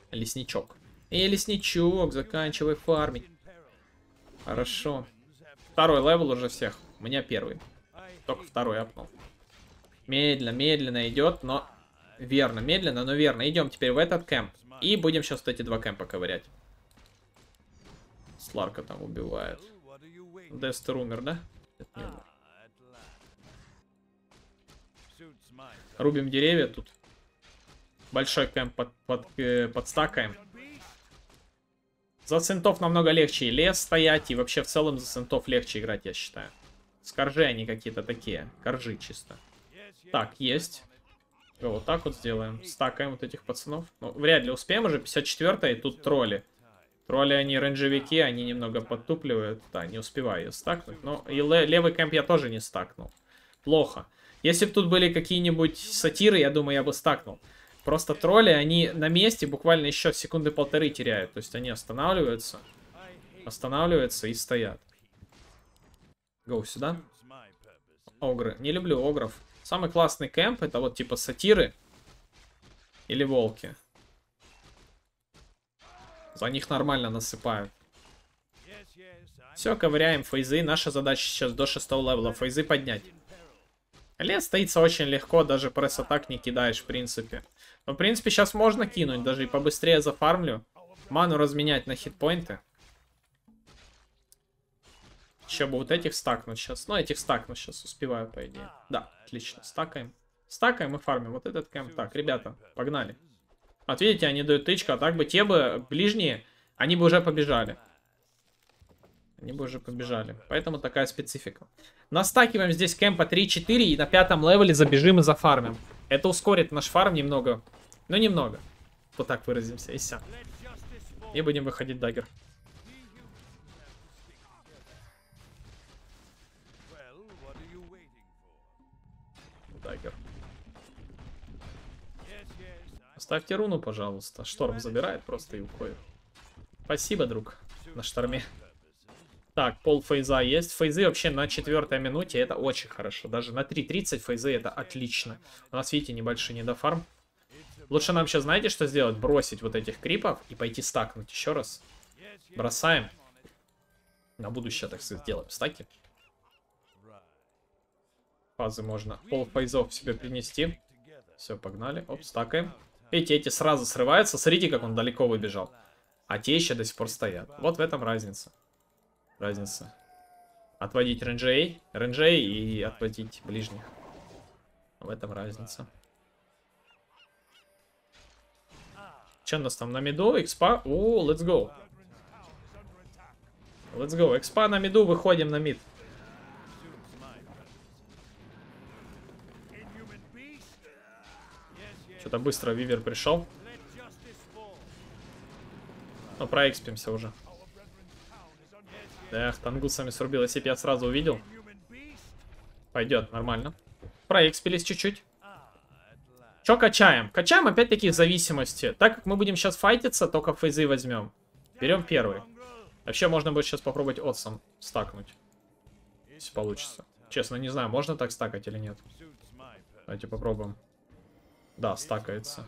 Лесничок. Эй, лесничок, заканчивай фармить. Хорошо. Второй level уже всех. У меня первый. Только второй апнул. Медленно, медленно идет, но... Верно, медленно, но верно. Идем теперь в этот кемп. И будем сейчас вот эти два кемпа ковырять. Сларка там убивает. Дестер умер, да? Рубим деревья тут. Большой кемп под, под, э, подстакаем. За центов намного легче и лес стоять, и вообще в целом за центов легче играть, я считаю. Скоржи они какие-то такие, коржи чисто. Так, есть. Вот так вот сделаем. Стакаем вот этих пацанов. Ну, вряд ли успеем уже. 54 и тут тролли. Тролли, они рейнджевики, они немного подтупливают. Да, не успеваю ее стакнуть. Но и левый кемп я тоже не стакнул. Плохо. Если бы тут были какие-нибудь сатиры, я думаю, я бы стакнул. Просто тролли, они на месте буквально еще секунды полторы теряют. То есть они останавливаются, останавливаются и стоят. Гоу сюда. Огры. Не люблю огров. Самый классный кемп это вот типа сатиры или волки. За них нормально насыпают. Все, ковыряем фейзы. Наша задача сейчас до шестого левела фейзы поднять. Лес стоится очень легко, даже пресс-атак не кидаешь, в принципе. Но, в принципе, сейчас можно кинуть, даже и побыстрее зафармлю. Ману разменять на хитпоинты. Еще бы вот этих стакнуть сейчас. Ну, этих стакнуть сейчас успеваю, по идее. Да, отлично. Стакаем. Стакаем и фармим. Вот этот кемп. Так, ребята, погнали. Вот видите, они дают тычку, а так бы те бы ближние, они бы уже побежали. Они бы уже побежали. Поэтому такая специфика. Настакиваем здесь кемпа 3-4 и на пятом левеле забежим и зафармим. Это ускорит наш фарм немного. Ну, немного. Вот так выразимся, и все. И будем выходить дагер. Оставьте руну, пожалуйста. Шторм забирает просто и уходит. Спасибо, друг, на шторме. Так, пол фейза есть. Фейзы вообще на четвертой минуте это очень хорошо. Даже на 3.30 фейзы это отлично. У нас, видите, небольшой недофарм. Лучше нам сейчас, знаете, что сделать? Бросить вот этих крипов и пойти стакнуть еще раз. Бросаем. На будущее, так сказать, сделаем стаки. Фазы можно пол фейзов себе принести. Все, погнали. Оп, стакаем. Видите, эти сразу срываются. Смотрите, как он далеко выбежал. А те еще до сих пор стоят. Вот в этом разница разница. Отводить ренджей, ренджей и отводить ближних. В этом разница. Че у нас там на миду? Экспа? О, let's go. Let's go. Экспа на миду, выходим на мид. Что-то быстро Вивер пришел. Ну, проэкспимся уже. Эх, тангусами срубил. Если бы я сразу увидел. Пойдет, нормально. Проэкспились чуть-чуть. Че качаем? Качаем опять-таки зависимости. Так как мы будем сейчас файтиться, только фейзы возьмем. Берем первый. Вообще можно будет сейчас попробовать отсом стакнуть. Если получится. Честно, не знаю, можно так стакать или нет. Давайте попробуем. Да, стакается.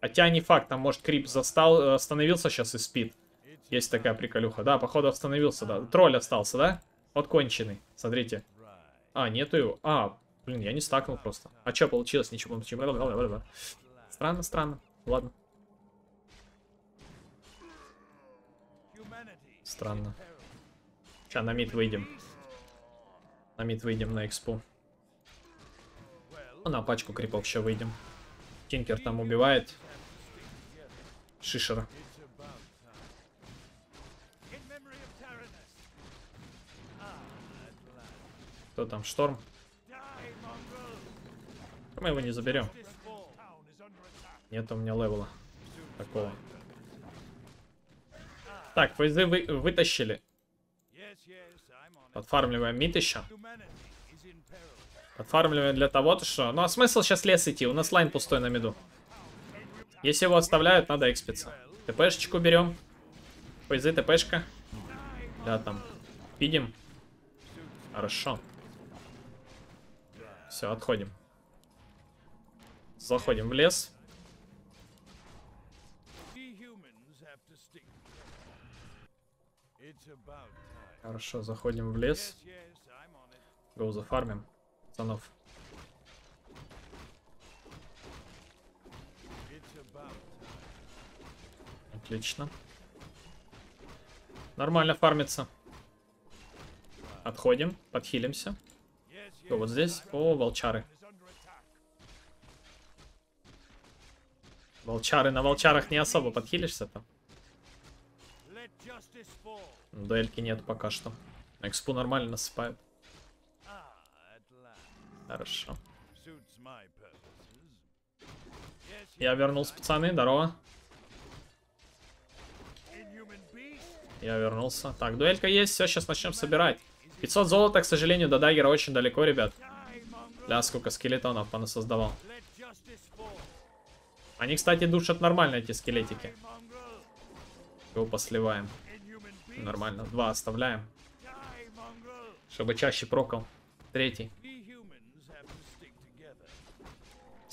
Хотя не факт, там может крип застал, э, остановился сейчас и спит. Есть такая приколюха. Да, походу остановился, да. Тролль остался, да? Вот конченый. Смотрите. А, нету его. А, блин, я не стакнул просто. А что получилось? Ничего. Странно, странно. Ладно. Странно. Сейчас на мид выйдем. На мид выйдем на экспу. На пачку крипов еще выйдем. Тинкер там убивает. Шишера. Кто там? Шторм? Мы его не заберем. Нет у меня левела такого. Так, фейзы вы, вытащили. Подфармливаем мид еще. Подфармливаем для того, что... Ну а смысл сейчас лес идти? У нас lane пустой на миду. Если его оставляют, надо экспиться. ТПшечку берем. Фейзы, ТПшка. Да, там. Видим. Хорошо. Все, отходим. Заходим в лес. Хорошо, заходим в лес. Гоу зафармим. Пацанов. Отлично. Нормально фармится. Отходим, подхилимся. Что вот здесь? О, волчары. Волчары. На волчарах не особо подхилишься там. Дуэльки нет пока что. Экспу нормально насыпают. Хорошо. Я вернулся, пацаны, здорово. Я вернулся. Так, дуэлька есть, все, сейчас начнем собирать. 500 золота, к сожалению, до даггера очень далеко, ребят. Бля, сколько скелетонов
fall.
Они, кстати, душат нормально, эти скелетики. Его посливаем. Нормально. Два оставляем, чтобы чаще прокал. Третий.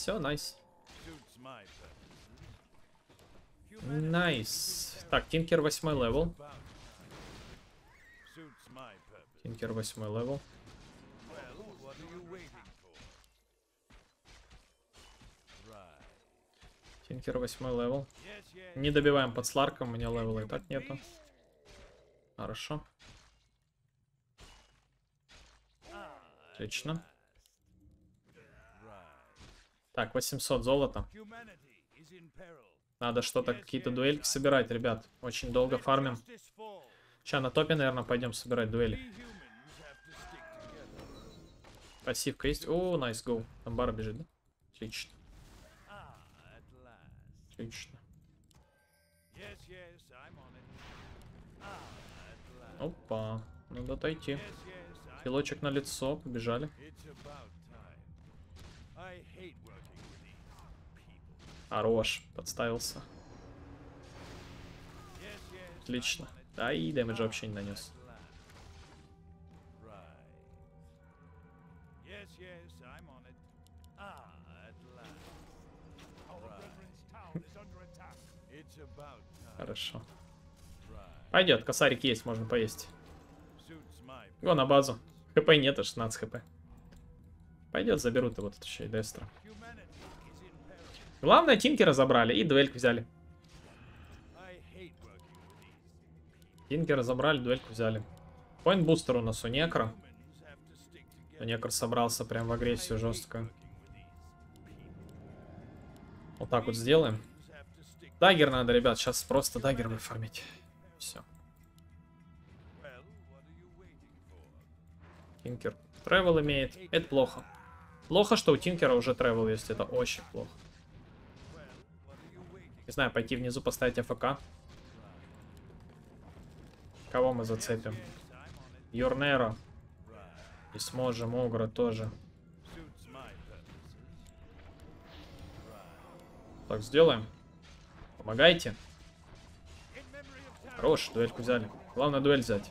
Все,
nice.
Nice. Так, Тинкер восьмой
level.
Тинкер восьмой
level.
Тинкер восьмой level.
Yes, yes.
Не добиваем под сларком, у меня левела и так нету. Хорошо.
Ah,
Отлично. Так, 800 золота. Надо что-то, какие-то дуэльки собирать, ребят. Очень долго фармим. Сейчас на топе, наверное, пойдем собирать дуэли. Пассивка есть. О, найс, гоу. Там бара бежит, да? Отлично. Отлично. Опа. Надо отойти. Пилочек на лицо. Побежали. Хорош. Подставился. Отлично. Да и дэмэджа вообще не нанес. Хорошо. Пойдет. Косарик есть, можно поесть. Его на базу. ХП нет, аж 16 хп. Пойдет, заберут его тут еще и Дестра. Главное, Тинкера забрали и дуэльку взяли. Тинкера забрали, дуэльку взяли. Поинт бустер у нас у Некра.
Humans have to stick
Но
together.
Некр собрался прям в агрессию жесткую. Вот так вот сделаем. Dagger надо, ребят, сейчас просто dagger выфармить. Все. Тинкер travel имеет. Это плохо. Плохо, что у Тинкера уже travel есть. Это очень плохо. Не знаю, пойти внизу поставить AFK. Кого мы зацепим? Юрнеро. И сможем, Огра тоже. Так, сделаем. Помогайте. Хорош, дуэльку взяли. Главное дуэль взять.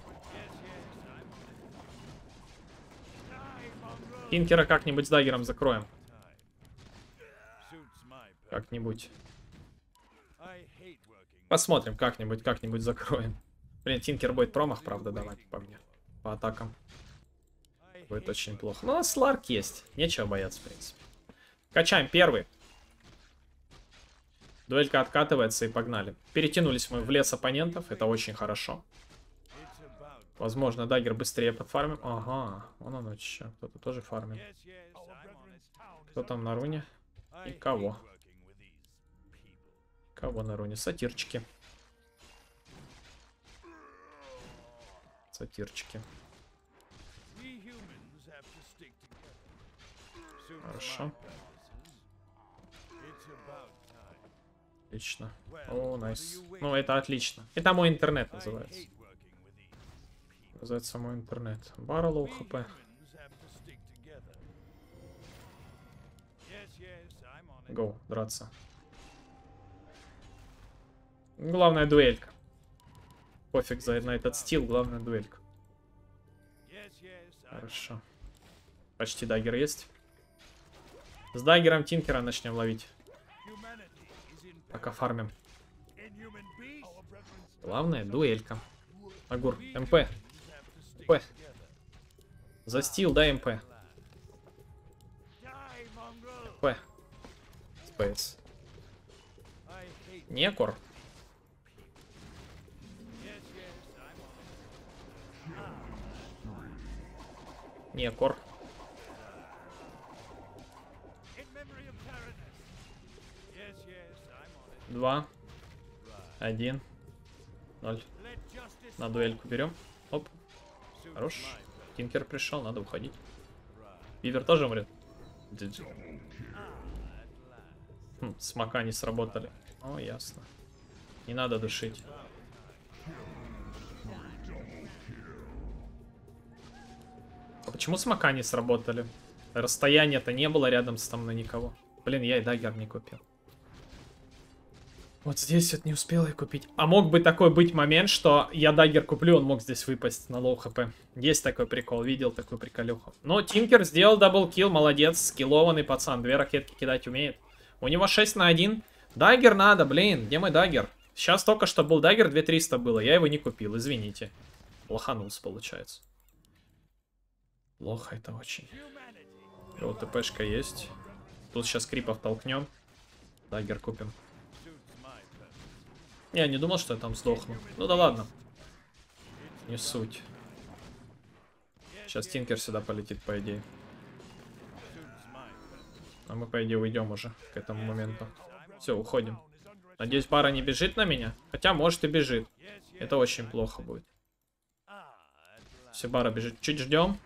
Тинкера как-нибудь с даггером закроем. Как-нибудь. Посмотрим, как-нибудь, как-нибудь закроем. Блин, Тинкер будет промах, правда, давать по мне. По атакам. Будет очень плохо. Но у нас Сларк есть. Нечего бояться, в принципе. Качаем первый. Дуэлька откатывается и погнали. Перетянулись мы в лес оппонентов. Это очень хорошо. Возможно, дагер быстрее подфармим. Ага, вон оно еще. Кто-то тоже фармит. Кто там на руне? И кого? Кого на руне? Сатирчики. Сатирчики. Хорошо. Отлично. О, найс. Ну, это отлично. Это мой интернет называется. Называется мой интернет. Лоу хп. Гоу, драться. Главная дуэлька. Пофиг за на этот стил, главная дуэлька. Хорошо. Почти даггер есть. С даггером Тинкера начнем ловить. Пока фармим. Главное, дуэлька. Агур, МП. МП. За стил, да, МП. МП. Спейс. Некор. Некор. Два. Один. Ноль. На дуэльку берем. Оп. Хорош. Тинкер пришел, надо уходить. Вивер тоже умрет. Хм, смока не сработали. О, ясно. Не надо душить. Почему смока не сработали? Расстояния-то не было рядом с там на никого. Блин, я и dagger не купил. Вот здесь вот не успел я купить. А мог бы такой быть момент, что я dagger куплю, он мог здесь выпасть на low HP. Есть такой прикол, видел такую приколюху. Но Тинкер сделал double kill, молодец, скиллованный пацан. Две ракетки кидать умеет. У него 6 на 1. Dagger надо, блин, где мой dagger? Сейчас только что был dagger, 2300 было, я его не купил, извините. Лоханулся, получается. Плохо это очень. Вот ТПшка есть. Тут сейчас крипов толкнем. Дагер купим. Я не думал, что я там сдохну. Ну да ладно. Не суть. Сейчас Тинкер сюда полетит, по идее. А мы, по идее, уйдем уже к этому моменту. Все, уходим. Надеюсь, пара не бежит на меня. Хотя, может, и бежит. Это очень плохо будет. Все, бара бежит. Чуть ждем.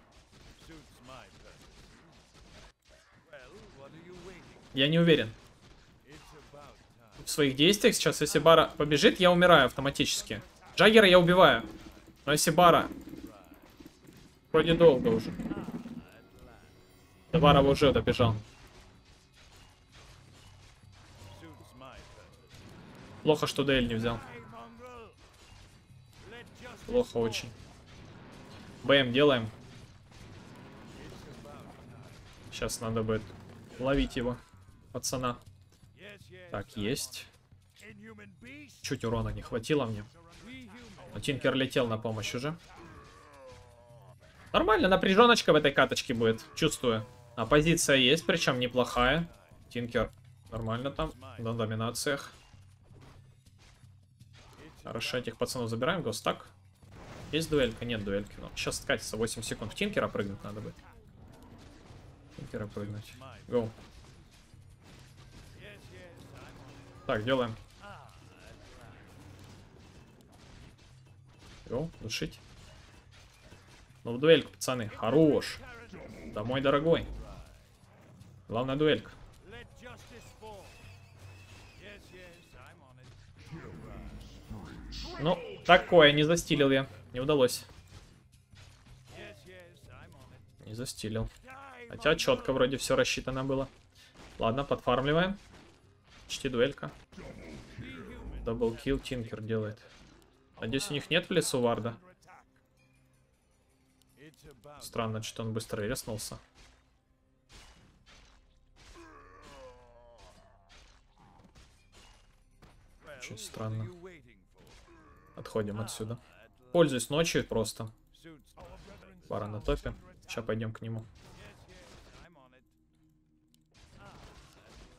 Я не уверен. В своих действиях сейчас, если Бара побежит, я умираю автоматически. Джаггера я убиваю. Но если Бара... Вроде долго уже. Да Бара уже добежал. Плохо, что Дейль не взял. Плохо очень. БМ делаем. Сейчас надо будет ловить его, пацана. Так, есть. Чуть урона не хватило мне. Но Тинкер летел на помощь уже. Нормально, напряженочка в этой каточке будет, чувствую. А позиция есть, причем неплохая. Тинкер нормально там, на доминациях. Хорошо, этих пацанов забираем, гостак. Есть дуэлька? Нет дуэльки. Но сейчас скатится 8 секунд. В Тинкера прыгнуть надо будет. Тинкера прыгнуть. Гоу. Так, делаем. Гоу, душить. Ну, в дуэльку, пацаны. Хорош. Домой, дорогой. Главная дуэлька. Ну, такое, не застилил я. Не удалось. Не застилил. Хотя четко вроде все рассчитано было. Ладно, подфармливаем. Почти дуэлька. Даблкил Тинкер делает. Надеюсь, у них нет в лесу варда. Странно, что он быстро резнулся. Очень странно. Отходим отсюда. Пользуюсь ночью просто. Пара на топе. Сейчас пойдем к нему.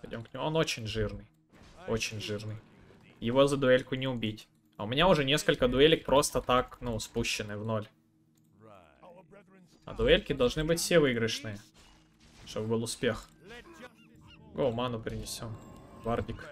Пойдем к нему. Он очень жирный. Очень жирный. Его за дуэльку не убить. А у меня уже несколько дуэлек просто так, ну, спущены в ноль. А дуэльки должны быть все выигрышные. Чтобы был успех. Го, ману принесем. Вардик.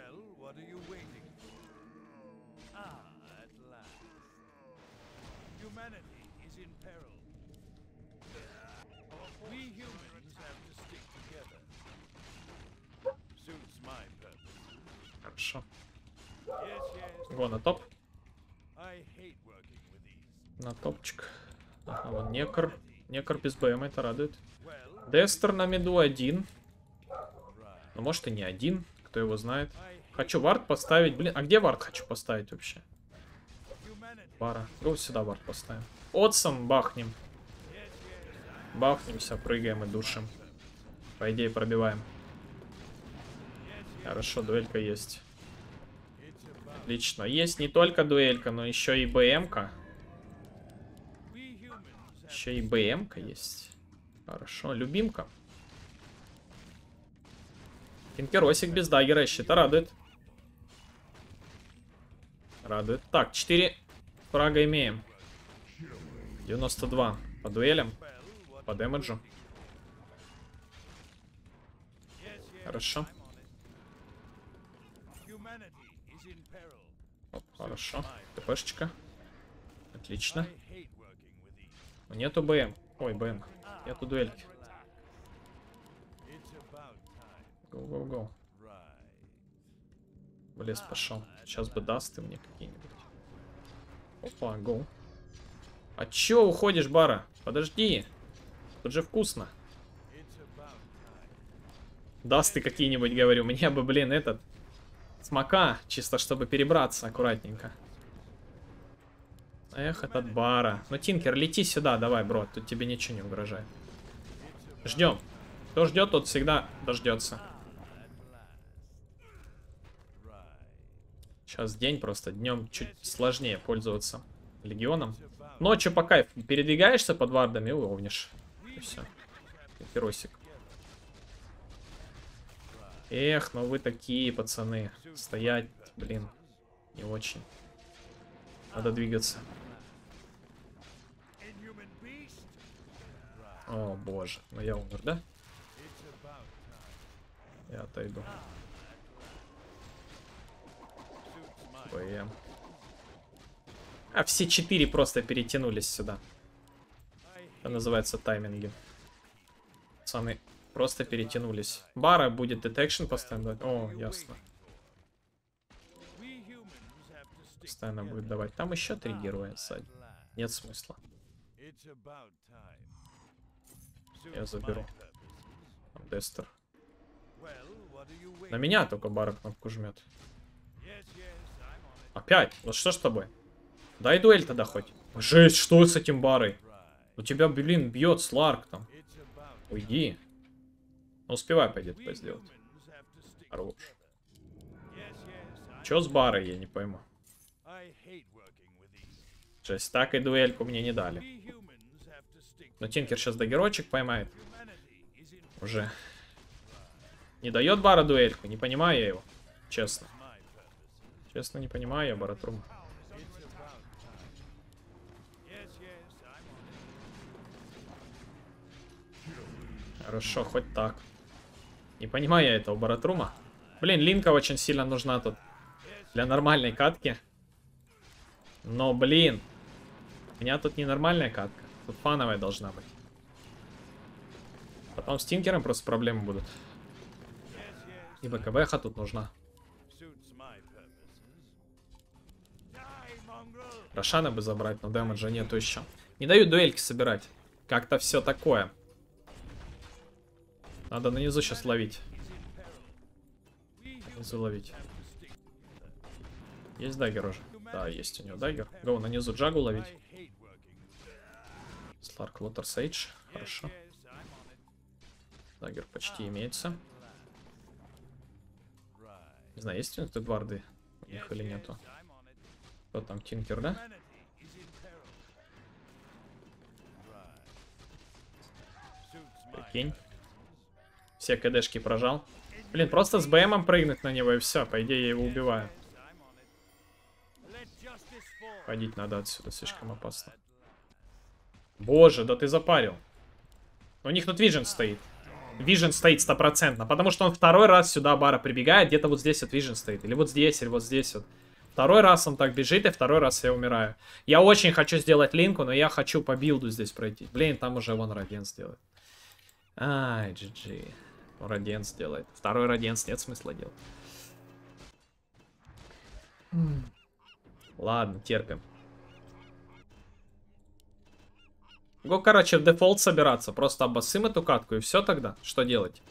Го на топ. На топчик. Ага, вон Некр. Некр без БМ, это радует. Дестер на миду один. Ну, может и не один, кто его знает. Хочу вард поставить. Блин, а где вард хочу поставить вообще? Бара. Го сюда вард поставим. Отсом бахнем. Бахнемся, прыгаем и душим. По идее пробиваем. Хорошо, дуэлька есть. Отлично. Есть не только дуэлька, но еще и БМ-ка. Еще и БМ-ка есть. Хорошо, любимка. Кинкеросик без даггера щита радует. Радует. Так, 4 фрага имеем. 92 по дуэлям. По дэмэджу. Хорошо. Оп, хорошо. ТПшечка. Отлично. Нету БМ. Ой, БМ. Нету дуэльки.
It's about time.
Гоу, гоу, гоу.
Right.
В лес пошел. Сейчас бы даст ты мне какие-нибудь. Опа, гоу. А чё уходишь, Бара? Подожди. Тут же вкусно. Дасты какие-нибудь, говорю. Мне бы, блин, этот... Смока, чисто чтобы перебраться аккуратненько. Эх, этот Бара. Ну, Тинкер, лети сюда, давай, бро. Тут тебе ничего не угрожает. Ждем. Кто ждет, тот всегда дождется. Сейчас день просто. Днем чуть сложнее пользоваться легионом. Ночью по кайфу передвигаешься под вардами и увнешь. И все. Херосик. Эх, ну вы такие, пацаны. Стоять, блин, не очень. Надо двигаться. О, боже. Ну я умер, да? Я отойду. БМ. А все четыре просто перетянулись сюда. Это называется тайминги. Пацаны просто перетянулись. Бара будет детекшн постоянно. О, ясно. Постоянно будет давать. Там еще три героя сзади. Нет смысла. Я заберу. Там Дестер. На меня только Бара кнопку жмет. Опять? Вот что с тобой? Дай дуэль тогда хоть. Жесть, что с этим Барой? У тебя, блин, бьет Сларк там. Уйди. Ну, успевай, пойдет
we
сделать. Хорош. Че с Барой, я не пойму. Жесть, так и дуэльку мне не дали. Но Тинкер сейчас догерочек поймает.
Humanity is in
Уже. Не дает Бара дуэльку, не понимаю я его. Честно. Честно, не понимаю я Баратрум.
It's about time. Yes, yes, I'm on it.
Хорошо, хоть так. Не понимаю я этого Баратрума. Блин, Линка очень сильно нужна тут. Для нормальной катки. Но, блин. У меня тут не нормальная катка. Тут фановая должна быть. Потом с Тинкером просто проблемы будут. И БКБХ тут нужна. Рошана бы забрать, но дэмэджа нету еще. Не дают дуэльки собирать. Как-то все такое. Надо на низу сейчас ловить. Низу ловить. Есть dagger уже? Да, есть у него dagger. Go, на низу джагу ловить. Сларк Lothar's Edge. Хорошо. Dagger почти имеется. Не знаю, есть у них тут варды? У них или нету? Кто там, Тинкер, да? Прикинь. Все КДшки прожал. Блин, просто с БМом прыгнуть на него и все. По идее, я его убиваю. Ходить надо отсюда, слишком опасно. Боже, да ты запарил. У них тут Вижен стоит. Вижен стоит стопроцентно, потому что он второй раз сюда бара прибегает, где-то вот здесь вот Вижен стоит, или вот здесь, или вот здесь вот. Второй раз он так бежит, и второй раз я умираю. Я очень хочу сделать линку, но я хочу по билду здесь пройти. Блин, там уже вон Радиенс делает. Ай, GG. Радиенс делает. Второй Радиенс нет смысла делать. Ладно, терпим. Го, короче, в дефолт собираться. Просто обоссым эту катку и все тогда. Что делать?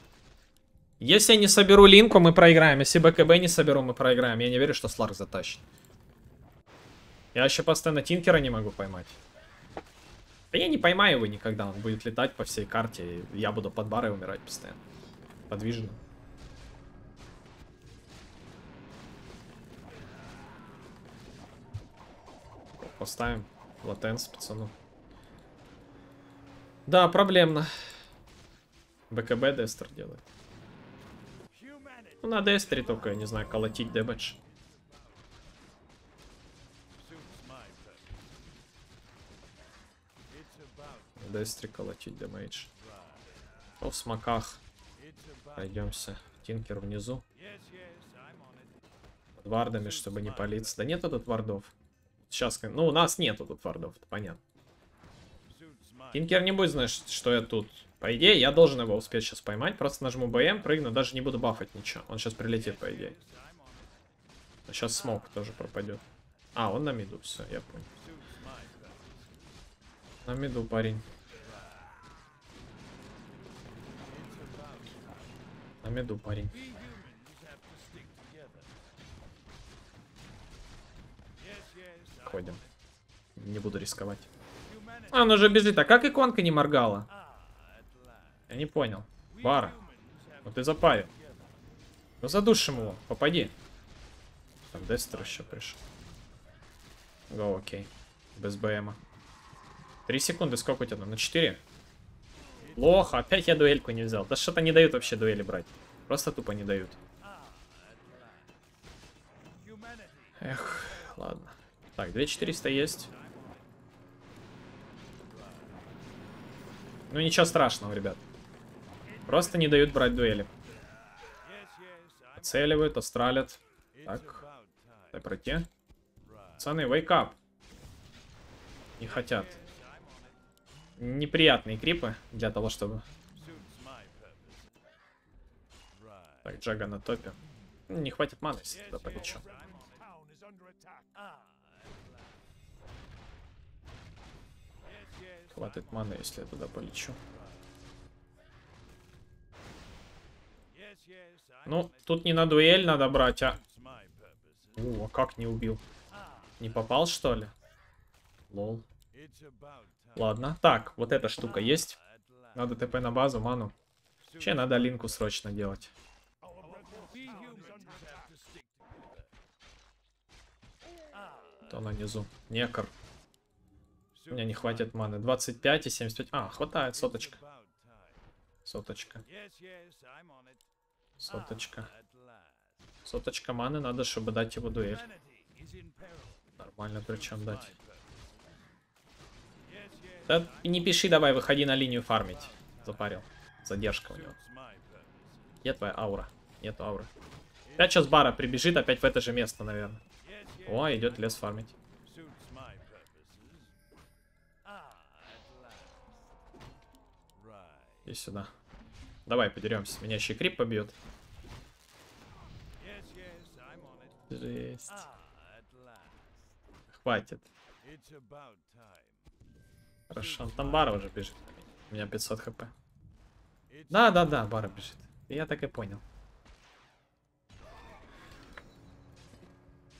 Если я не соберу линку, мы проиграем. Если БКБ не соберу, мы проиграем. Я не верю, что Сларк затащит. Я еще постоянно Тинкера не могу поймать. Да я не поймаю его никогда. Он будет летать по всей карте. И я буду под барой умирать постоянно. Подвижно. Поставим латенс, пацану. Да, проблемно. БКБ Дестер делает. Ну, на Дестере только, я не знаю, колотить На Дестере колотить дэмэдж. О, в смоках. Пройдемся. Тинкер внизу. Под вардами, чтобы не палиться. Да нет тут вардов. Сейчас, ну, у нас нету тут вардов, это понятно. Тинкер не будет знать, что я тут. По идее, я должен его успеть сейчас поймать. Просто нажму БМ, прыгну, даже не буду бафать ничего. Он сейчас прилетит, по идее. А сейчас смог тоже пропадет. А, он на миду, все, я понял. На миду, парень.
Yes, yes, I'm
Ходим. Не буду рисковать. А, он уже бежит. А как иконка не моргала? Я не понял.
Humans have
ну ты запарил. Ну задушим его, попади. Там Дестер еще пришел. Го, окей. Без БМа. Три секунды, сколько у тебя там? На 4? Плохо, опять я дуэльку не взял. Да что-то не дают вообще дуэли брать. Просто тупо не дают. Эх, ладно. Так, 2400 есть. Ну ничего страшного, ребят. Просто не дают брать дуэли. Оцеливают, астралят.
It's
Так, дай пройти. Пацаны, wake up. Не хотят. Неприятные крипы для того, чтобы... Так, Джага на топе. Не хватит маны, если туда полечу. Хватит маны, если я туда полечу. Ну, тут не на дуэль надо брать, а... У, а как не убил? Не попал, что ли? Лол. Ладно. Так, вот эта штука есть. Надо ТП на базу, ману. Че, надо линку срочно делать. То на низу. Некор. У меня не хватит маны. 25 и 75. А, хватает, соточка. Соточка. Соточка. Соточка маны, надо, чтобы дать его дуэль. Нормально причем дать. Да и не пиши давай, выходи на линию фармить. Запарил. Задержка у него. Где твоя аура? Нету ауры. Опять сейчас бара прибежит, опять в это же место, наверное. О, идет лес фармить. Иди сюда. Давай, подеремся. Меня еще и крип побьет. Жесть. Хватит. Хорошо. Там бара уже бежит. У меня 500 хп. Да, да, да, бара бежит. Я так и понял.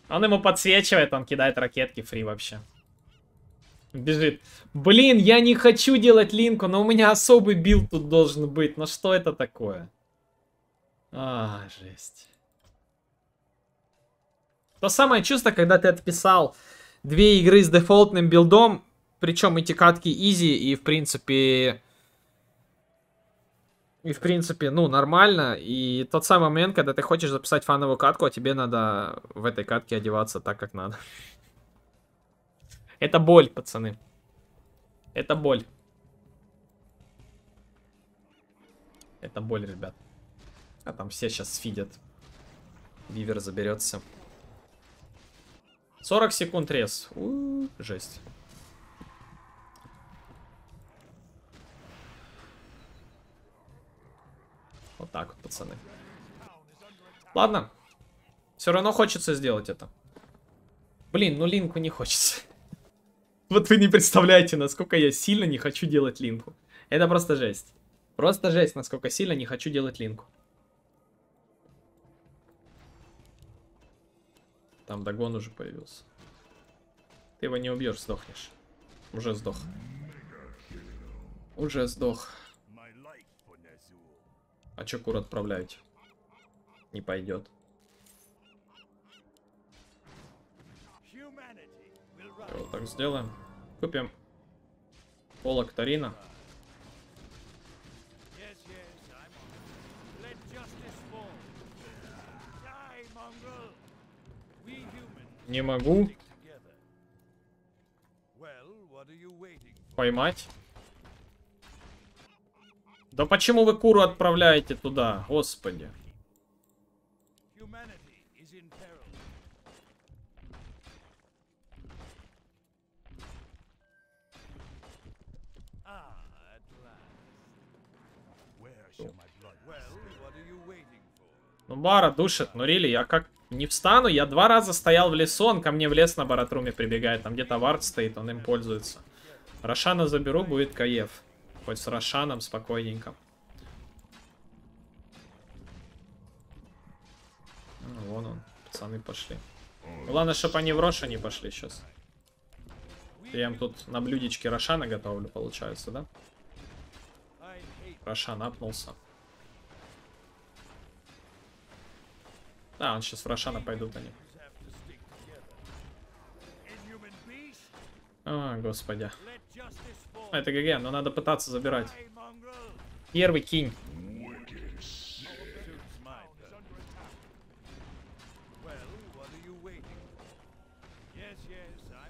Он ему подсвечивает, он кидает ракетки free вообще. Бежит. Блин, я не хочу делать линку, но у меня особый build тут должен быть. Ну что это такое? А, жесть. То самое чувство, когда ты отписал две игры с дефолтным билдом, причем эти катки изи и в принципе и, в принципе, ну, нормально. И тот самый момент, когда ты хочешь записать фановую катку, а тебе надо в этой катке одеваться так, как надо. Это боль, пацаны. Это боль. Это боль, ребят. А там все сейчас фидят. Вивер заберется. 40 секунд рез. У, жесть. Вот так вот, пацаны. Ладно. Все равно хочется сделать это. Блин, ну линку не хочется. Вот вы не представляете, насколько я сильно не хочу делать линку. Это просто жесть. Просто жесть, насколько сильно не хочу делать линку. Там Дагон уже появился. Ты его не убьешь, сдохнешь. Уже сдох. Уже сдох. А чё кур отправляете? Не пойдет. Вот так сделаем. Купим полок Тарина.
Yes, yes, I'm
да почему вы куру отправляете туда, господи? Ну, Бара душит, ну, рили, я как не встану. Я два раза стоял в лесу, он ко мне в лес на баратруме прибегает. Там где-то вард стоит, он им пользуется. Рошана заберу, будет каев. Хоть с Рошаном спокойненько. Ну, вон он, пацаны пошли. Главное, чтобы они в Роша не пошли сейчас. Я им тут на блюдечке Рошана готовлю, получается, да? Рошан апнулся. Да, он сейчас в Рошана пойдут они. О, господи. А, Это ГГ, но надо пытаться забирать. Первый кинь.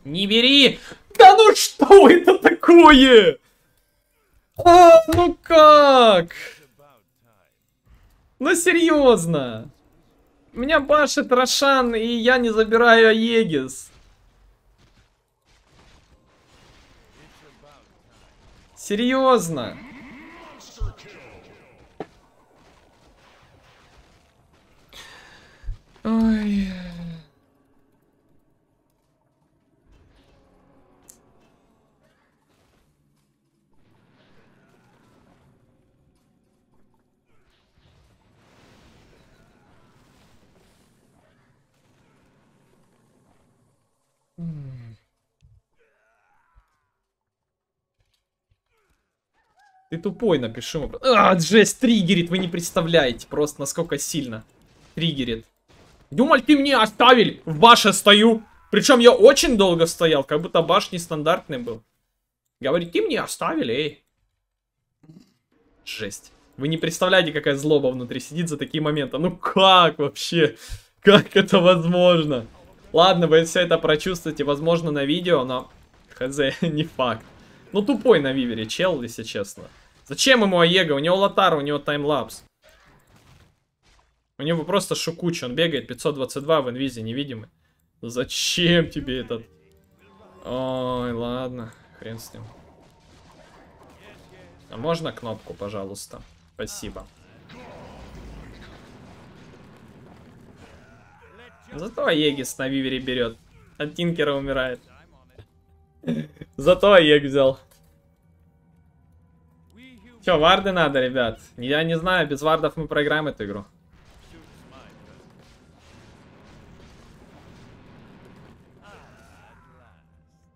Не бери! Да ну что это такое? А, ну как? Ну серьезно. Меня башит Рошан, и я не забираю Аегис. Серьезно. Ой. Ты тупой, напиши ему. А, Джесс триггерит, вы не представляете просто, насколько сильно триггерит. Думали, ты мне оставили, в баше стою. Причем я очень долго стоял, как будто баш нестандартный был. Говорит, ты мне оставили, эй. Жесть. Вы не представляете, какая злоба внутри сидит за такие моменты. Ну как вообще? Как это возможно? Ладно, вы все это прочувствуете, возможно, на видео, но... Хз, не факт. Ну тупой на вивере, чел, если честно. Зачем ему Аега? У него Лотар, у него таймлапс. У него просто шукучи, он бегает 522 в инвизе, невидимый. Зачем тебе этот? Ой, ладно, хрен с ним. А можно кнопку, пожалуйста? Спасибо. Зато Аегис на вивере берет. От Тинкера умирает. Зато Аег взял. Че, варды надо, ребят. Я не знаю, без вардов мы проиграем эту игру.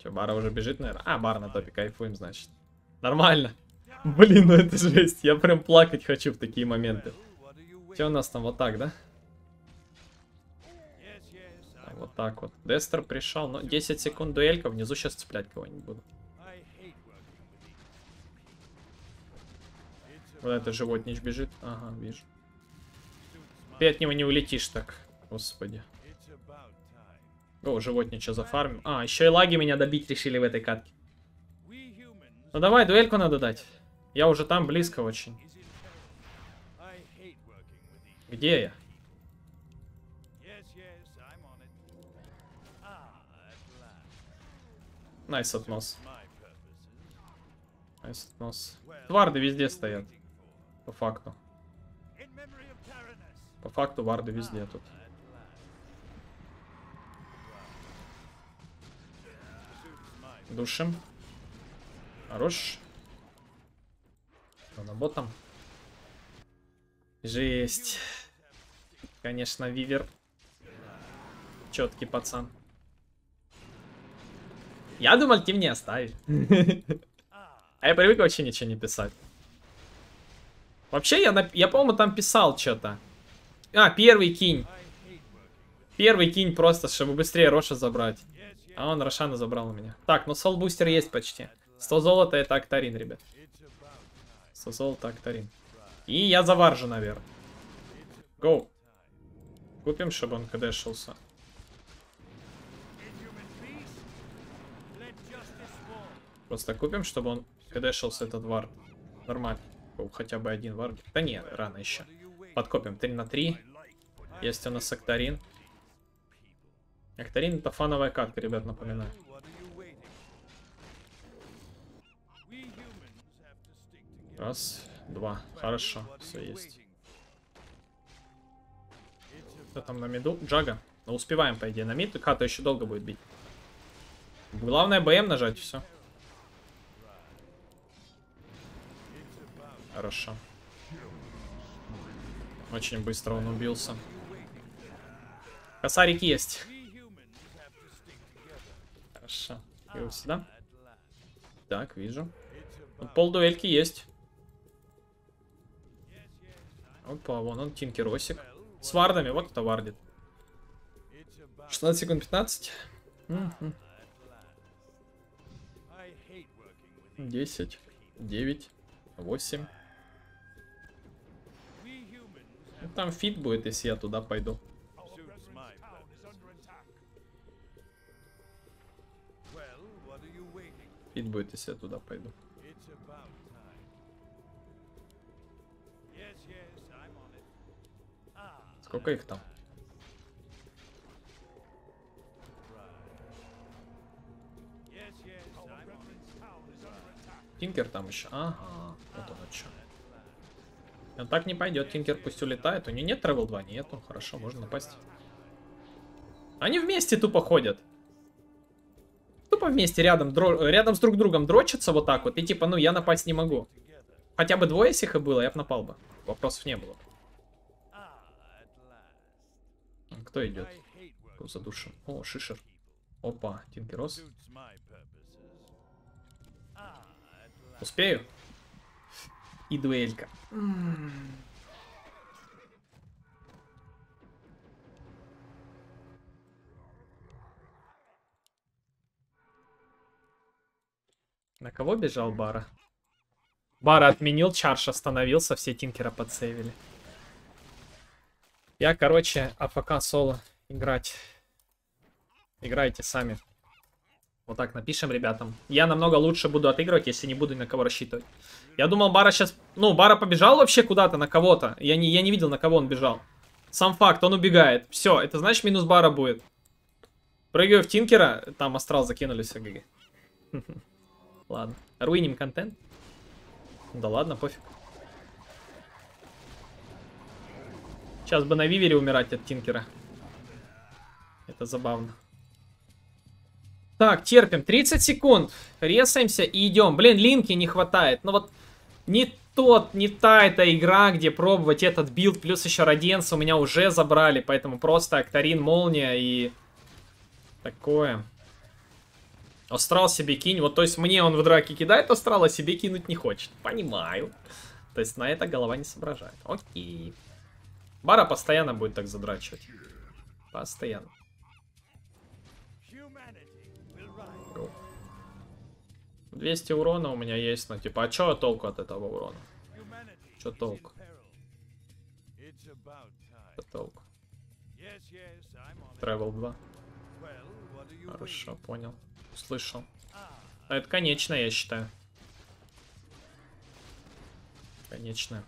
Че, Бара уже бежит, наверное? А, Бар на топе, кайфуем, значит. Нормально. Блин, ну это жесть. Я прям плакать хочу в такие моменты. Че у нас там вот так, да? Так, вот. Дестер пришел, но 10 секунд дуэлька, внизу сейчас цеплять кого-нибудь буду. Вот это животнич бежит. Ага, вижу. Ты от него не улетишь так. Господи. О, животнича зафармим. А, еще и лаги меня добить решили в этой катке. Ну давай, дуэльку надо дать. Я уже там близко очень.
is in
Найс относ.
My purposes.
Найс относ.
Well,
Тварды
what
везде стоят. По факту. По факту варды везде тут. Душим. Хорош. Что на ботом? Жесть. Конечно, Вивер. Четкий пацан. Я думал, ты мне оставишь. А я привык вообще ничего не писать. Вообще, я, я по-моему, там писал что-то. А, первый кинь. Первый кинь просто, чтобы быстрее Роша забрать. А он Рошана забрал у меня. Так, ну сол бустер есть почти. 100 золота это Актарин, ребят.
it's about time.
100 золота Актарин. И я заваржу, наверное. Гоу. Купим, чтобы он кдэшился. Просто купим, чтобы он кдэшился этот вард. Нормально. О, Хотя бы один вард. Да нет, рано еще. Подкопим 3 на 3. Есть у нас Актарин. Актарин это фановая катка, ребят, напоминаю. Раз, два. Хорошо, все есть. Кто там на миду? Джага. Ну, успеваем, по идее, на мид. Хата еще долго будет бить. Главное БМ нажать, все. Хорошо. Очень быстро он убился. Косарик есть. Хорошо. Вот сюда. Так, вижу. Вот пол дуэльки есть. Опа, вон он, Тинкеросик. С вардами, вот это вардит. 16 секунд 15. 10, 9, 8. Там фит будет, если я туда пойду. Фит будет, если я туда пойду. Сколько их там? Тинкер там еще. Ага, вот он что. Он так не пойдет, Тинкер пусть улетает. У него нет Travel 2? Нету. Хорошо, можно напасть. Они вместе тупо ходят. Тупо вместе рядом, дро... рядом с друг другом дрочатся вот так вот. И типа, ну я напасть не могу. Хотя бы двое сих и было, я бы напал бы. Вопросов не было. Кто идет? Кто задушен? О, Шишер. Опа, Тинкерос. Успею? И дуэлька. На кого бежал Бара? Бара отменил, Чарш остановился, все тинкера подсейвили. Я, короче, АФК соло играть. Играйте сами. Вот так напишем ребятам. Я намного лучше буду отыгрывать, если не буду ни на кого рассчитывать. Я думал, Бара сейчас... Ну, Бара побежал вообще куда-то, на кого-то. Я не, я не видел, на кого он бежал. Сам факт, он убегает. Все, это значит минус Бара будет. Прыгаю в Тинкера. Там астрал закинули все ГГ. Ладно. Руиним контент. Да ладно, пофиг. Сейчас бы на Вивере умирать от Тинкера. Это забавно. Так, терпим. 30 секунд. Ресаемся и идем. Блин, линки не хватает. Ну вот не тот, не та эта игра, где пробовать этот build. Плюс еще Радиенса у меня уже забрали. Поэтому просто Актарин, Молния и такое. Астрал себе кинь. Вот, то есть мне он в драке кидает Астрал, а себе кинуть не хочет. Понимаю. То есть на это голова не соображает. Окей. Бара постоянно будет так задрачивать. Постоянно. 200 урона у меня есть, но типа, а чё толку от этого урона? Чё толку? Чё толку? Travel 2. Хорошо, понял. Слышал. А это конечно, я считаю. Конечно.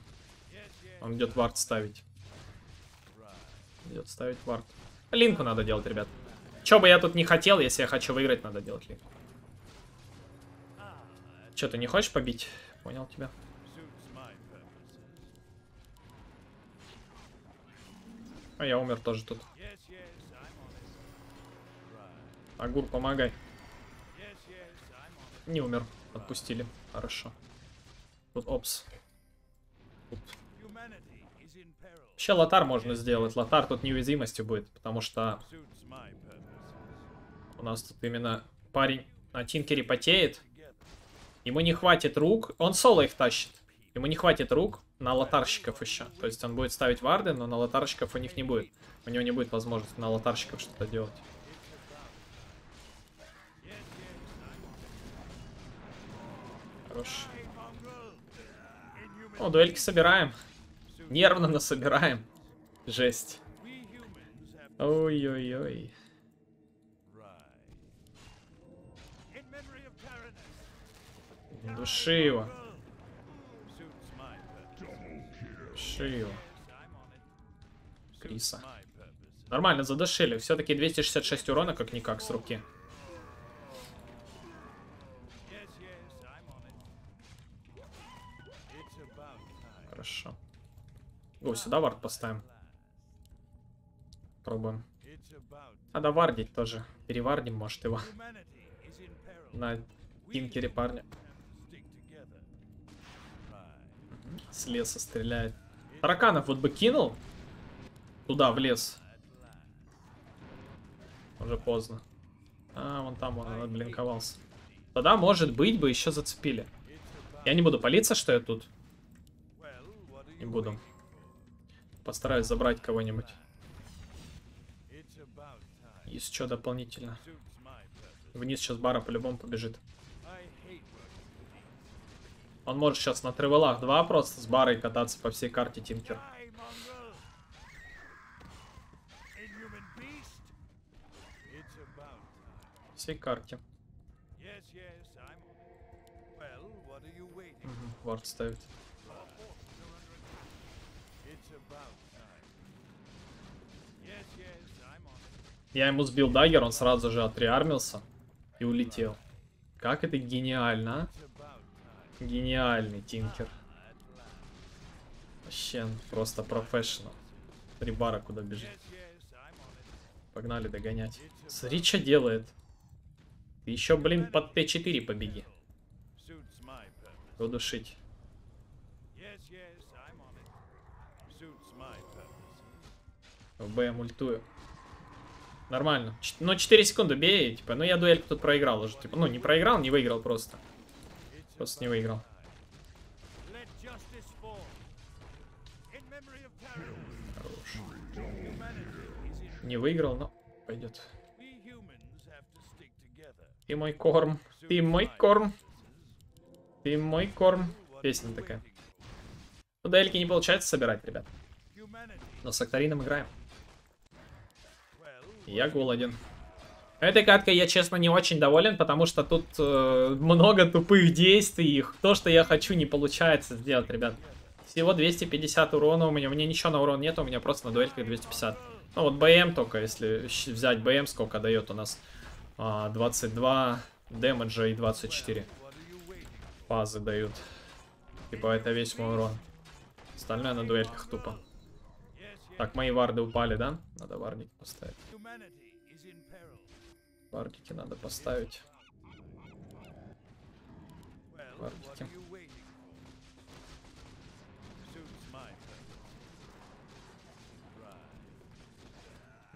Он идет вард ставить. Идет ставить вард. Линку надо делать, ребят. Что бы я тут не хотел, если я хочу выиграть, надо делать линку. Че, ты не хочешь побить? Понял тебя. А я умер тоже тут. Агур, помогай. Не умер. Отпустили. Хорошо. Тут опс. Тут. Вообще лотар можно сделать. Лотар тут неуязвимостью будет, потому что у нас тут именно парень на тинкере потеет. Ему не хватит рук. Он соло их тащит. Ему не хватит рук на лотарщиков еще. То есть он будет ставить варды, но на лотарщиков у них не будет. У него не будет возможности на лотарщиков что-то делать. Хорош. О, дуэльки собираем. Нервно, но собираем. Жесть. Ой-ой-ой. Души его. Души его. Криса. Нормально, задушили. Все-таки 266 урона, как-никак, с руки. Хорошо. О, сюда вард поставим. Пробуем. Надо вардить тоже. Перевардим, может, его. На тинкере парня. С леса стреляет. Тараканов вот бы кинул. Туда, в лес. Уже поздно. А, вон там он отблинковался. Тогда, может быть, бы еще зацепили. Я не буду палиться, что я тут. Не буду. Постараюсь забрать кого-нибудь. Есть что дополнительно. Вниз сейчас бара по-любому побежит. Он может сейчас на тревелах 2 просто с барой кататься по всей карте Тинкер. Всей карте. Мгм, Вард ставит. Я ему сбил дагер, он сразу же отреармился и улетел. Как это гениально, а? Гениальный Тинкер. Вообще, просто профессионал. Три бара куда бежит. Погнали догонять. Смотри, что делает. Ты еще, блин, под Т4 побеги. Удушить. В БМ ультую. Нормально. Ч- ну, 4 секунды бей, типа, ну я дуэль тут проиграл уже. Типа, ну, не проиграл, не выиграл просто. Просто не выиграл. Хорош. Не выиграл, но пойдет. Ты мой корм. Ты мой корм. Ты мой корм. Песня такая. Ну, дуэльки не получается собирать, ребят. Но с Акторином играем. Я голоден. Этой каткой я, честно, не очень доволен, потому что тут э, много тупых действий, и то, что я хочу, не получается сделать, ребят. Всего 250 урона у меня, у меня ничего на урон нет, у меня просто на дуэльках 250. Ну вот БМ только, если взять БМ, сколько дает у нас? А, 22 дэмэджа и 24
what are you waiting?
фазы дают. Типа это весь мой урон. Остальное на дуэльках тупо. Так, мои варды упали, да? Надо вардики поставить.
Suits my purpose. Right.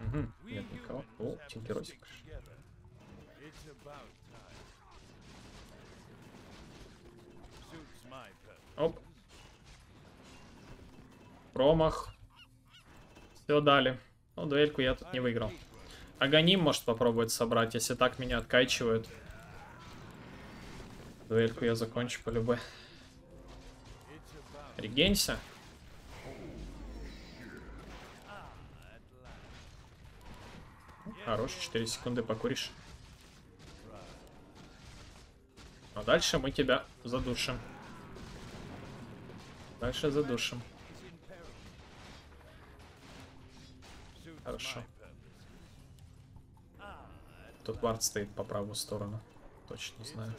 Угу. Нет никого. О, тинкеросик. Оп. Промах. Все дали. Ну, дуэльку я тут не выиграл. Аганим может попробовать собрать, если так меня откачивают. Дуэльку я закончу по любой. Регенься. Хорош, 4 секунды покуришь. А дальше мы тебя задушим. Дальше задушим. Хорошо. Тут вард стоит по правую сторону. Точно знаю.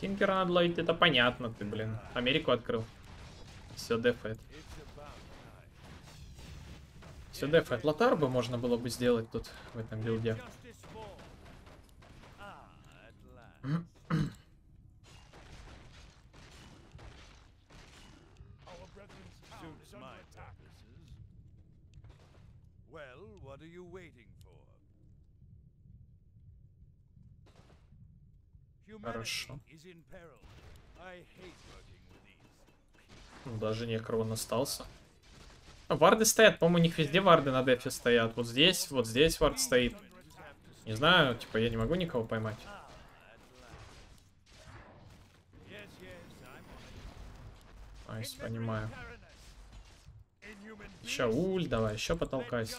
Тинкера надо ловить, это понятно, ты, блин. Америку открыл. Все дефает. Все дефает. Лотар бы можно было бы сделать тут, в этом билде.
what are you waiting for?
Хорошо. Ну, Даже некрон остался. А, Варды стоят, по-моему, у них везде варды на дефе стоят. Вот здесь, вот здесь вард стоит. Не знаю, типа, я не могу никого поймать.
At last. Yes, yes, I'm on it.
Айс,
In
понимаю. Еще уль, давай, еще потолкайся.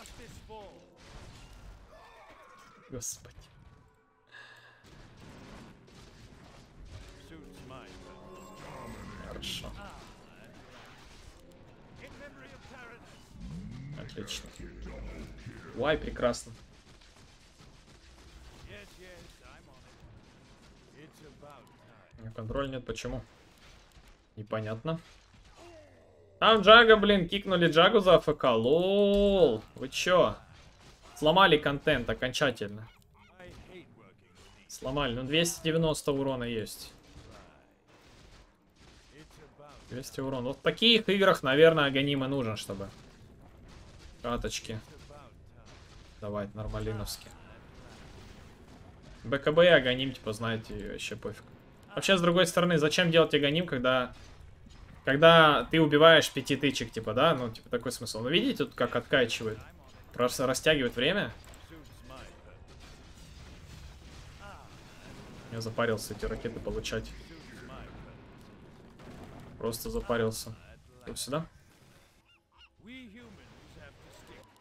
On it. It's about time.
У контроль нет, почему? Непонятно. Там Джага, блин, кикнули Джагу за АФК. Лол, вы чё? Сломали контент окончательно. Сломали. Ну, 290 урона есть.
It's about
200 урона. Вот в таких играх, наверное, Аганим и нужен, чтобы каточки давать нормалиновски. БКБ и Аганим, типа, знаете, вообще пофиг. Вообще, с другой стороны, зачем делать Аганим, когда... Когда ты убиваешь пяти тычек, типа, да? Ну, типа, такой смысл. Ну, видите, тут как откачивает. Просто растягивает время. Я запарился эти ракеты получать. Просто запарился. Вот сюда.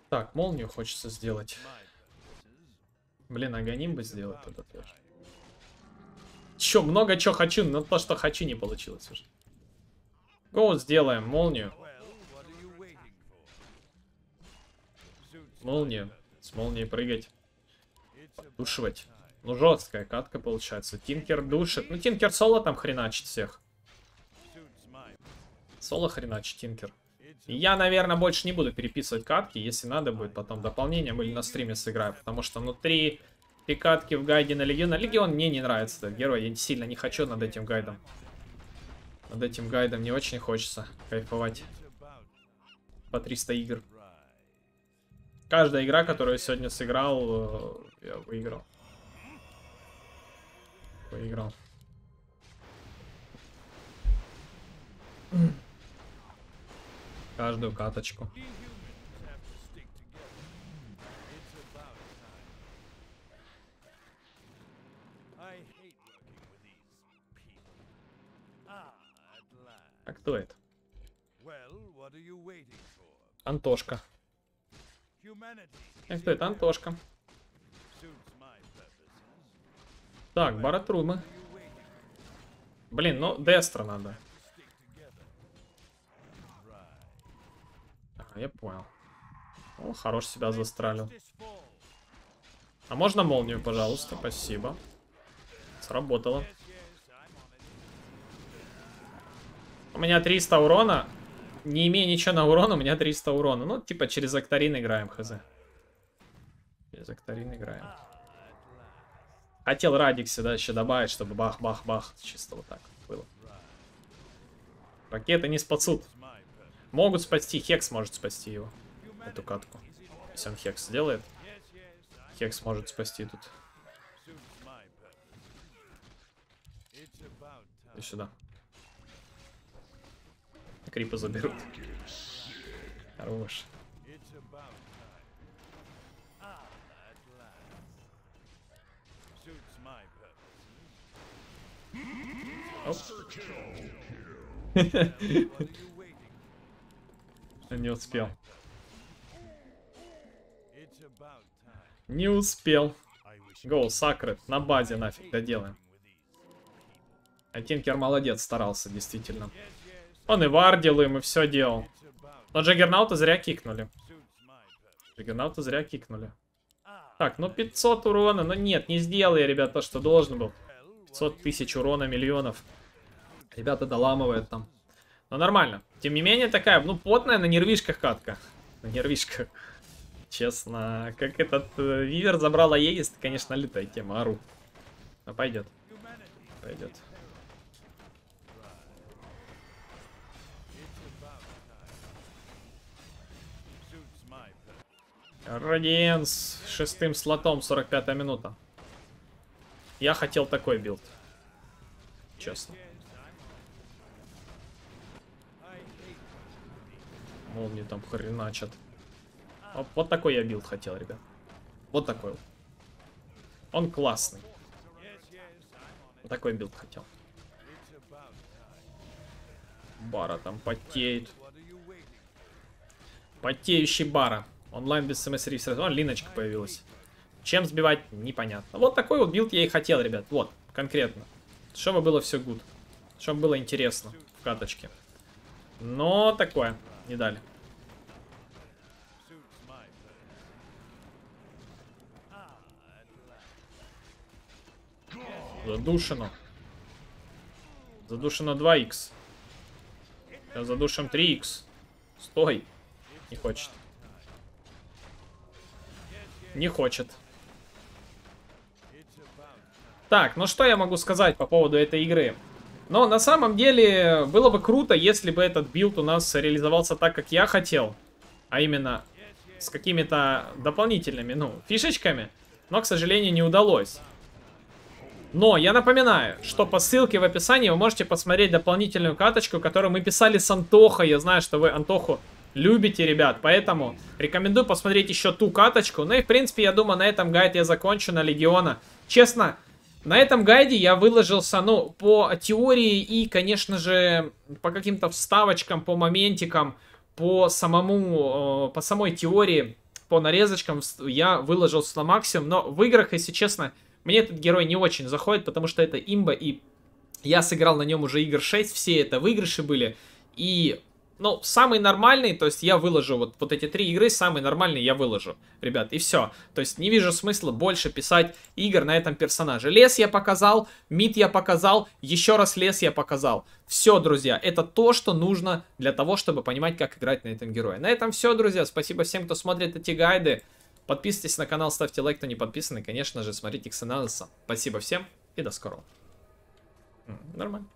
Так, молнию хочется сделать. Блин, Аганим бы сделать тогда тоже. Чё, много чё хочу, но то, что хочу, не получилось уже. Гоу сделаем, молнию.
Well, what are you waiting
Молнию. С молнией прыгать. Душивать. Ну, жесткая катка получается. Тинкер душит. Ну, Тинкер соло там хреначит всех. Соло хреначит Тинкер. Я, наверное, больше не буду переписывать катки. Если надо будет потом дополнением или на стриме сыграю. Потому что внутри три катки в гайде на Легион. На Легион мне не нравится этот герой. Я сильно не хочу над этим гайдом. Над этим гайдом не очень хочется кайфовать по 300 игр. Каждая игра, которую я сегодня сыграл, э, я выиграл. Выиграл. Каждую каточку.
Ah.
А кто это? Антошка. А кто это? Антошка. Так,
for?
Блин, ну Дестра надо. А, я понял. О, хорош себя застралил. А можно молнию, пожалуйста? Спасибо. Сработало. У меня 300 урона. Не имея ничего на урон, у меня 300 урона. Ну, типа через Акторин играем, хз. Через Акторин играем. Хотел Радик сюда еще добавить, чтобы бах-бах-бах. Чисто вот так было. Ракеты не спасут. Могут спасти. Хекс может спасти его. Эту катку. Если он Хекс сделает, Хекс может спасти тут. И сюда.
You waiting for?
Не успел. Не успел. Гоу, Сакрет, на базе нафиг доделаем. А Тинкер молодец, старался, действительно. Он и вардил им, и все делал. Но Джаггернаута зря кикнули. Джаггернаута зря кикнули. Так, ну 500 урона, но нет, не сделал я, ребят, то, что должен был.
well,
500 тысяч урона, миллионов. Ребята доламывают там. Но нормально. Тем не менее, такая, ну, потная на нервишках катка. На нервишках. Честно, как этот э, Вивер забрал Аегис, конечно, лютая тема, ору. Но пойдет, пойдет. Радиен шестым слотом, 45 минута. Я хотел такой build. Честно. Молнии там хреначат. Вот, вот такой я build хотел, ребят. Вот такой. Он классный. Вот такой build хотел. Бара там потеет. Потеющий бара. Онлайн без смс-регистрации. Вон линочка появилась. Чем сбивать, непонятно. Вот такой вот build я и хотел, ребят. Вот, конкретно. Чтобы было все гуд. Чтобы было интересно в каточке. Но такое. Не дали. Задушено. Задушено 2х. Сейчас задушим 3х. Стой. Не хочет. Не хочет. Так, ну что я могу сказать по поводу этой игры? Но на самом деле было бы круто, если бы этот билд у нас реализовался так, как я хотел. А именно с какими-то дополнительными, ну, фишечками. Но, к сожалению, не удалось. Но я напоминаю, что по ссылке в описании вы можете посмотреть дополнительную каточку, которую мы писали с Антохой. Я знаю, что вы Антоху любите, ребят, поэтому рекомендую посмотреть еще ту каточку. Ну и, в принципе, я думаю, на этом гайд я закончу на Легиона. Честно, на этом гайде я выложился, ну, по теории и, конечно же, по каким-то вставочкам, по моментикам, по самому, э, по самой теории, по нарезочкам я выложился на максимум. Но в играх, если честно, мне этот герой не очень заходит, потому что это имба, и я сыграл на нем уже игр 6, все это выигрыши были. И, ну, самый нормальный, то есть я выложу вот, вот эти три игры, самый нормальный я выложу, ребят, и все. То есть не вижу смысла больше писать игр на этом персонаже. Лес я показал, мид я показал, еще раз лес я показал. Все, друзья, это то, что нужно для того, чтобы понимать, как играть на этом герое. На этом все, друзья, спасибо всем, кто смотрит эти гайды. Подписывайтесь на канал, ставьте лайк, кто не подписан. И, конечно же, смотрите X Спасибо всем и до скорого. Нормально.